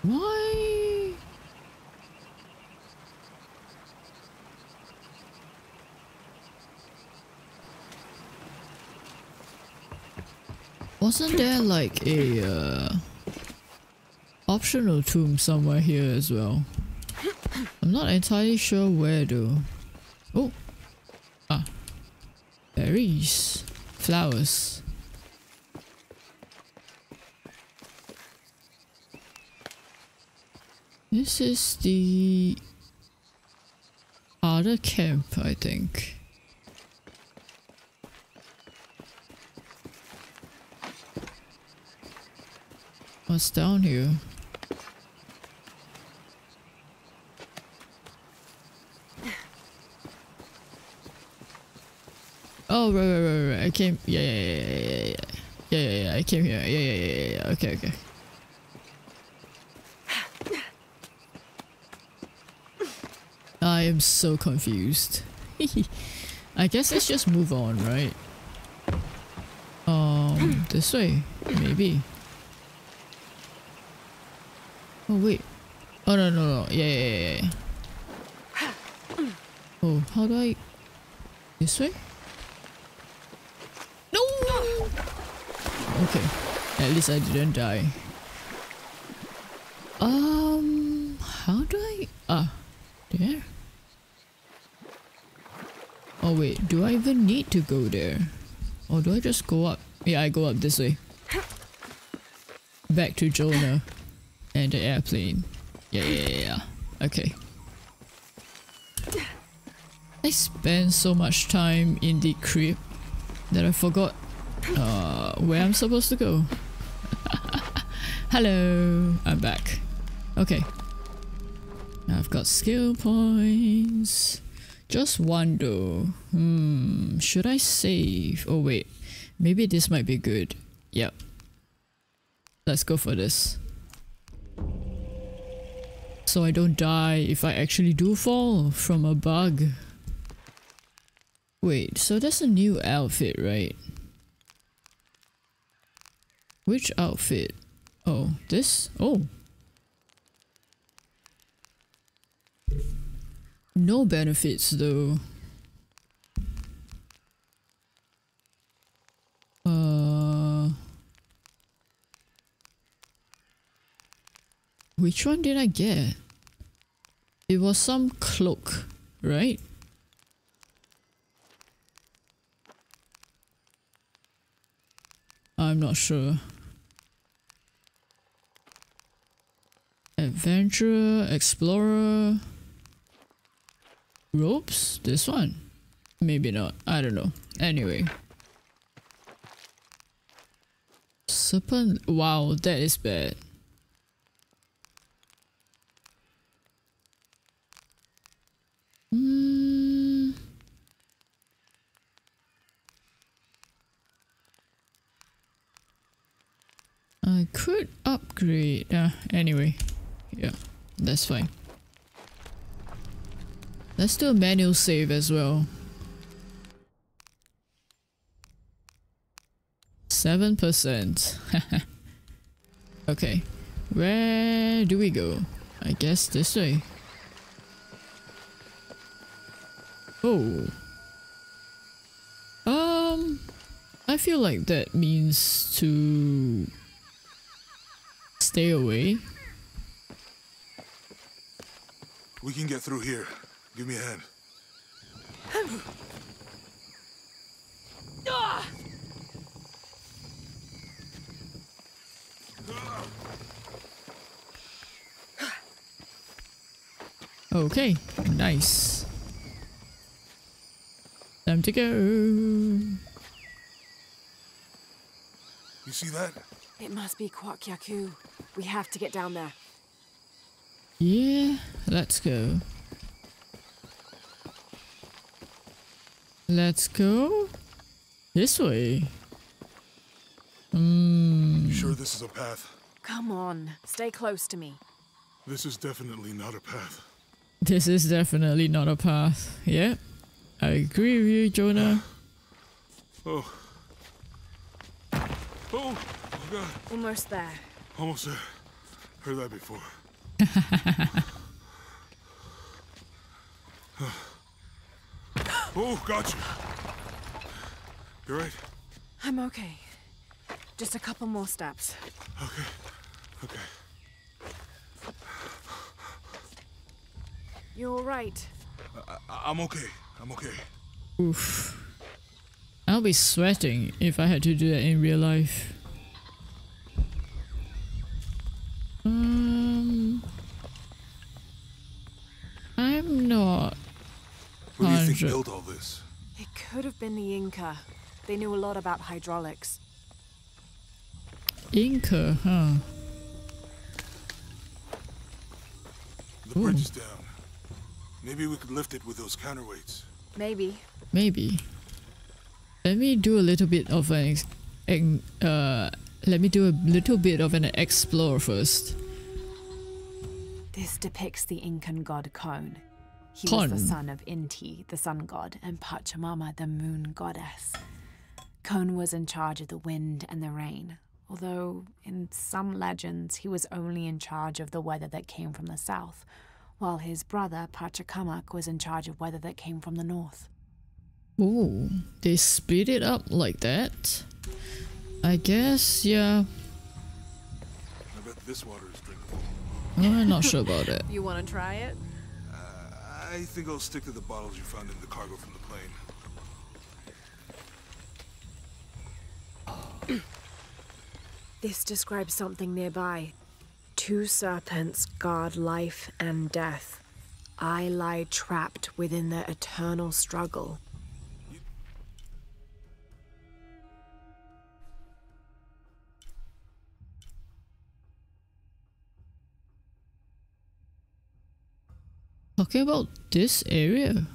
Why? Wasn't there like a uh, optional tomb somewhere here as well? I'm not entirely sure where though. Oh. Ah. Berries. Flowers. This is the other camp, I think. What's down here? Oh, right, right, right, right. I came. Yeah, yeah, yeah, yeah, yeah, yeah. Yeah, yeah. I came here. Yeah, yeah, yeah, yeah. Okay, okay. Am so confused. I guess let's just move on, right? Um, this way, maybe. Oh wait. Oh no no no. Yeah yeah yeah yeah. Oh, how do I? This way? No. Okay. At least I didn't die. Um, how do I? Ah, there. Oh wait, do I even to go there? Or do I just go up? Yeah, I go up this way. Back to Jonah and the airplane. Yeah, yeah, yeah, yeah. Okay. I spent so much time in the crib that I forgot uh, where I'm supposed to go. Hello, I'm back. Okay. I've got skill points. Just one though. Hmm, should I save? Oh wait, maybe this might be good. Yep. Let's go for this. So I don't die if I actually do fall from a bug. Wait, so that's a new outfit, right? Which outfit? Oh, this? Oh. No benefits though. Uh, which one did I get? It was some cloak, right? I'm not sure. Adventurer, Explorer, Ropes? This one? Maybe not. I don't know. Anyway. Serpent. Wow, that is bad. Hmm. I could upgrade. Uh, anyway, yeah, that's fine. Let's do a manual save as well. 7%. okay, where do we go? I guess this way. Oh. Um, I feel like that means to stay away. We can get through here. Give me a hand. Okay, nice. Time to go. You see that? It must be Kuwaq Yaku. We have to get down there. Yeah, let's go. Let's go this way. Hmm. You sure this is a path? Come on, stay close to me. This is definitely not a path. This is definitely not a path. Yeah, I agree with you, Jonah. Oh. Oh, oh god. Almost there. Almost there. Heard that before. oh, got you. You're right? I'm okay. Just a couple more steps. Okay. Okay. You're all right. I am okay. I'm okay. Oof. I'll be sweating if I had to do that in real life. Um, I'm not. Who do you think built all this? It could have been the Inca. They knew a lot about hydraulics. Inca, huh? The bridge is down. Maybe we could lift it with those counterweights. Maybe. Maybe. Let me do a little bit of an, an uh, let me do a little bit of an explore first. This depicts the Incan god Kon. He Kon. was the son of Inti, the sun god, and Pachamama, the moon goddess. Kon was in charge of the wind and the rain, although in some legends he was only in charge of the weather that came from the south, while his brother Pachacamac was in charge of weather that came from the north. Oh, they split it up like that? I guess, yeah. I bet this water is drinkable. I'm not sure about it. You want to try it? I think I'll stick to the bottles you found in the cargo from the plane. This describes something nearby. Two serpents guard life and death. I lie trapped within their eternal struggle. Talking about this area.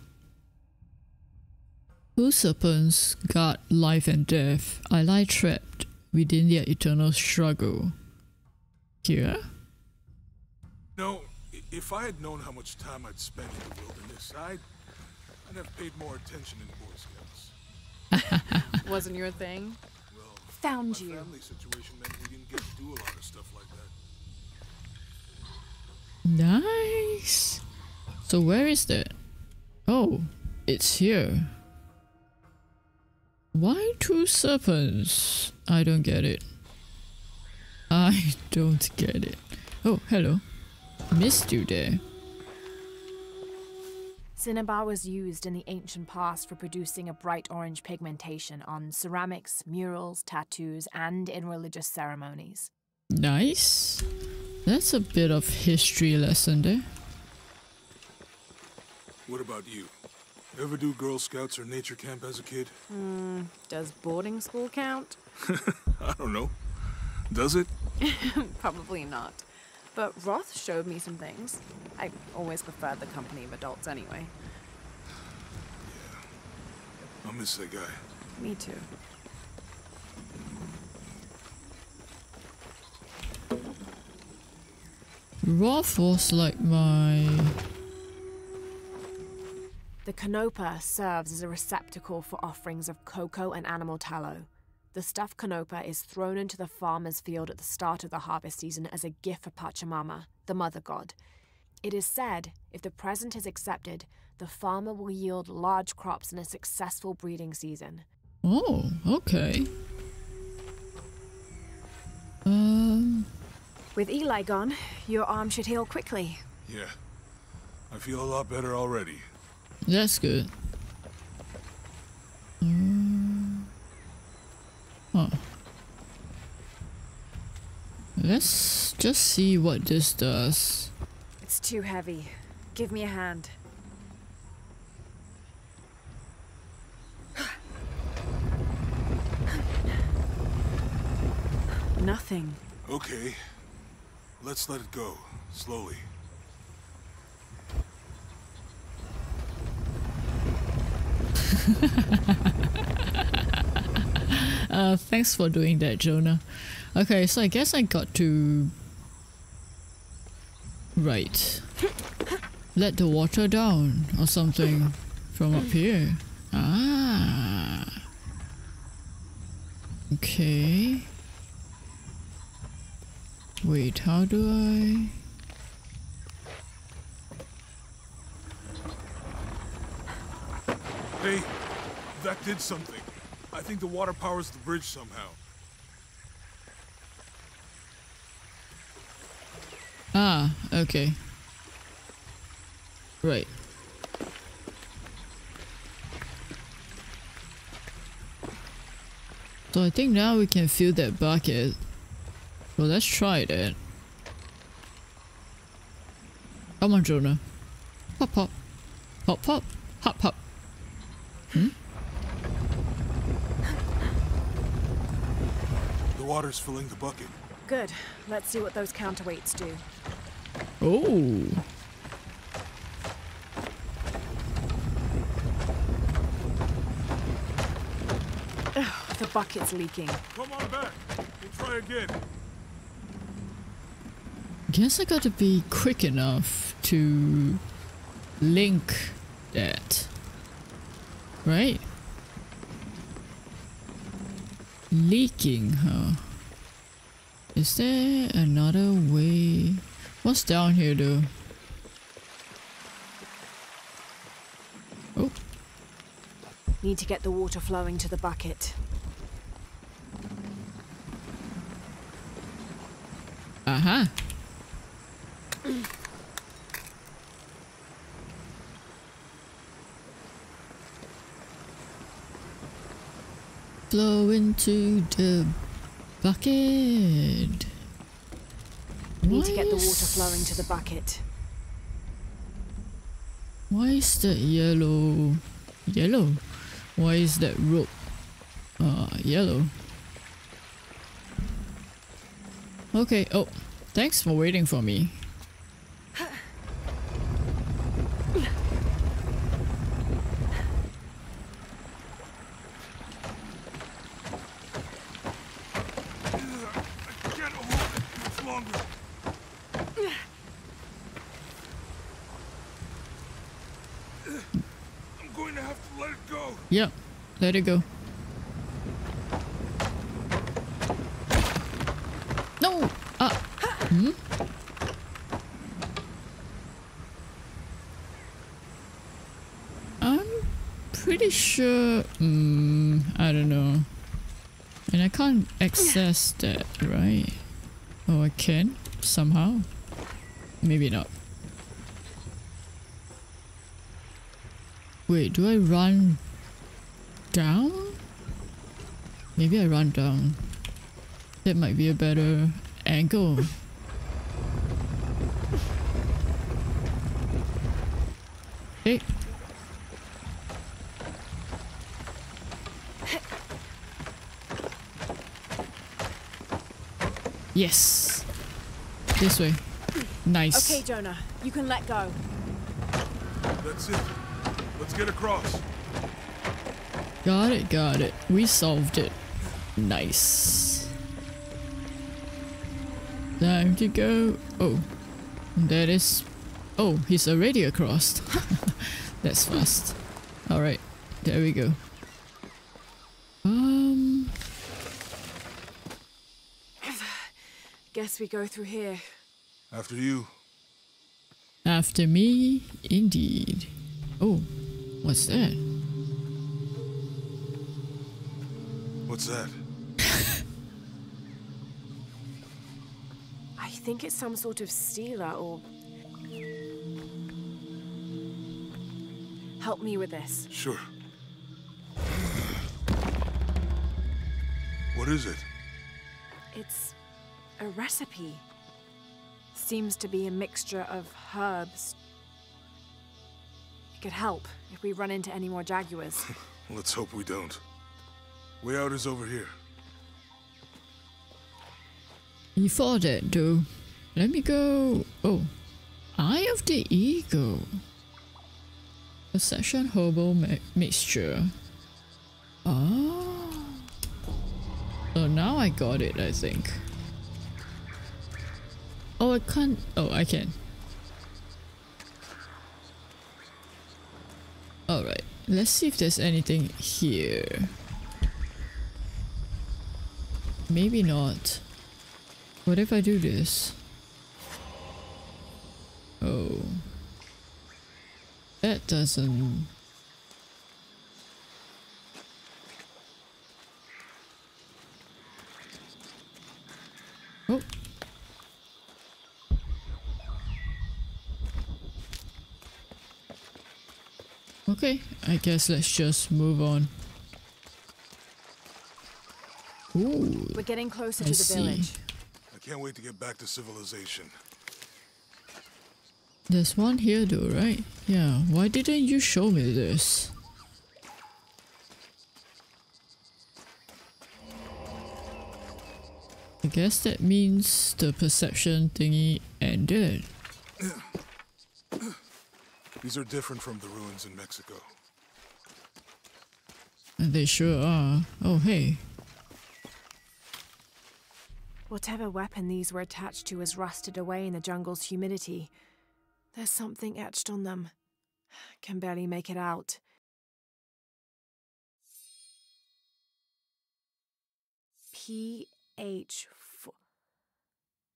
Two serpents guard life and death. I lie trapped within their eternal struggle. Here? No, If I had known how much time I'd spent in the wilderness, I'd, I'd have paid more attention in Boy Scouts. Wasn't your thing? Found My you. family situation meant we didn't get to do a lot of stuff like that. Nice. So where is that? Oh, it's here. Why two serpents? I don't get it. I don't get it. Oh, hello. Missed you there. Cinnabar was used in the ancient past for producing a bright orange pigmentation on ceramics, murals, tattoos, and in religious ceremonies. Nice. That's a bit of history lesson there. What about you? Ever do Girl Scouts or nature camp as a kid? Hmm, does boarding school count? I don't know. Does it? Probably not. But Roth showed me some things. I always preferred the company of adults anyway. Yeah. I'll miss that guy. Me too. Roth was like my. The canopa serves as a receptacle for offerings of cocoa and animal tallow. The stuffed canopa is thrown into the farmer's field at the start of the harvest season as a gift for Pachamama, the mother god. It is said if the present is accepted, the farmer will yield large crops in a successful breeding season. Oh, okay. Um. With Eli gone, your arm should heal quickly. Yeah. I feel a lot better already. That's good. Um, huh. Let's just see what this does. It's too heavy. Give me a hand. Nothing. Okay. Let's let it go. Slowly. uh, thanks for doing that, Jonah. Okay, so I guess I got to. Right. Let the water down or something from up here. Ah. Okay. Wait, how do I. Hey, that did something. I think the water powers the bridge somehow. Ah, okay. Right. So I think now we can fill that bucket. Well, let's try that. Come on, Jonah. Pop, pop. Pop, pop. Hop, hop. Hmm? The water's filling the bucket. Good. Let's see what those counterweights do. Oh. Ugh, the bucket's leaking. Come on back. We'll try again. Guess I gotta be quick enough to link that. Right? Leaking, huh? Is there another way? What's down here though? Oh, Need to get the water flowing to the bucket. Uh-huh. aha. Flow into the bucket. We Need to get the water flowing to the bucket. Why is that yellow? Yellow? Why is that rope? Uh, yellow. Okay, oh, thanks for waiting for me. I can't hold it much longer. Yep, let it go. No! Ah! Hmm? I'm pretty sure... Hmm, I don't know. And I can't access that, right? Oh, I can? Somehow? Maybe not. Wait, do I run down? Maybe I run down. That might be a better angle. Hey. Yes. This way. Nice. Okay, Jonah, you can let go. That's it. Let's get across. Got it, got it. We solved it. Nice. Time to go. Oh, that is... Oh, he's already across. That's fast. Alright, there we go. Um... Guess we go through here. After you. After me, indeed. Oh, what's that? What's that? I think it's some sort of stealer or. Help me with this. Sure. What is it? It's a recipe. Seems to be a mixture of herbs. It could help if we run into any more jaguars. Let's hope we don't. Way out is over here. Before that though, let me go... Oh, Eye of the Eagle. Possession Herbal mi Mixture. Ah. Oh. So now I got it, I think. Oh, I can't... Oh, I can. Alright, let's see if there's anything here. Maybe not. What if I do this? Oh. That doesn't... Oh. Okay, I guess let's just move on. Ooh. We're getting closer I to the see. village. I can't wait to get back to civilization. There's one here though, right? Yeah, why didn't you show me this? I guess that means the perception thingy ended. These are different from the ruins in Mexico. And they sure are. Oh hey. Whatever weapon these were attached to has rusted away in the jungle's humidity. There's something etched on them. Can barely make it out. P.H. F-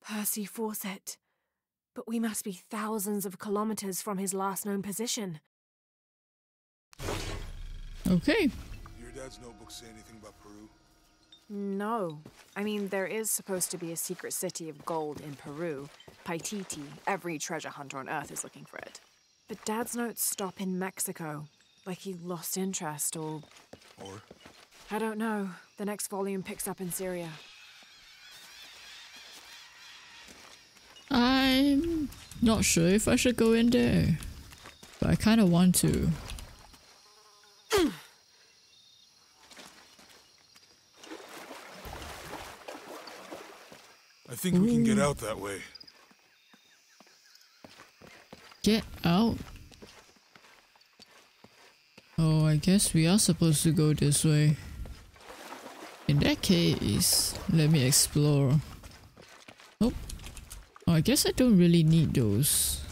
Percy Fawcett. But we must be thousands of kilometers from his last known position. Okay. Your dad's notebook say anything about Peru? No. I mean, there is supposed to be a secret city of gold in Peru. Paititi. Every treasure hunter on Earth is looking for it. But Dad's notes stop in Mexico. Like he lost interest or. Or? I don't know. The next volume picks up in Syria. I'm not sure if I should go in there. But I kinda want to. I think we can get out that way. Get out. Oh, I guess we are supposed to go this way. In that case, let me explore. Nope. Oh, I guess I don't really need those.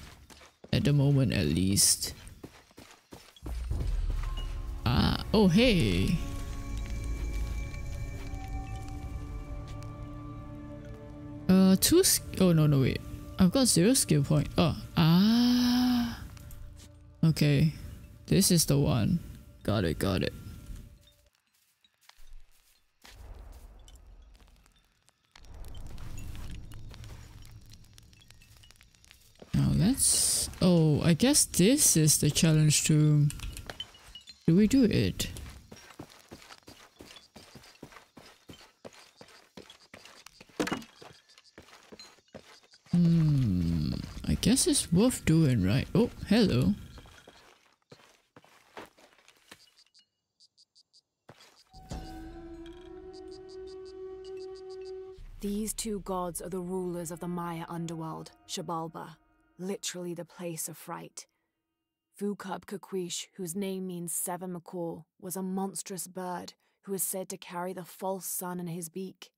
At the moment, at least. Ah, Oh, hey. Uh, two. Oh no, no wait. I've got zero skill point. Oh, ah. Okay, this is the one. Got it. Got it. Now let's. Oh, I guess this is the challenge room. Do we do it? Hmm, I guess it's worth doing, right? Oh, hello. These two gods are the rulers of the Maya underworld, Xibalba, literally the place of fright. Vucub Caquix, whose name means seven macaw, was a monstrous bird who is said to carry the false sun in his beak.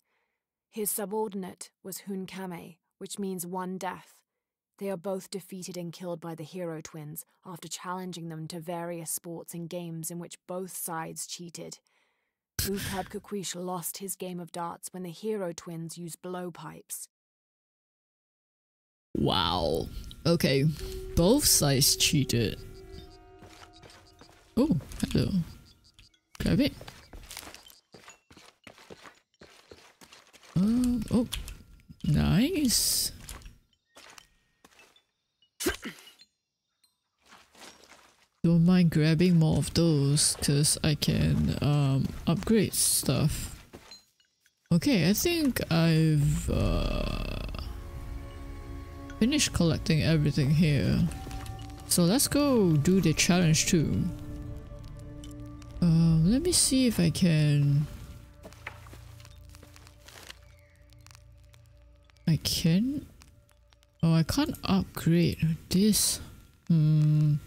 His subordinate was Hun-Came, which means one death. They are both defeated and killed by the hero twins after challenging them to various sports and games in which both sides cheated. Vucub Caquix lost his game of darts when the hero twins used blowpipes. Wow. Okay, both sides cheated. Oh, hello. Grab it. Um, oh, nice. Don't mind grabbing more of those because I can um, upgrade stuff. Okay, I think I've uh, finished collecting everything here. So let's go do the challenge too. Um, let me see if I can... I can? Oh, I can't upgrade this. Hmm.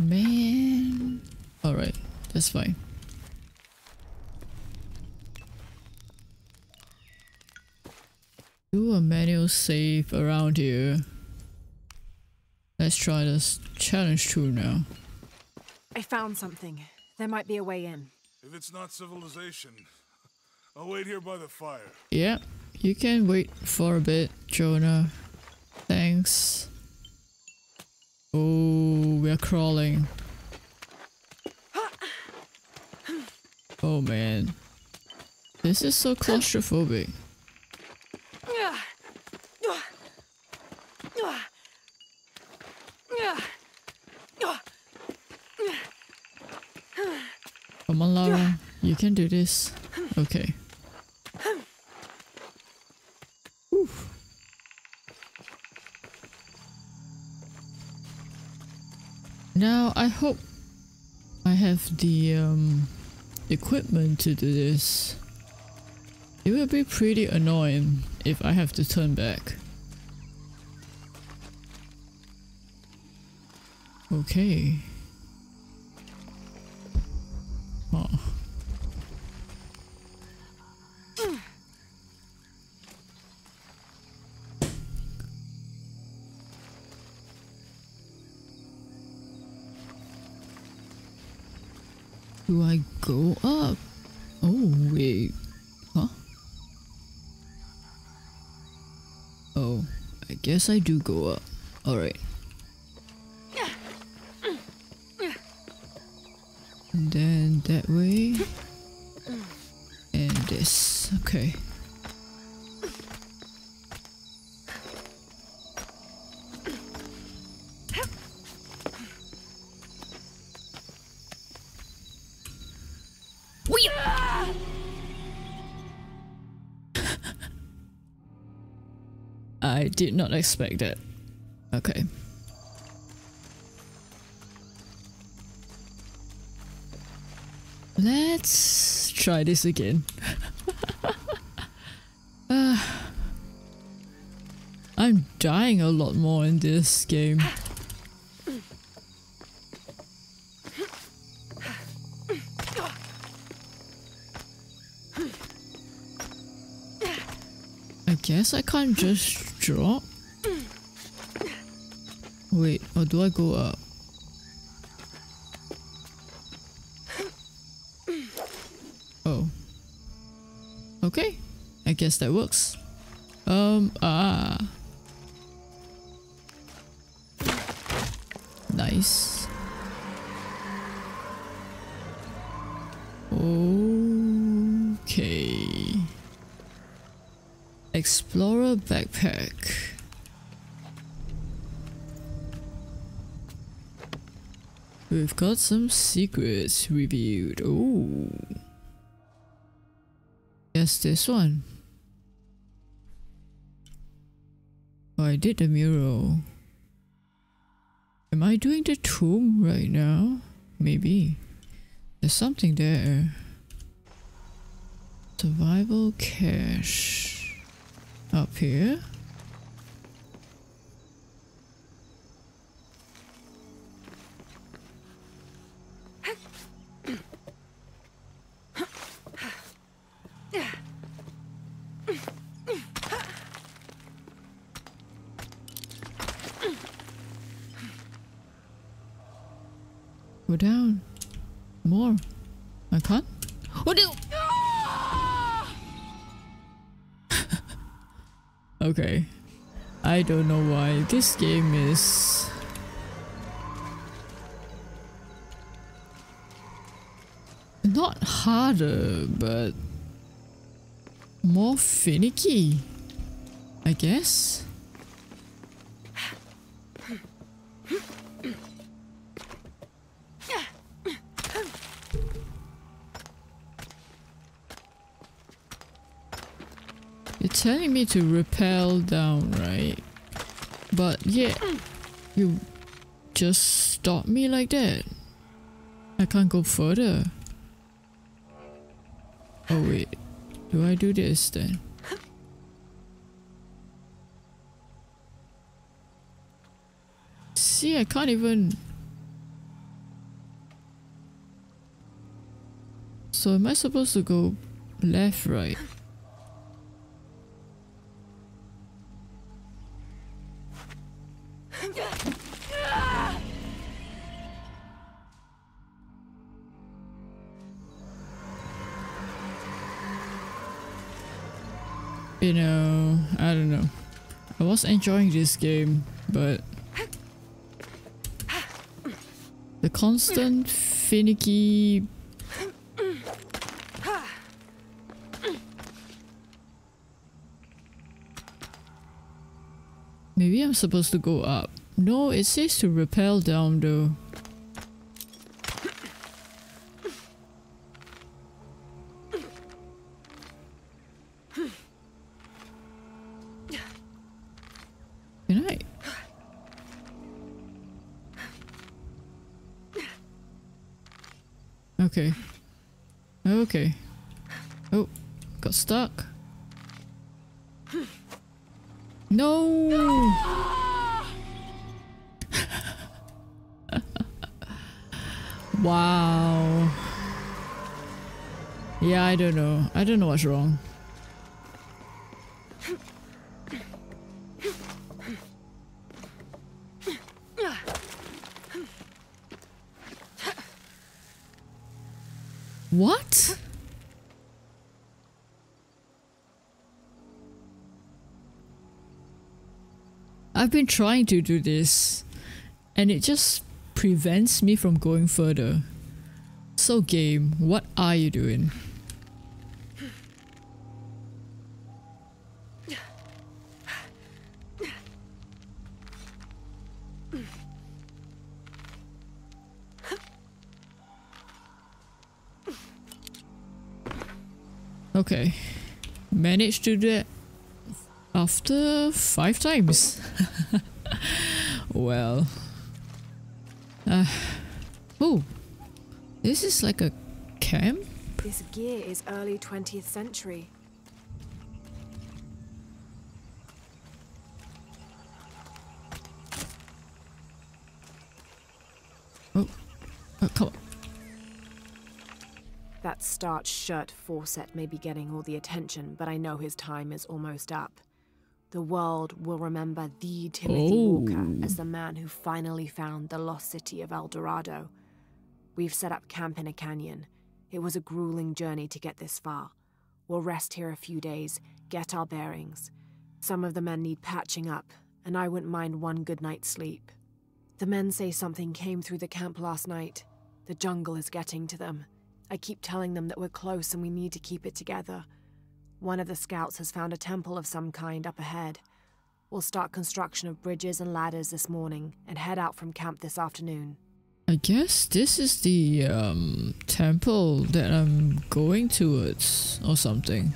Man. Alright, that's fine. Do a manual save around here. Let's try this challenge tool now. I found something. There might be a way in. If it's not civilization, I'll wait here by the fire. Yeah, you can wait for a bit, Jonah. Thanks. Oh, we're crawling. Oh man. This is so claustrophobic. Come on, Lara. You can do this. Okay. Have the um, equipment to do this. It will be pretty annoying if I have to turn back. Okay. Guess I do go up. Alright. Did not expect that. Okay. Let's try this again. uh, I'm dying a lot more in this game. I guess I can't just drop. Wait, or do I go up? Oh. Okay. I guess that works. Um, ah. Explorer backpack. We've got some secrets revealed. Oh. Yes, this one. Oh, I did the mural. Am I doing the tomb right now? Maybe. There's something there. Survival cache. Up here? This game is... Not harder, but... More finicky. I guess? You're telling me to rappel down, right? But yeah, you just stop me like that. I can't go further. Oh wait, do I do this then? See, I can't even... So am I supposed to go left, right? You know, I don't know. I was enjoying this game, but the constant finicky Maybe I'm supposed to go up. No, it says to rappel down though. I don't know what's wrong. What? I've been trying to do this and it just prevents me from going further. So game, what are you doing? Managed to do that after five times. well. Uh, oh. This is like a camp? This gear is early 20th century. Oh. oh come on. That starched shirt Fawcett may be getting all the attention, but I know his time is almost up. The world will remember the Timothy Oh. Walker as the man who finally found the lost city of El Dorado. We've set up camp in a canyon. It was a grueling journey to get this far. We'll rest here a few days, get our bearings. Some of the men need patching up, and I wouldn't mind one good night's sleep. The men say something came through the camp last night. The jungle is getting to them. I keep telling them that we're close and we need to keep it together. One of the scouts has found a temple of some kind up ahead. We'll start construction of bridges and ladders this morning and head out from camp this afternoon. I guess this is the um, temple that I'm going towards or something.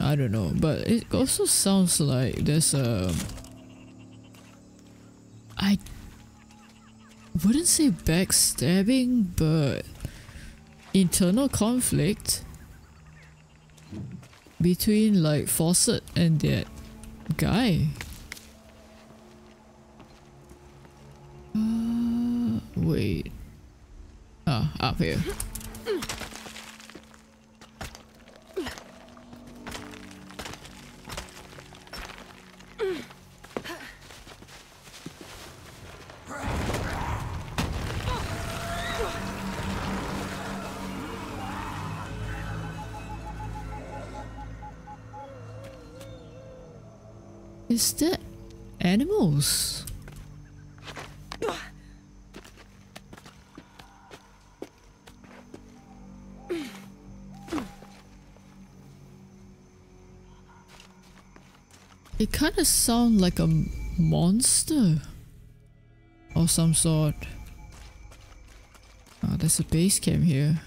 I don't know, but it also sounds like there's a. I wouldn't say backstabbing, but internal conflict between like Fawcett and that guy. Uh, wait. Ah, up here. That animals? It kind of sound like a monster or some sort. Ah, there's a base camp here.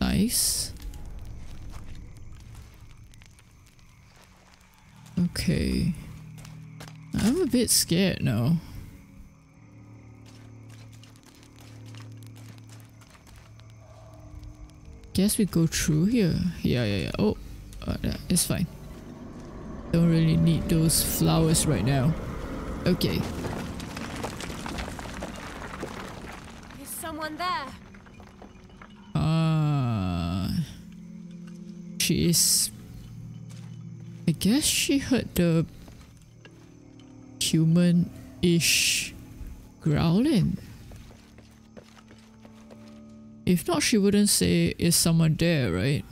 Nice. Okay. I'm a bit scared now. Guess we go through here. Yeah, yeah, yeah. Oh, uh, yeah, it's fine. Don't really need those flowers right now. Okay. Is someone there? Uh, she is. I guess she heard the human-ish growling. If not, she wouldn't say, is someone there, right?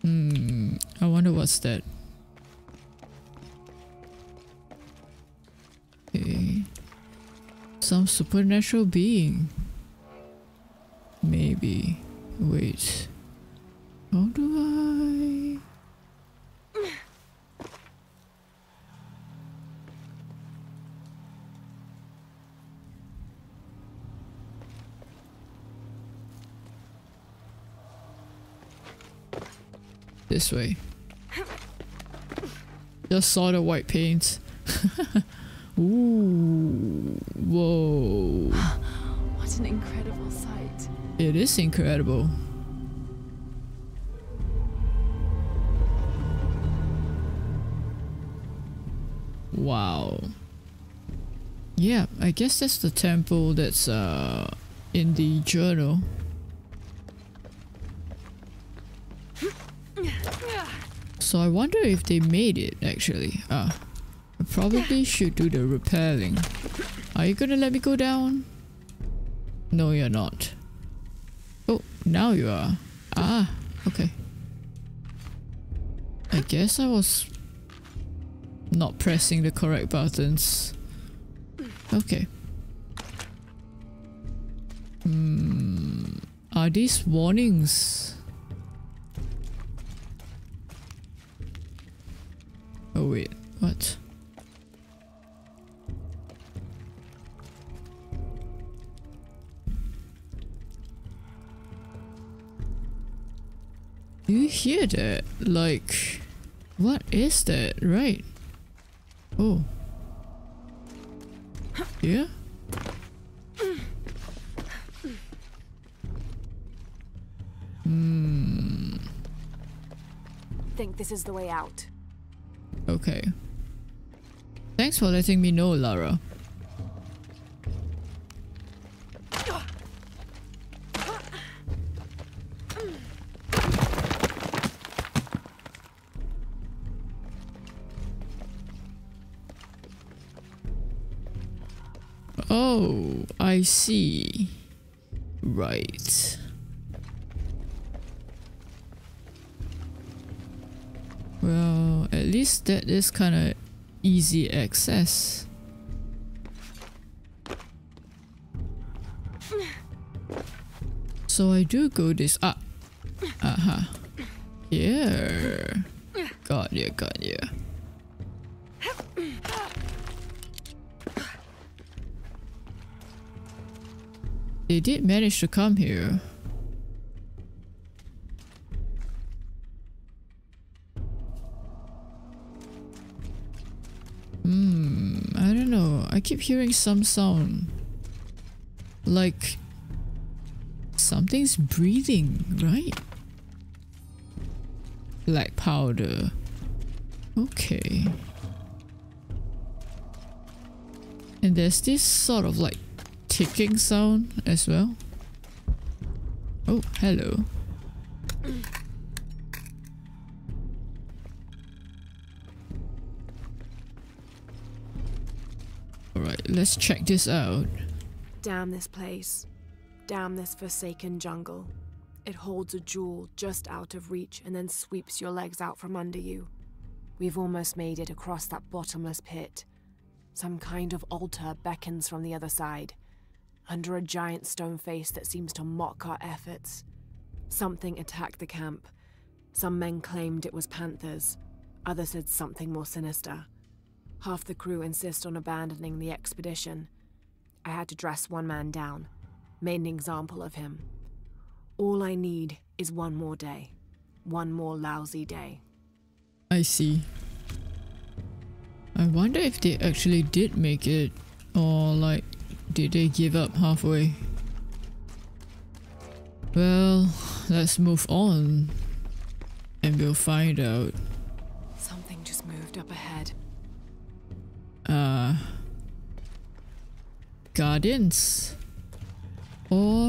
Hmm, I wonder what's that. Okay. Some supernatural being. Maybe. Wait. How do I... This way. Just saw the white paint. Ooh. Whoa. What an incredible sight. It is incredible. Wow. Yeah, I guess that's the temple that's uh in the journal. So I wonder if they made it actually. Ah. I probably should do the rappelling. Are you gonna let me go down? No, you're not. Oh, now you are. Ah, okay. I guess I was not pressing the correct buttons. Okay. Hmm. Are these warnings? Hear that? Like, what is that? Right. Oh. Yeah? Hmm. Think this is the way out. Okay. Thanks for letting me know, Lara. I see. Right. Well, at least that is kind of easy access. So I do go this ah. Uh huh. Yeah. Got you, got you. They did manage to come here. Hmm, I don't know. I keep hearing some sound. Like something's breathing, right? Black powder. Okay. And there's this sort of like ticking sound as well. Oh, hello. Alright, let's check this out. Damn this place. Damn this forsaken jungle. It holds a jewel just out of reach and then sweeps your legs out from under you. We've almost made it across that bottomless pit. Some kind of altar beckons from the other side, under a giant stone face that seems to mock our efforts. Something attacked the camp. Some men claimed it was panthers, others said something more sinister. Half the crew insist on abandoning the expedition. I had to dress one man down, made an example of him. All I need is one more day. One more lousy day. I see. I wonder if they actually did make it or like did they give up halfway? Well, let's move on and we'll find out. Something just moved up ahead. Uh Guardians or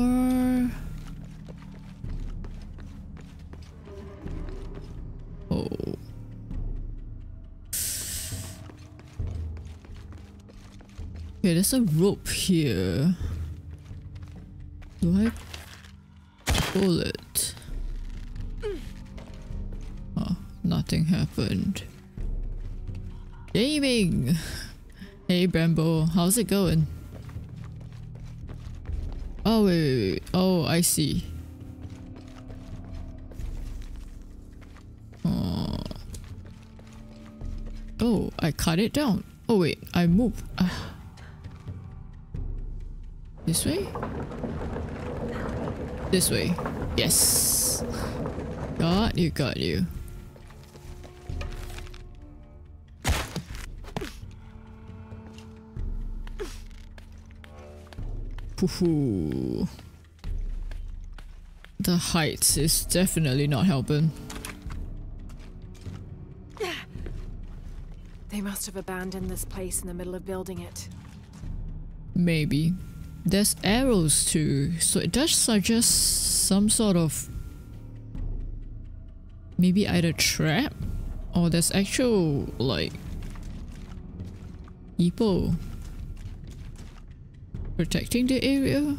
there's a rope here. Do I pull it? Oh, nothing happened. Gaming! Hey Brambo, how's it going? Oh wait, wait, wait. Oh, I see. Oh. Oh, I cut it down. Oh wait, I move. Ah. This way? This way. Yes. Got you, got you. Hoo The height is definitely not helping. They must have abandoned this place in the middle of building it. Maybe. There's arrows too, so it does suggest some sort of maybe either trap or there's actual like people protecting the area.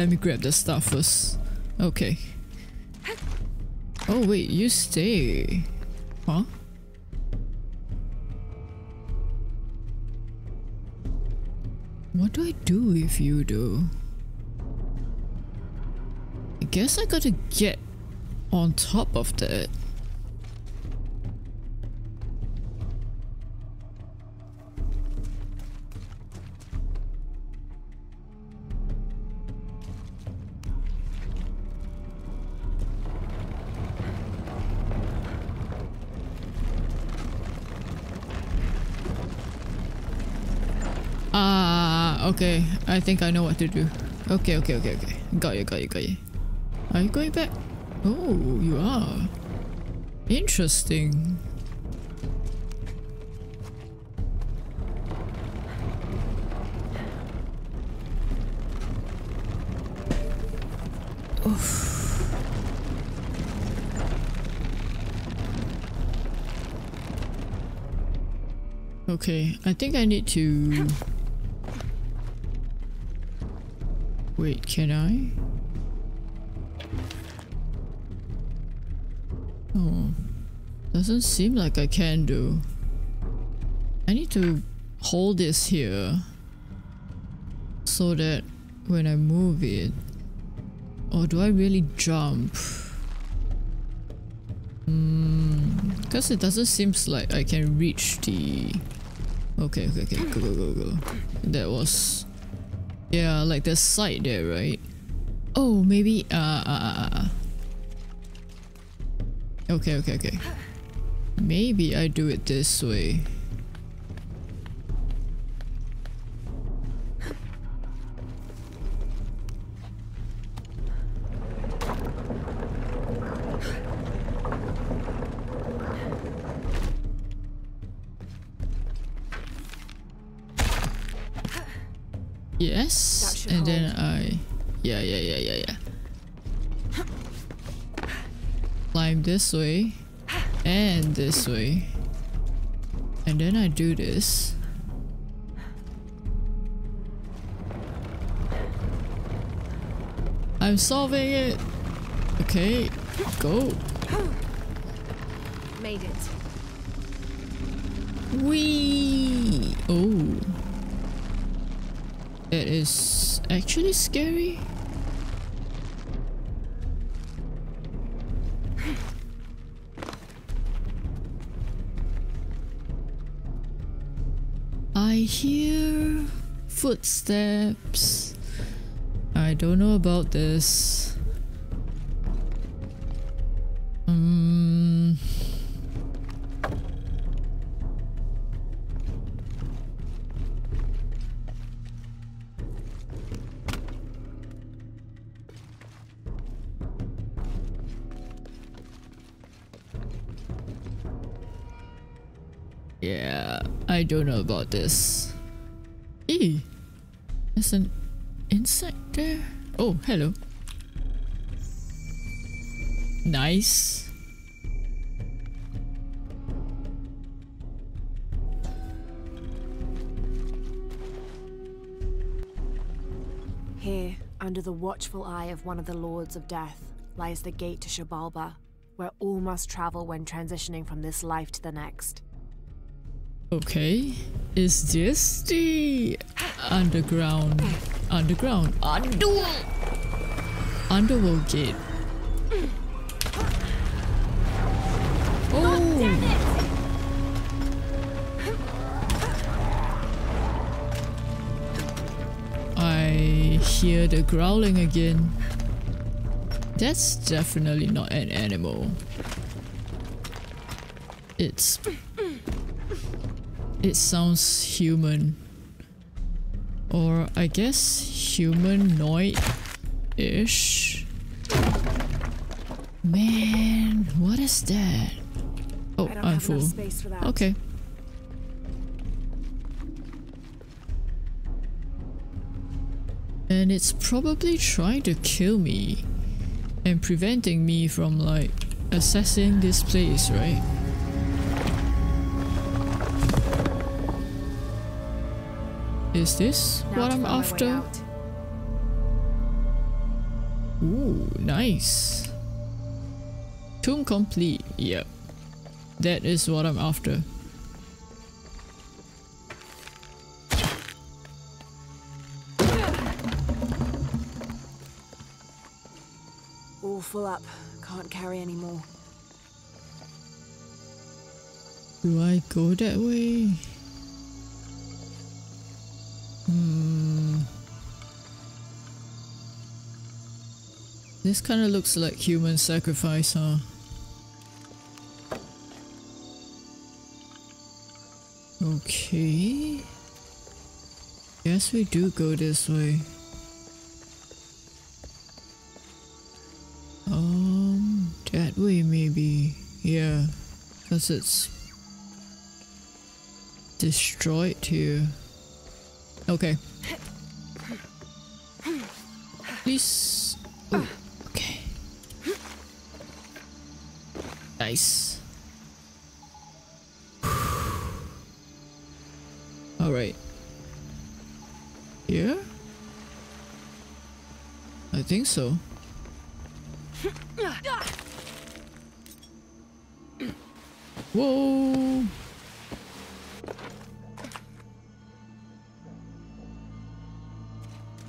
Let me grab the stuff first. Okay. Oh wait, you stay. Huh? What do I do if you do? I guess I gotta get on top of that. Okay. I think I know what to do. Okay, okay, okay, okay. got you, got you, got you. Are you going back? Oh, you are. Interesting. Oof. Okay, I think I need to... Wait, can I? Oh, doesn't seem like I can do. I need to hold this here so that when I move it, or do I really jump? Because mm, it doesn't seem like I can reach the... Okay, okay, okay, go, go, go, go. That was... Yeah, like the side there, right? Oh, maybe... Uh, uh, uh, uh. Okay, okay, okay. Maybe I do it this way. This way. And this way. And then I do this. I'm solving it! Okay, go. Made it. Wee! Oh. It is actually scary. Hear footsteps. I don't know about this. Don't know about this. E, there's an insect there. Oh, hello. Nice. Here, under the watchful eye of one of the Lords of Death, lies the gate to Xibalba, where all must travel when transitioning from this life to the next. Okay, is this the underground, underground, underworld, underworld gate? Oh! I hear the growling again. That's definitely not an animal. It's... It sounds human. Or I guess humanoid-ish? Man, what is that? Oh, I'm full. Okay. And it's probably trying to kill me and preventing me from like assessing this place, right? Is this Now what I'm find my way after? Ooh, nice. Tomb complete. Yep. That is what I'm after. All full up. Can't carry any more. Do I go that way? This kind of looks like human sacrifice, huh? Okay. Guess we do go this way. Um, that way maybe. Yeah, because it's destroyed here. Okay. Please Nice. Alright. Here? I think so. Whoa!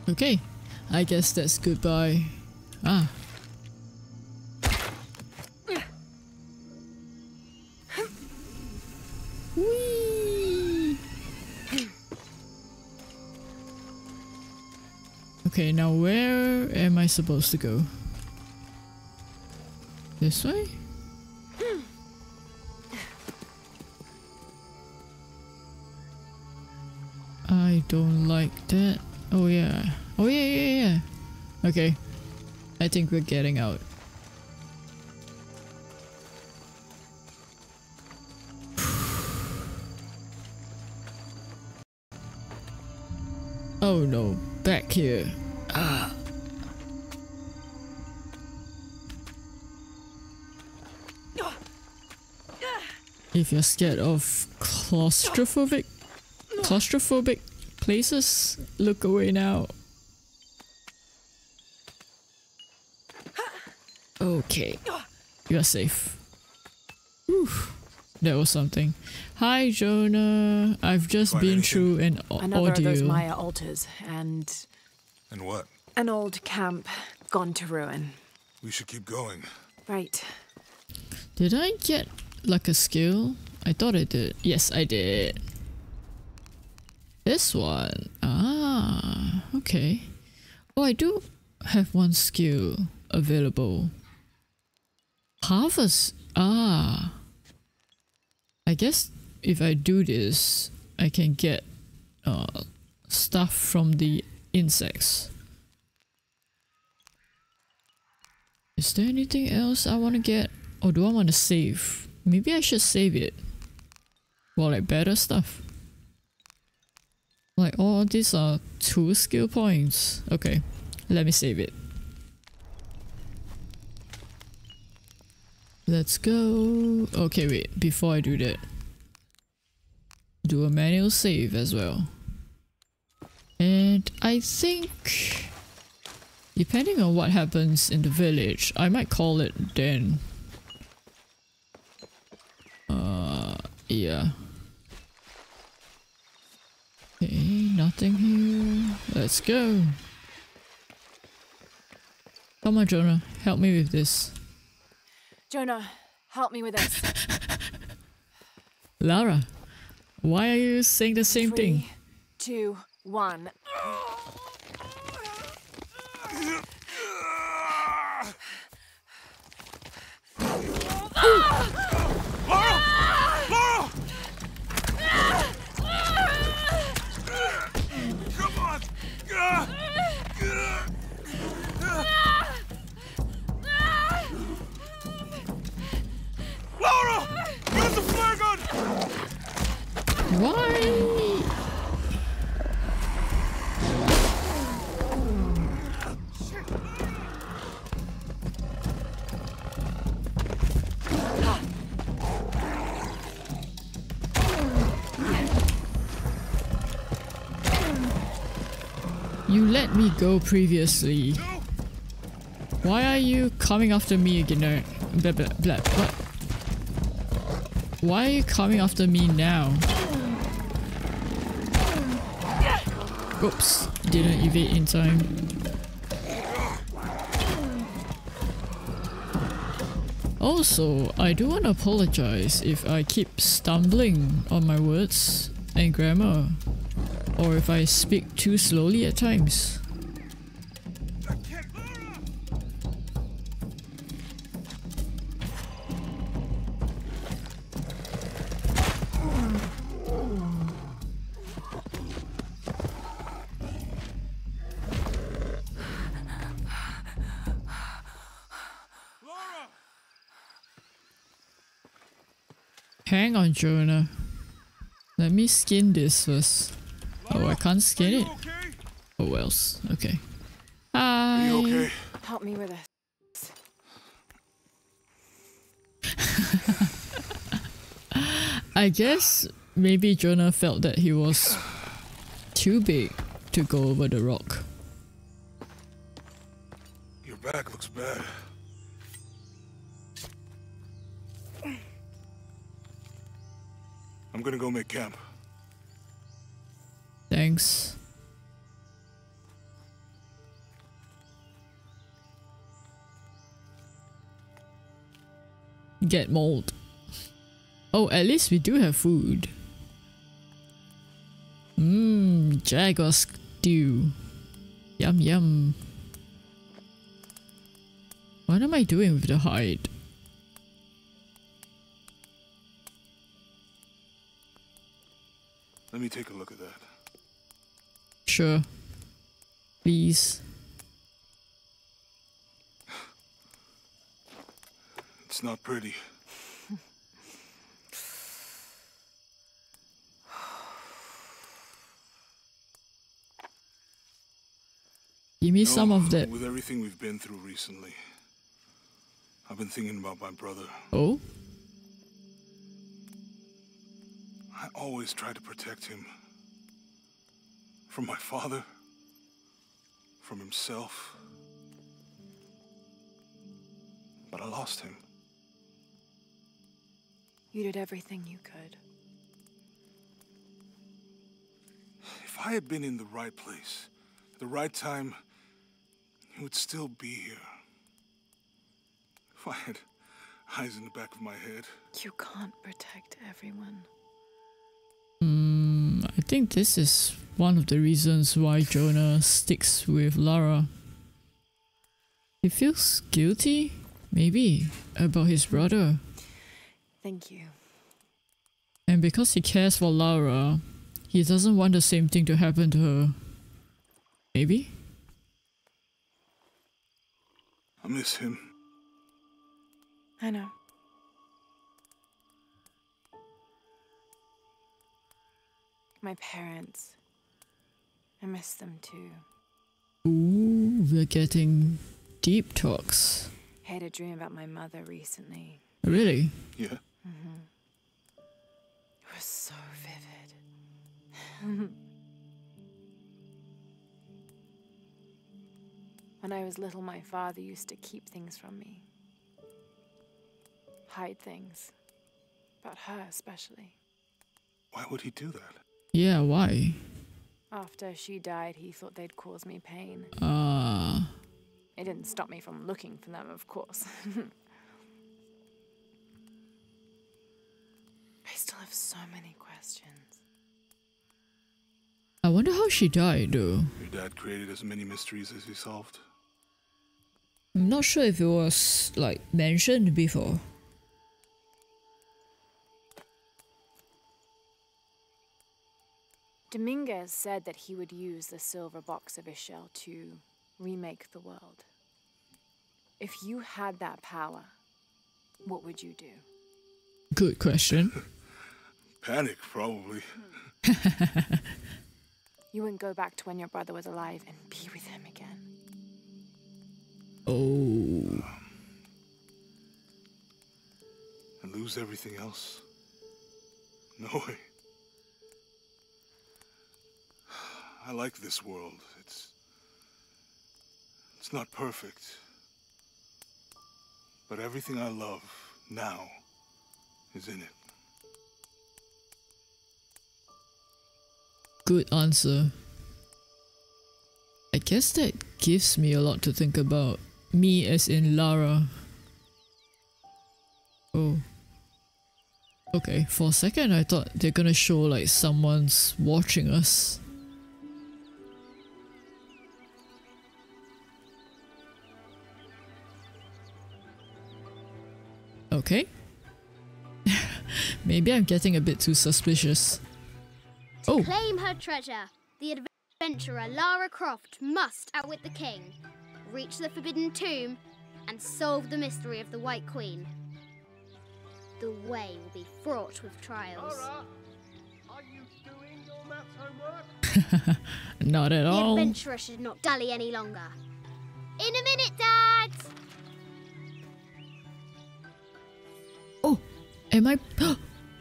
Okay, I guess that's goodbye. Ah. Supposed to go? This way? I don't like that. Oh yeah. Oh yeah, yeah, yeah. Okay. I think we're getting out. Oh no, back here. Ah. If you're scared of claustrophobic claustrophobic places, look away now. Okay, you're safe. Whew. That was something. Hi Jonah, I've just Find been anything? through an au- Another of those audio. Maya altars, and And what? an old camp gone to ruin. We should keep going. Right. Did I get like a skill? I thought I did. Yes, I did. This one. Ah, okay. Oh, I do have one skill available. Harvest. Ah. I guess if I do this, I can get uh, stuff from the insects. Is there anything else I want to get? Or do I want to save? Maybe I should save it. Well, like better stuff. Like, oh, these are two skill points. Okay, let me save it. Let's go. Okay, wait, before I do that, do a manual save as well. And I think, depending on what happens in the village, I might call it then. Uh, yeah. Okay, nothing here. Let's go. Come on, Jonah. Help me with this. Jonah, help me with this. Lara, why are you saying the same thing? Two, one. Laurel! Use the flare gun! Why? You let me go previously. Why are you coming after me again? Blah, blah, blah. What? Why are you coming after me now? Oops, didn't evade in time. Also, I do want to apologize if I keep stumbling on my words and grammar, or if I speak too slowly at times. Jonah. Let me skin this first. Oh, I can't skin it? Oh, wells. Okay. Hi. you okay? Help me with this. I guess maybe Jonah felt that he was too big to go over the rock. Your back looks bad. I'm gonna go make camp. Thanks. Get mold. Oh, at least we do have food. Mmm, jaguar stew. Yum yum. What am I doing with the hide? Let me take a look at that. Sure. Please. It's not pretty. Give me You some of that. With everything we've been through recently, I've been thinking about my brother. Oh? I always tried to protect him. From my father. From himself. But I lost him. You did everything you could. If I had been in the right place, at the right time, he would still be here. If I had eyes in the back of my head. You can't protect everyone. I think this is one of the reasons why Jonah sticks with Lara. He feels guilty, maybe, about his brother. Thank you. And because he cares for Lara, he doesn't want the same thing to happen to her. Maybe? I miss him. I know. My parents. I miss them too. Ooh, we're getting deep talks. I Had a dream about my mother recently. Really? Yeah. Mm-hmm. It was so vivid. when I was little, my father used to keep things from me, hide things. About her, especially. Why would he do that? Yeah, why? After she died, he thought they'd cause me pain. Ah. It didn't stop me from looking for them, of course. I still have so many questions. I wonder how she died though. Your dad created as many mysteries as he solved. I'm not sure if it was like mentioned before. Dominguez said that he would use the silver box of Ix Chel to remake the world. If you had that power, what would you do? Good question. Panic, probably. You wouldn't go back to when your brother was alive and be with him again. Oh. Um. And lose everything else? No way. I like this world. It's. It's not perfect. But everything I love now is in it. Good answer. I guess that gives me a lot to think about. Me as in Lara. Oh. Okay, for a second I thought they're gonna show like someone's watching us. Okay. Maybe I'm getting a bit too suspicious. Oh, Claim her treasure. The adventurer Lara Croft must outwit the king, reach the forbidden tomb, and solve the mystery of the White Queen. The way will be fraught with trials. Are you doing your math homework? Not at The all. adventurer should not dally any longer. In a minute, Dad! Am I?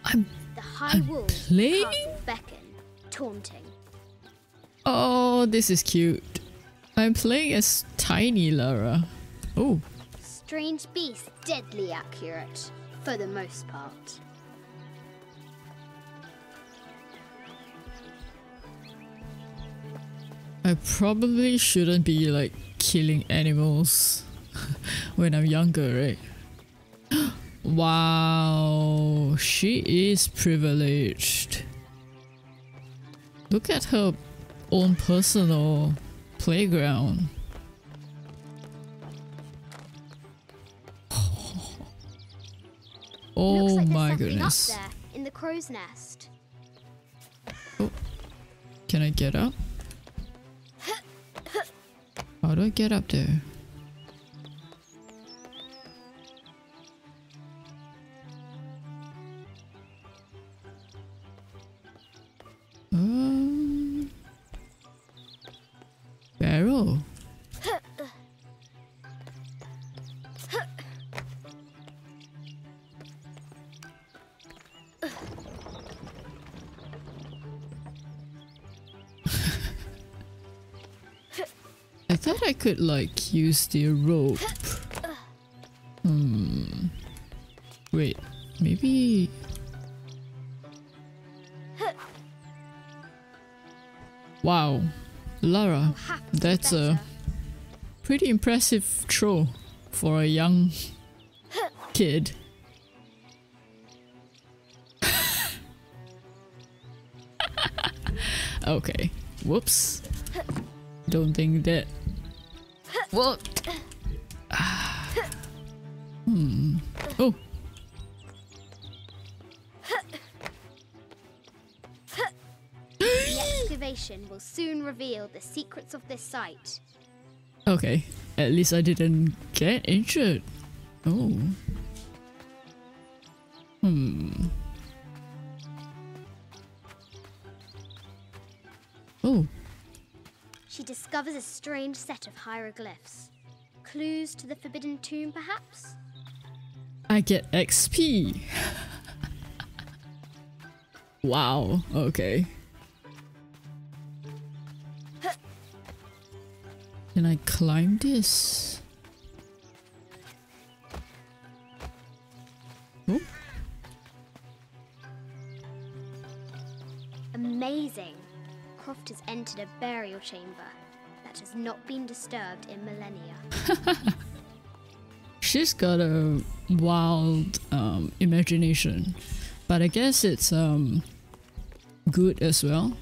I'm. The high walls of playing? Beckon, taunting. Oh, this is cute. I'm playing as tiny Lara. Oh, Strange beast, deadly accurate, for the most part. I probably shouldn't be like killing animals when I'm younger, right? wow, she is privileged. Look at her own personal playground. Oh like my goodness. in the crow's nest. Oh. Can I get up? How do I get up there? Um, barrel. I thought I could like use the rope. Hmm. Wait, maybe. Wow, Lara, that's a pretty impressive throw for a young kid. okay, whoops. Don't think that. What? Hmm. Oh. Excavation will soon reveal the secrets of this site. Okay. At least I didn't get injured. Oh. Hmm. Oh. She discovers a strange set of hieroglyphs. Clues to the Forbidden Tomb, perhaps? I get XP. wow. Okay. Can I climb this? Oh, Amazing! Croft has entered a burial chamber that has not been disturbed in millennia. she's got a wild um, imagination, but I guess it's um good as well.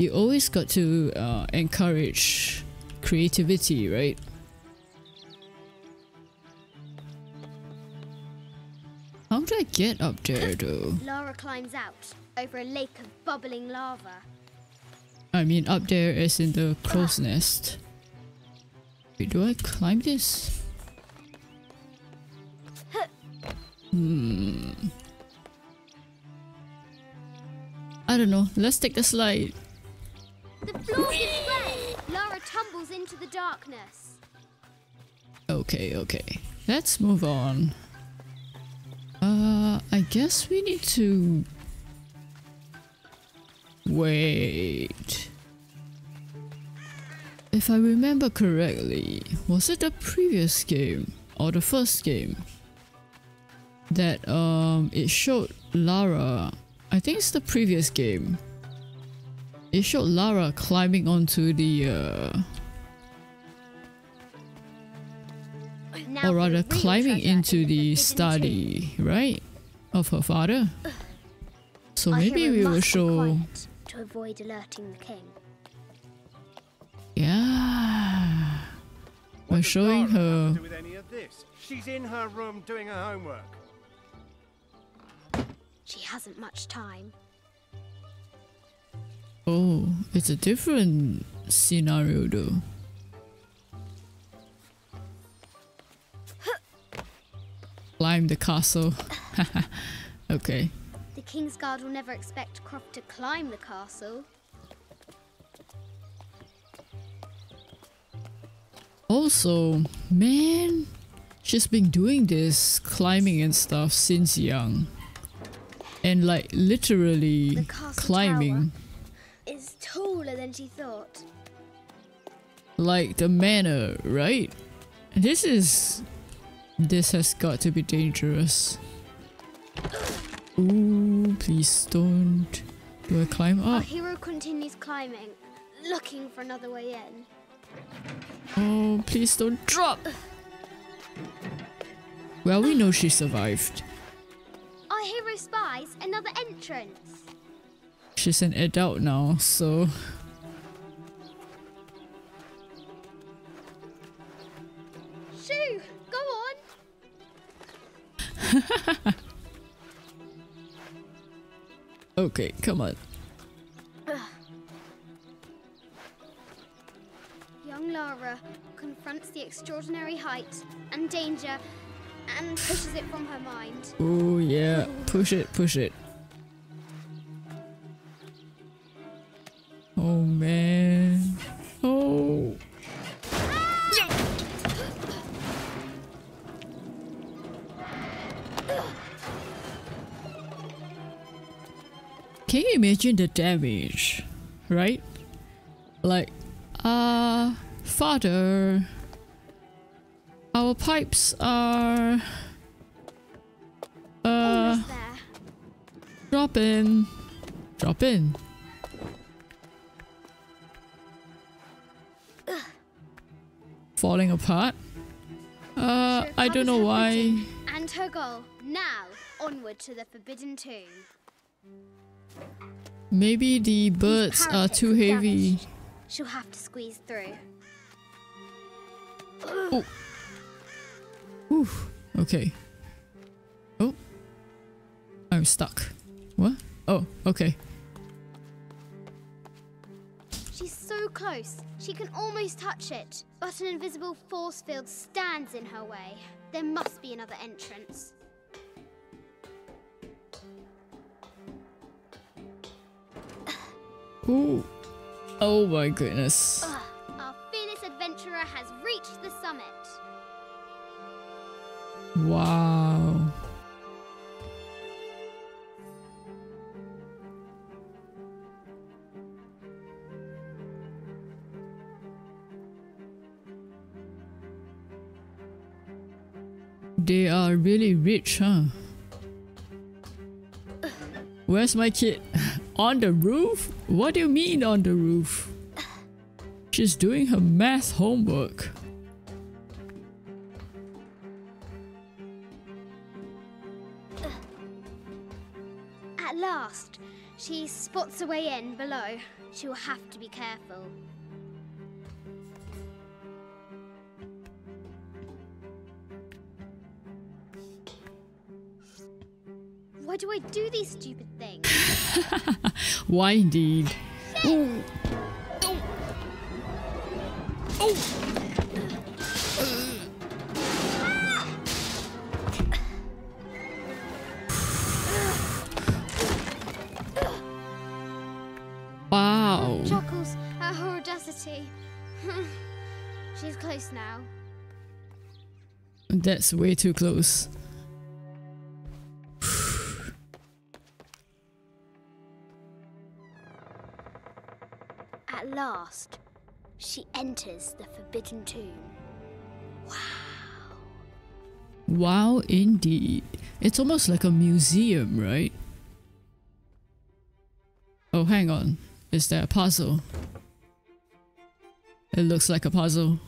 You always got to uh, encourage creativity, right? How do I get up there though? Lara climbs out over a lake of bubbling lava. I mean up there is in the crow's nest. Wait, do I climb this? Hmm. I don't know. Let's take the slide. The floor gives way! Lara tumbles into the darkness. Okay, okay. Let's move on. Uh, I guess we need to... Wait. If I remember correctly, was it the previous game or the first game that um it showed Lara? I think it's the previous game. It showed Lara climbing onto the uh Now or rather climbing into the study, right? Of her father. So maybe we will show. to avoid alerting the king. Yeah. We're showing her. with any of this? She's in her room doing her homework. She hasn't much time. Oh, it's a different scenario though. climb the castle. okay. The Kingsguard will never expect Croft to climb the castle. Also, man, she's been doing this climbing and stuff since young. And like literally climbing. Is taller than she thought. Like the manor, right? This is. This has got to be dangerous. Ooh, please don't. Do I climb up? Our hero continues climbing, looking for another way in. Oh, please don't drop! Well, we know she survived. Our hero spies another entrance. She's an adult now, so. Shoo! Go on! Okay, come on. Young Lara confronts the extraordinary height and danger and pushes it from her mind. Oh, yeah. Push it, push it. Imagine the damage? Right? Like, uh, father, our pipes are. Uh, drop in. Drop in. Falling apart? Uh, I don't know why. And her goal. Now, onward to the Forbidden Tomb. Maybe the birds are too heavy. She'll have to squeeze through. Oh. Oof. Okay. Oh. I'm stuck. What? Oh, okay. She's so close, she can almost touch it. But an invisible force field stands in her way. There must be another entrance. Ooh. Oh my goodness. Ugh, our fearless adventurer has reached the summit. Wow. They are really rich, huh? Where's my kid? On the roof? What do you mean on the roof? She's doing her math homework. At last, she spots a way in below. She will have to be careful. Why do I do these stupid things? Why indeed? Ooh. Ah. Wow. Chuckles at her audacity. She's close now. That's way too close. She enters the Forbidden Tomb. Wow, Wow, indeed. It's almost like a museum, right? Oh, hang on. Is there a puzzle? It looks like a puzzle.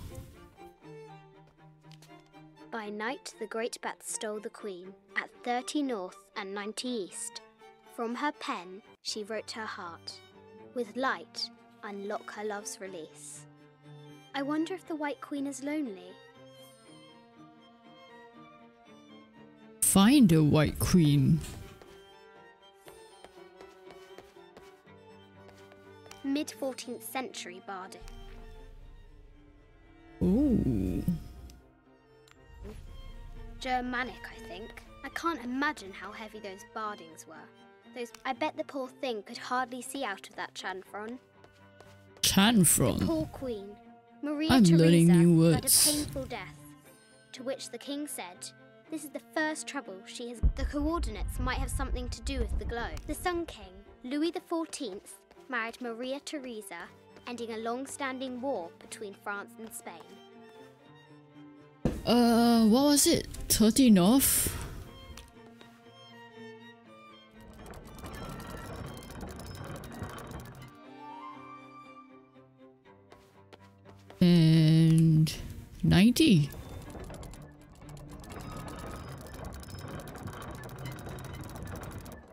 By night, the great bat stole the queen at 30 north and 90 east. From her pen, she wrote her heart. With light, unlock her love's release. I wonder if the White Queen is lonely. Find a White Queen. Mid 14th century barding. Ooh. Germanic, I think. I can't imagine how heavy those bardings were. Those I bet the poor thing could hardly see out of that chanfron. Chanfron? The Poor queen. Maria I'm Theresa learning new had a words. painful death, to which the king said, This is the first trouble she has. The coordinates might have something to do with the glow. The Sun King, Louis XIV, married Maria Theresa, ending a long standing war between France and Spain. Uh, what was it? 30 North? And 90.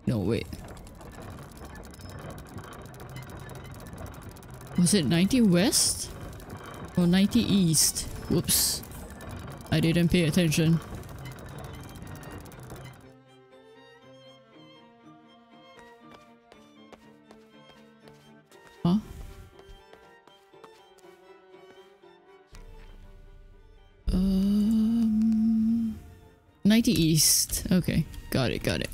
No, wait. Was it 90 west? Or 90 east? Whoops. I didn't pay attention. 90 east. Okay, got it, got it.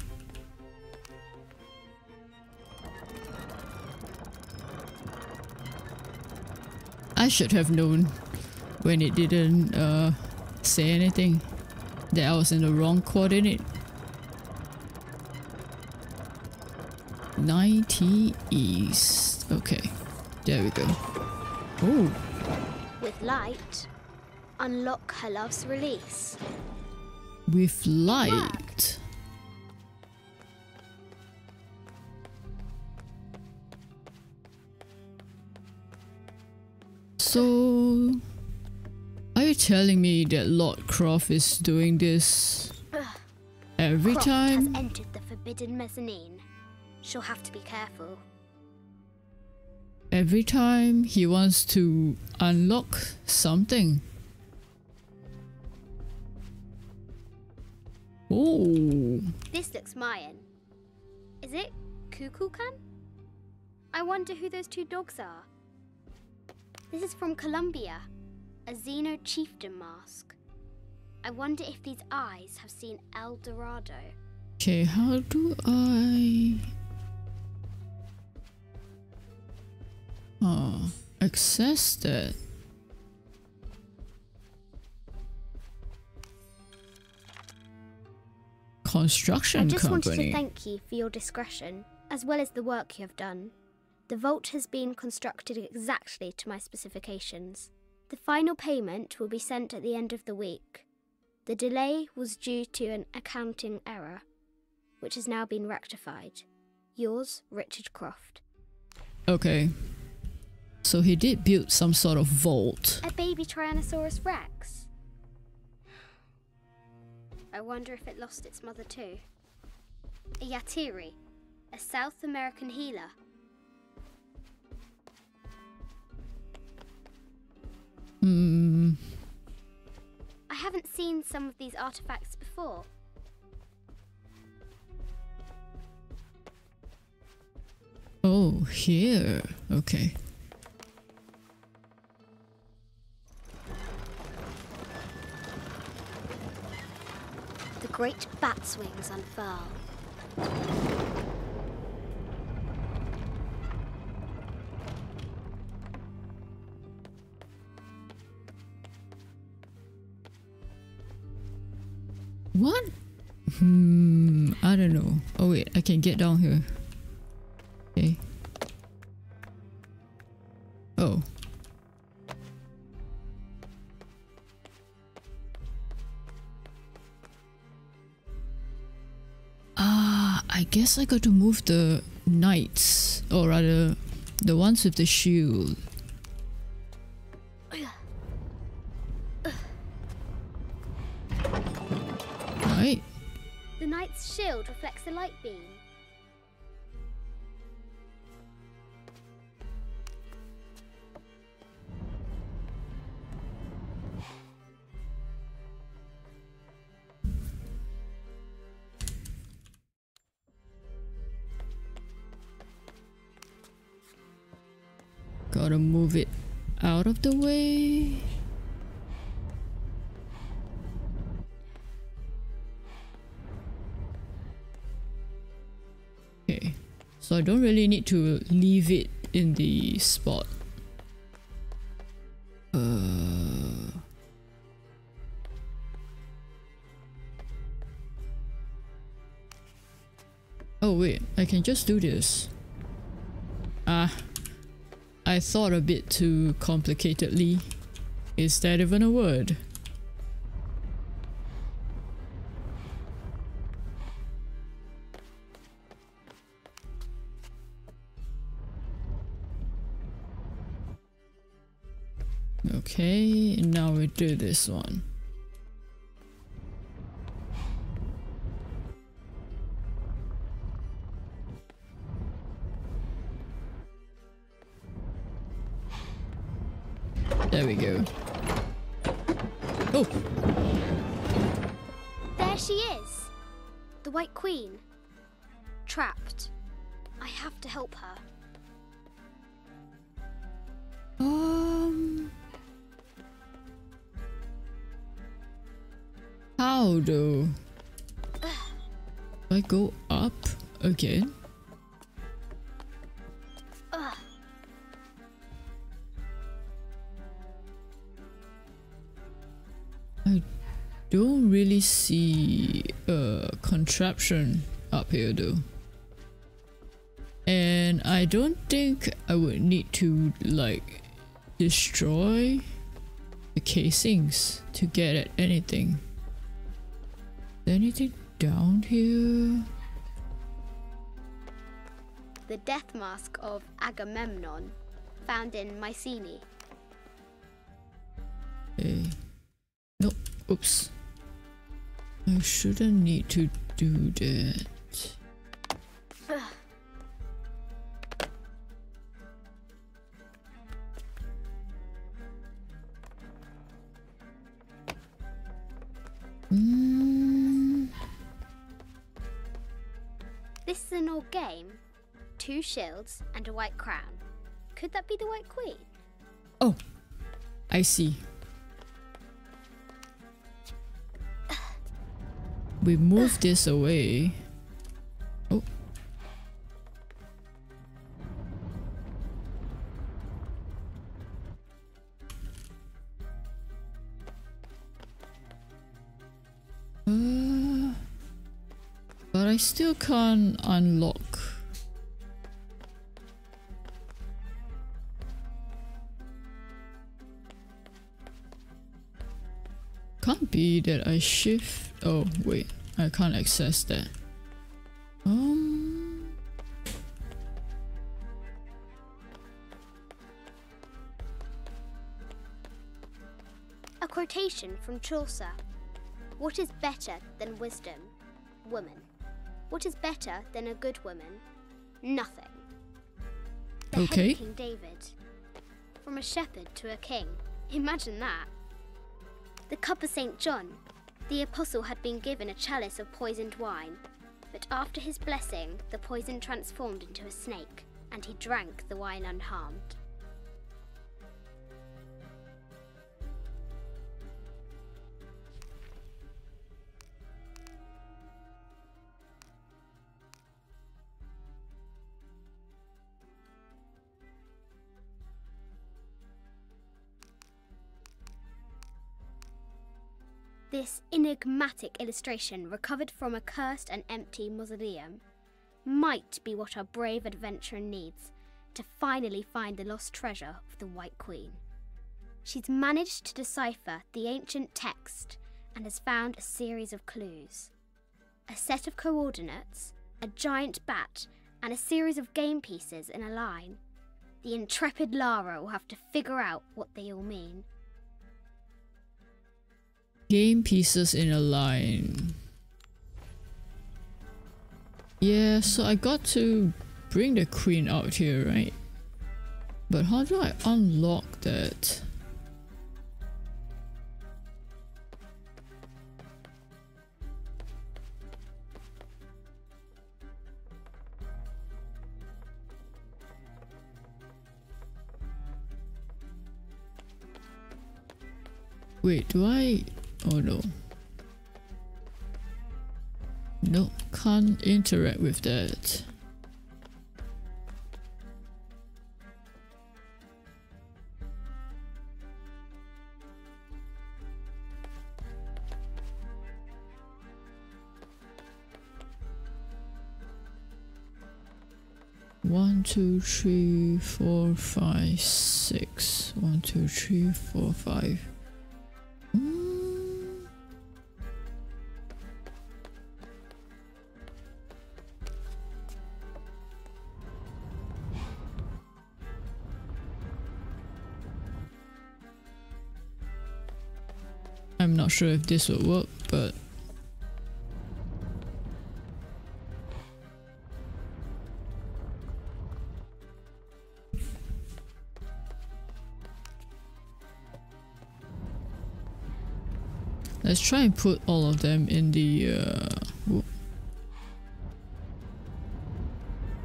I should have known when it didn't uh, say anything that I was in the wrong coordinate. 90 east. Okay, there we go. Oh, With light, unlock her love's release. With light. So, are you telling me that Lord Croft is doing this every Croft time? has entered the forbidden mezzanine. She'll have to be careful. Every time he wants to unlock something. Oh, This looks Mayan. Is it Kukulkan? I wonder who those two dogs are. This is from Colombia, a Zenú chieftain mask. I wonder if these eyes have seen El Dorado. okay, how do I... Oh, access that? Construction company. I just wanted to thank you for your discretion, as well as the work you have done. The vault has been constructed exactly to my specifications. The final payment will be sent at the end of the week. The delay was due to an accounting error, which has now been rectified. Yours, Richard Croft. Okay. So he did build some sort of vault. A baby Tyrannosaurus Rex. I wonder if it lost its mother too. A Yatiri, a South American healer. Hmm. I haven't seen some of these artifacts before. Oh, here. Okay. Great bat's wings unfurl. Guess I got to move the knights, or rather, the ones with the shield. To leave it in the spot. Uh... Oh wait, I can just do this. Ah, I thought a bit too complicatedly. Is that even a word? This one. Contraption up here though. And I don't think I would need to like destroy the casings to get at anything. Is there anything down here? The death mask of Agamemnon, found in Mycenae. Eh, hey. No, oops. I shouldn't need to do that. Mm, This is an old game. Two shields and a white crown. Could that be the White Queen? oh, I see. We move this away. Oh. Uh, but I still can't unlock. Can't be that I shift. Oh wait, I can't access that. Um. A quotation from Chaucer. What is better than wisdom? Woman. What is better than a good woman? Nothing. The Okay. King David. From a shepherd to a king. Imagine that. The cup of St. John. The apostle had been given a chalice of poisoned wine, but after his blessing, the poison transformed into a snake, and he drank the wine unharmed. Enigmatic illustration, recovered from a cursed and empty mausoleum, might be what our brave adventurer needs to finally find the lost treasure of the White Queen. She's managed to decipher the ancient text and has found a series of clues a set of coordinates, a giant bat, and a series of game pieces in a line. The intrepid Lara will have to figure out what they all mean. Game pieces in a line. Yeah, so I got to bring the queen out here, right? But how do I unlock that? Wait, do I... Oh no. No, can't interact with that. One, two, three, four, five, six. One, two, three, four, five. Not sure if this will work, but Let's try and put all of them in the uh,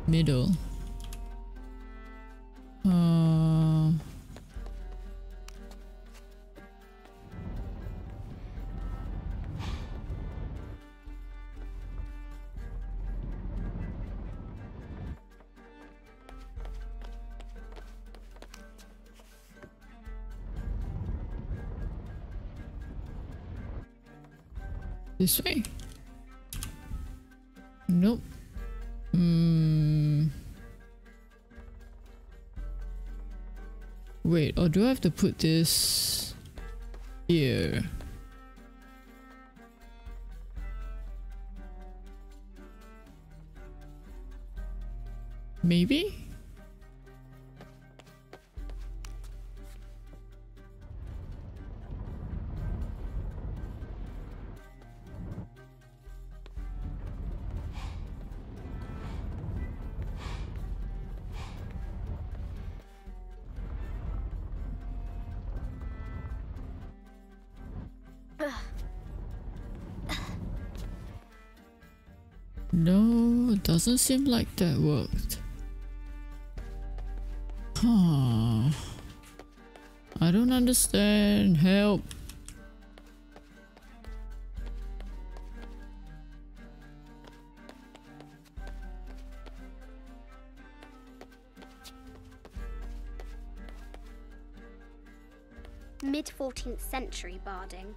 middle. This way? Nope. Hmm. Wait, or do I have to put this here? Maybe? Doesn't seem like that worked. Huh. I don't understand. Help. Mid 14th century barding.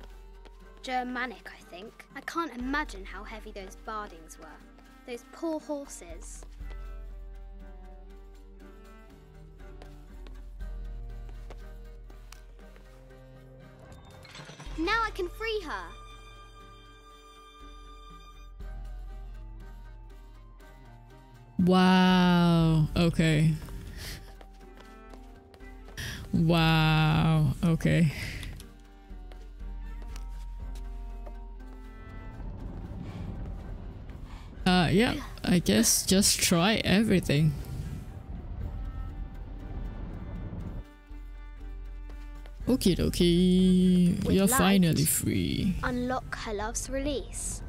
Germanic, I think. I can't imagine how heavy those bardings were. Those poor horses. Now I can free her. Wow. Okay. Wow. Okay. Yeah, I guess just try everything. Okie dokie, With you're finally free. Unlock her love's release.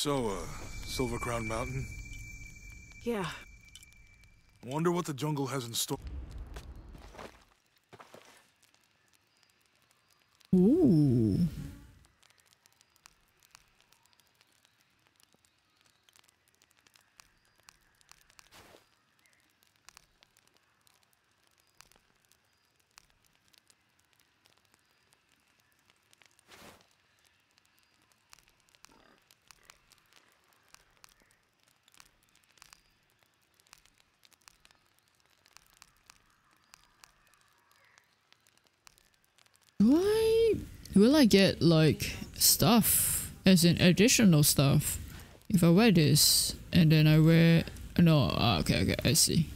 So, uh, Silver Crown Mountain? Yeah. Wonder what the jungle has in store. Ooh. Why will I get like stuff as in additional stuff. If I wear this and then I wear no ah, okay okay I see.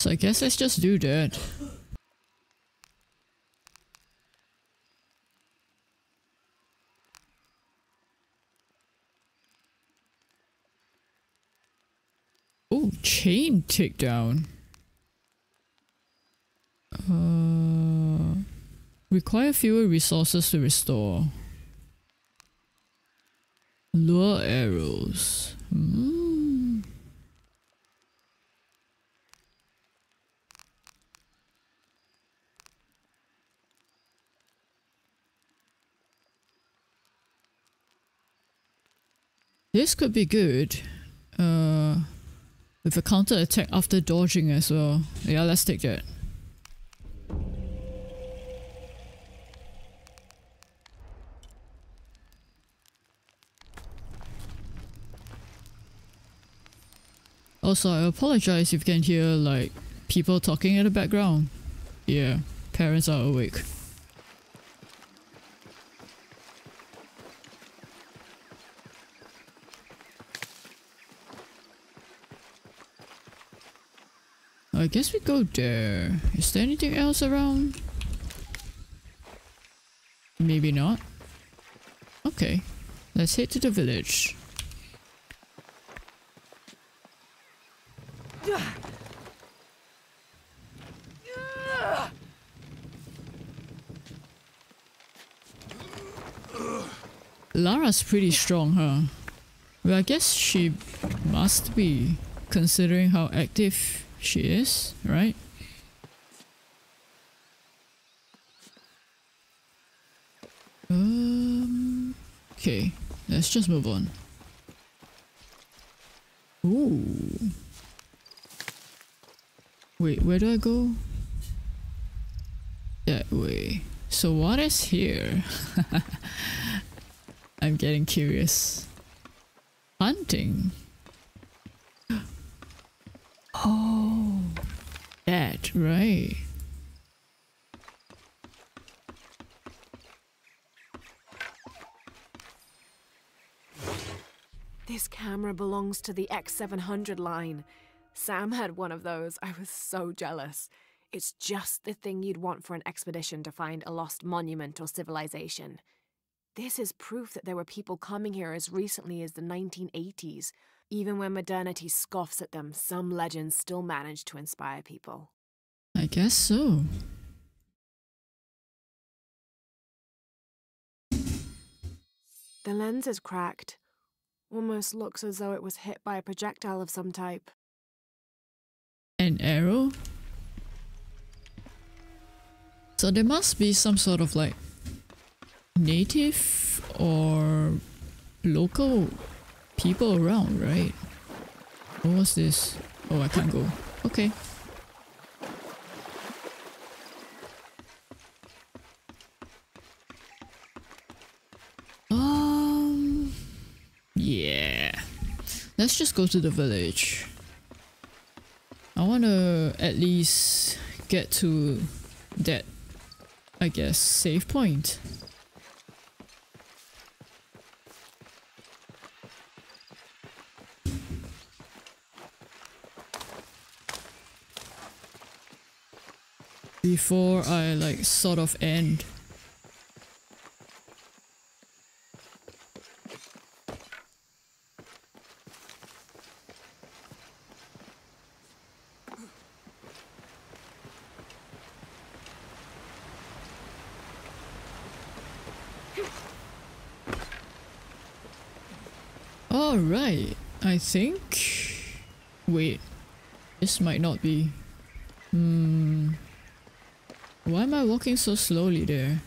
So I guess let's just do that Oh, chain takedown. Uh, require fewer resources to restore. Lure arrows. Hmm. This could be good. Uh, with a counter attack after dodging as well. Yeah, let's take that. Also, I apologize if you can hear like people talking in the background. Yeah, parents are awake. I guess we go there. Is there anything else around? Maybe not. Okay, let's head to the village. Lara's pretty strong, huh? Well, I guess she must be, considering how active she is, right? Um, okay, let's just move on. Ooh. Wait, where do I go? That way. So what is here? I'm getting curious. Hunting. Oh, that, right. This camera belongs to the X700 line. Sam had one of those. I was so jealous. It's just the thing you'd want for an expedition to find a lost monument or civilization. This is proof that there were people coming here as recently as the 1980s. Even when modernity scoffs at them, some legends still manage to inspire people. I guess so. The lens is cracked. Almost looks as though it was hit by a projectile of some type. An arrow? So there must be some sort of like native or local people around, right? What was this? Oh, I can't go. Okay. Um, yeah. Let's just go to the village. I want to at least get to that, I guess, save point. Before I like sort of end. Alright, I think... Wait, this might not be... Hmm... Why am I walking so slowly there?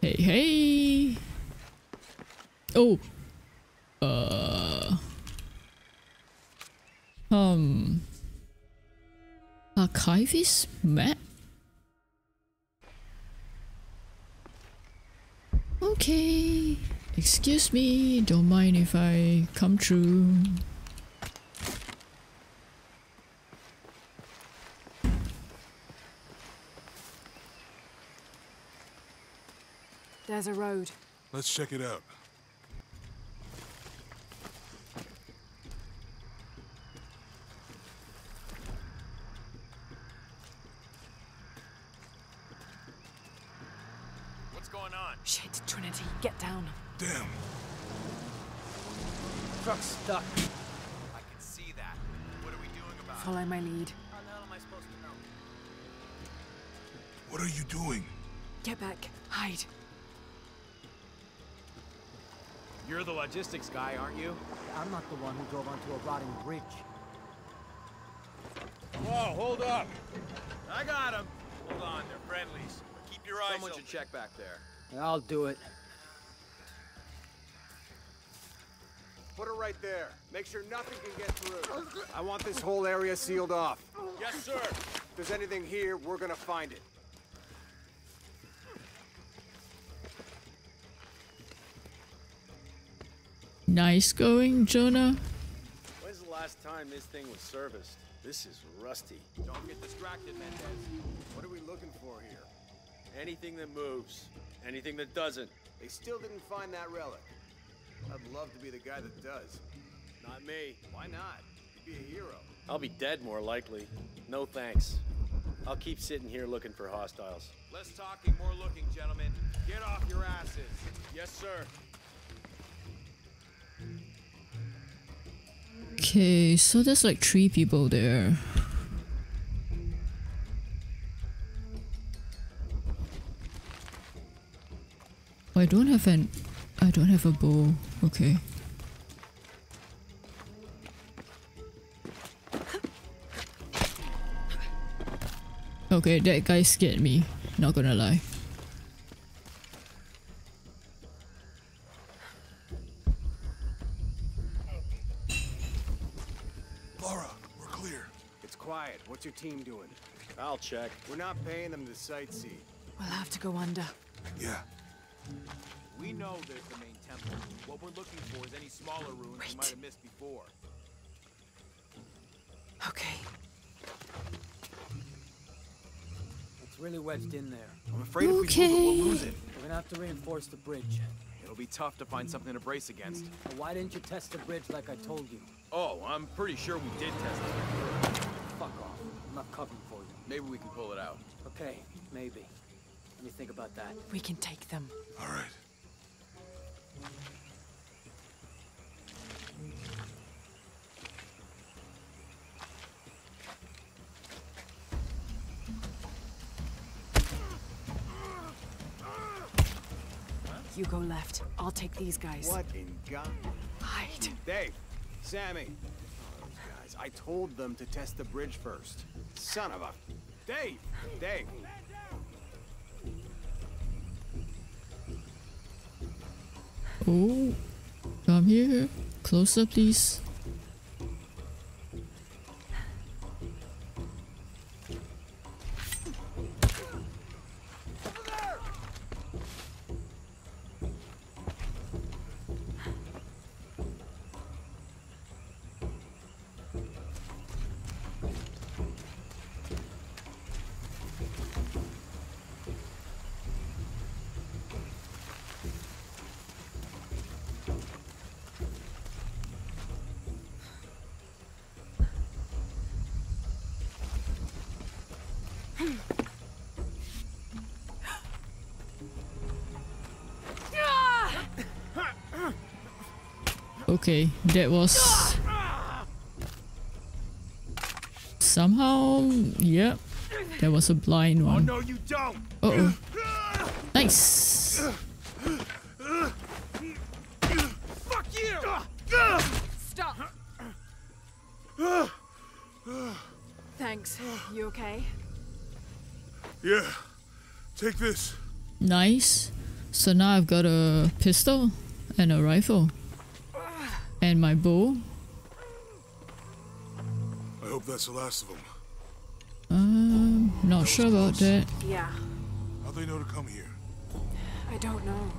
Hey, hey! Oh! Uh... Um... Archivist map? Okay. Excuse me, don't mind if I come through. There's a road. Let's check it out. What's going on? Shit, Trinity, get down. Damn. Truck's stuck. I can see that. What are we doing about it? Follow my lead. How the hell am I supposed to know? What are you doing? Get back. Hide. You're the logistics guy, aren't you? I'm not the one who drove onto a rotting bridge. Whoa, hold up. I got him. Hold on, they're friendlies. Keep your eyes Someone open. should check back there. I'll do it. Put her right there. Make sure nothing can get through. I want this whole area sealed off. Yes, sir. If there's anything here, we're gonna find it. Nice going, Jonah. When's the last time this thing was serviced? This is rusty. Don't get distracted, Mendez. What are we looking for here? Anything that moves. Anything that doesn't. They still didn't find that relic. I'd love to be the guy that does. Not me. Why not? You'd be a hero. I'll be dead more likely. No thanks. I'll keep sitting here looking for hostiles. Less talking, more looking, gentlemen. Get off your asses. Yes, sir. Okay, so there's like three people there. Oh, I don't have an... I don't have a bow. Okay. Okay, that guy scared me. Not gonna lie. Lara, we're clear. It's quiet. What's your team doing? I'll check. We're not paying them to sightsee. We'll have to go under. Yeah. We know there's the main temple. What we're looking for is any smaller ruins we might have missed before. Okay. It's really wedged in there. I'm afraid if we move it, we'll lose it. We're gonna have to reinforce the bridge. It'll be tough to find something to brace against. Well, why didn't you test the bridge like I told you? Oh, I'm pretty sure we did test it. Fuck off. I'm not covering for you. Maybe we can pull it out. Okay, maybe. Let me think about that. We can take them. All right. You go left. I'll take these guys. What in God? Hide. Dave, Sammy. I told them to test the bridge first. Son of a. Dave! Dave! Oh, come here. Closer, please. Okay, that was somehow, yep. that was a blind Oh one. no, you don't. Uh oh. Nice. Fuck you! Stop! Thanks. You okay? Yeah. Take this. Nice. So now I've got a pistol and a rifle. And my bow. I hope that's the last of them. Um, not sure about that. Yeah. How'd they know to come here? I don't know.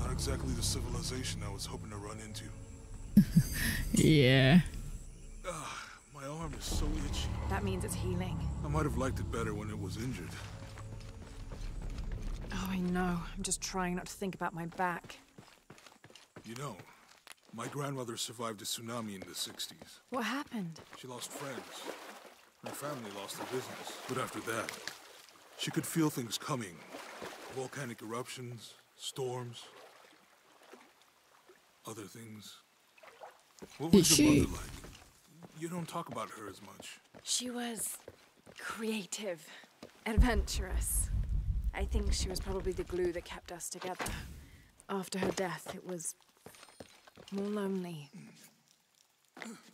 Not exactly the civilization I was hoping to run into. Yeah. My arm is so itchy. That means it's healing. I might have liked it better when it was injured. Oh, I know. I'm just trying not to think about my back. You know, my grandmother survived a tsunami in the 60s. What happened? She lost friends. Her family lost their business. But after that, she could feel things coming. Volcanic eruptions, storms, other things. What Did was your she- mother like? You don't talk about her as much. She was creative, adventurous. I think she was probably the glue that kept us together. After her death, it was more lonely.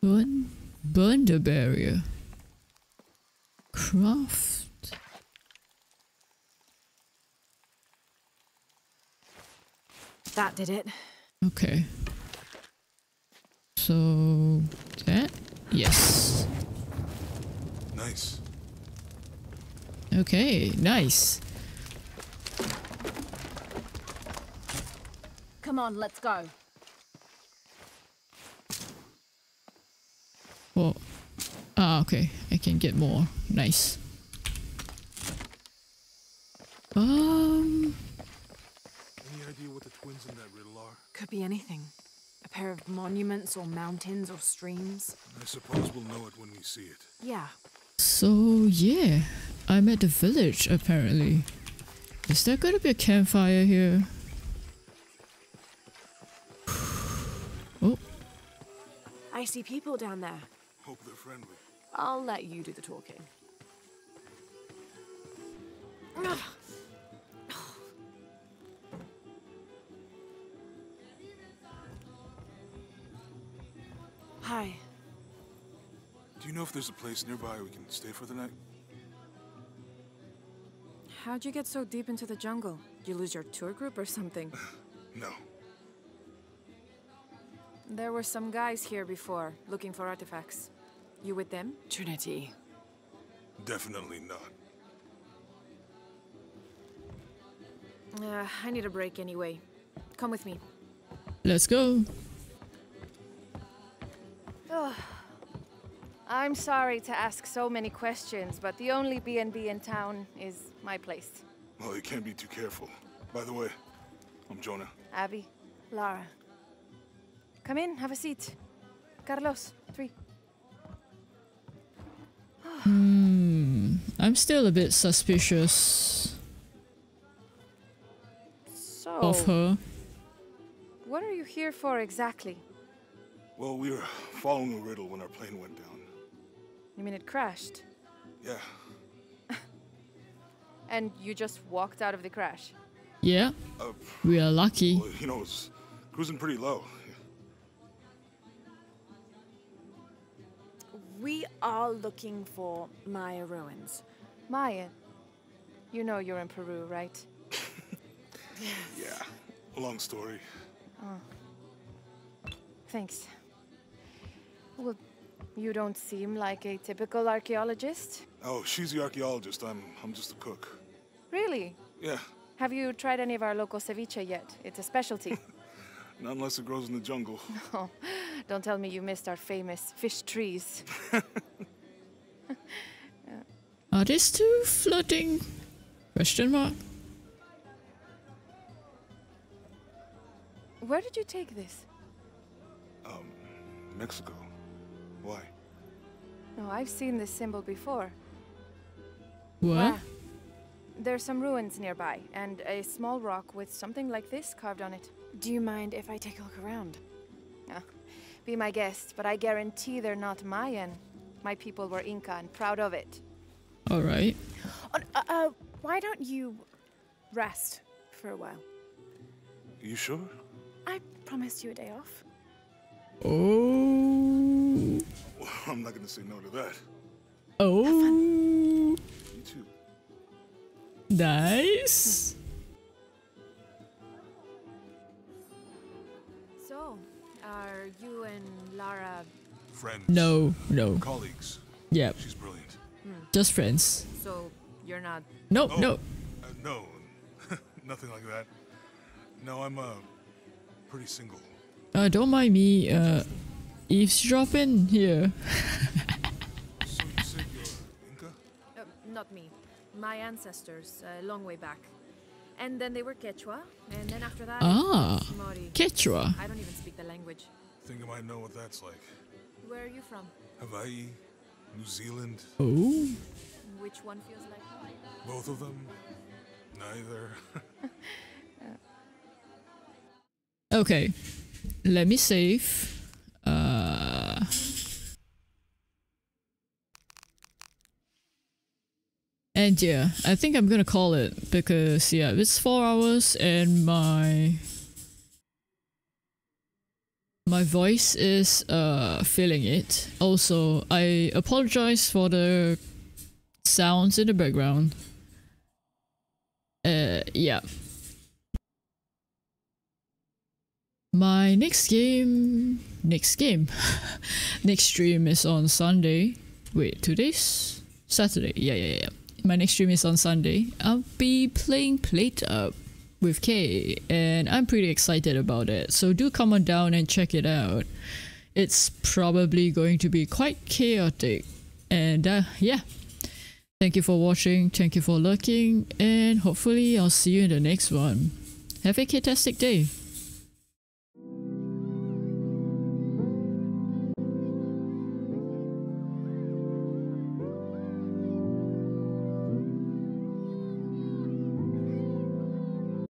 Burn, burn the barrier. Craft. That did it. Okay. So that yes. Nice. Okay, nice. Come on, let's go. Well, ah, okay. I can get more. Nice. Um, Any idea what the twins in that riddle are? Could be anything. A pair of monuments or mountains or streams. I suppose we'll know it when we see it. Yeah. so yeah, I'm at the village apparently. Is there gonna be a campfire here? Oh, I see people down there. Hope they're friendly. I'll let you do the talking. Hi. Do you know if there's a place nearby we can stay for the night? How'd you get so deep into the jungle? You lose your tour group or something? No. There were some guys here before, looking for artifacts. You with them? Trinity. Definitely not. Uh, I need a break anyway. Come with me. let's go. Ugh. I'm sorry to ask so many questions, but the only B&B in town is my place. Well, you can't be too careful. By the way, I'm Jonah. Abby, Lara. Come in, have a seat. Carlos, three. Hmm, I'm still a bit suspicious So, of her. what are you here for exactly? Well, we were following a riddle when our plane went down. You mean it crashed? Yeah, And you just walked out of the crash? Yeah, uh, we are lucky. well, you know, it's cruising pretty low. We are looking for Maya ruins. Maya, you know you're in Peru, right? Yeah, long story. Oh. Thanks. Well, you don't seem like a typical archaeologist. Oh, she's the archaeologist. I'm, I'm just a cook. Really? Yeah, Have you tried any of our local ceviche yet? It's a specialty. not unless it grows in the jungle. oh, don't tell me you missed our famous fish trees. Are these two flirting? Question mark. Where did you take this? Um, Mexico. Why? No, I've seen this symbol before. What? Where? There's some ruins nearby, and a small rock with something like this carved on it. Do you mind if I take a look around? Ah, be my guest, but I guarantee they're not Mayan. My people were Inca and proud of it. All right. Oh, uh, uh, why don't you rest for a while? You sure? I promised you a day off. Oh. Well, I'm not gonna say no to that. Oh. You too. Nice. Are you and Lara Friends. No, no. Colleagues. Yep. She's brilliant. Just friends. So, you're not. No, Oh, no. Uh, no, nothing like that. No, I'm uh, pretty single. Uh, don't mind me uh, eavesdropping here. So you said you're Inca? Uh, not me. My ancestors, a long way back. And then they were Quechua, and then after that. Ah, Maori. Quechua. I don't even speak the language. Think I might know what that's like. Where are you from? Hawaii, New Zealand, Oh. Which one feels like home? both of them. Neither. Okay. Let me save. Uh. And yeah, I think I'm gonna call it because yeah, it's four hours and my my voice is uh feeling it. Also, I apologize for the sounds in the background. Uh yeah. My next game next game. next stream is on Sunday. Wait, today's Saturday. Yeah, yeah, yeah. My next stream is on Sunday. I'll be playing PlateUp with Kay, and I'm pretty excited about it. So do come on down and check it out. It's probably going to be quite chaotic. And uh, yeah. Thank you for watching, thank you for looking, and hopefully I'll see you in the next one. Have a fantastic day.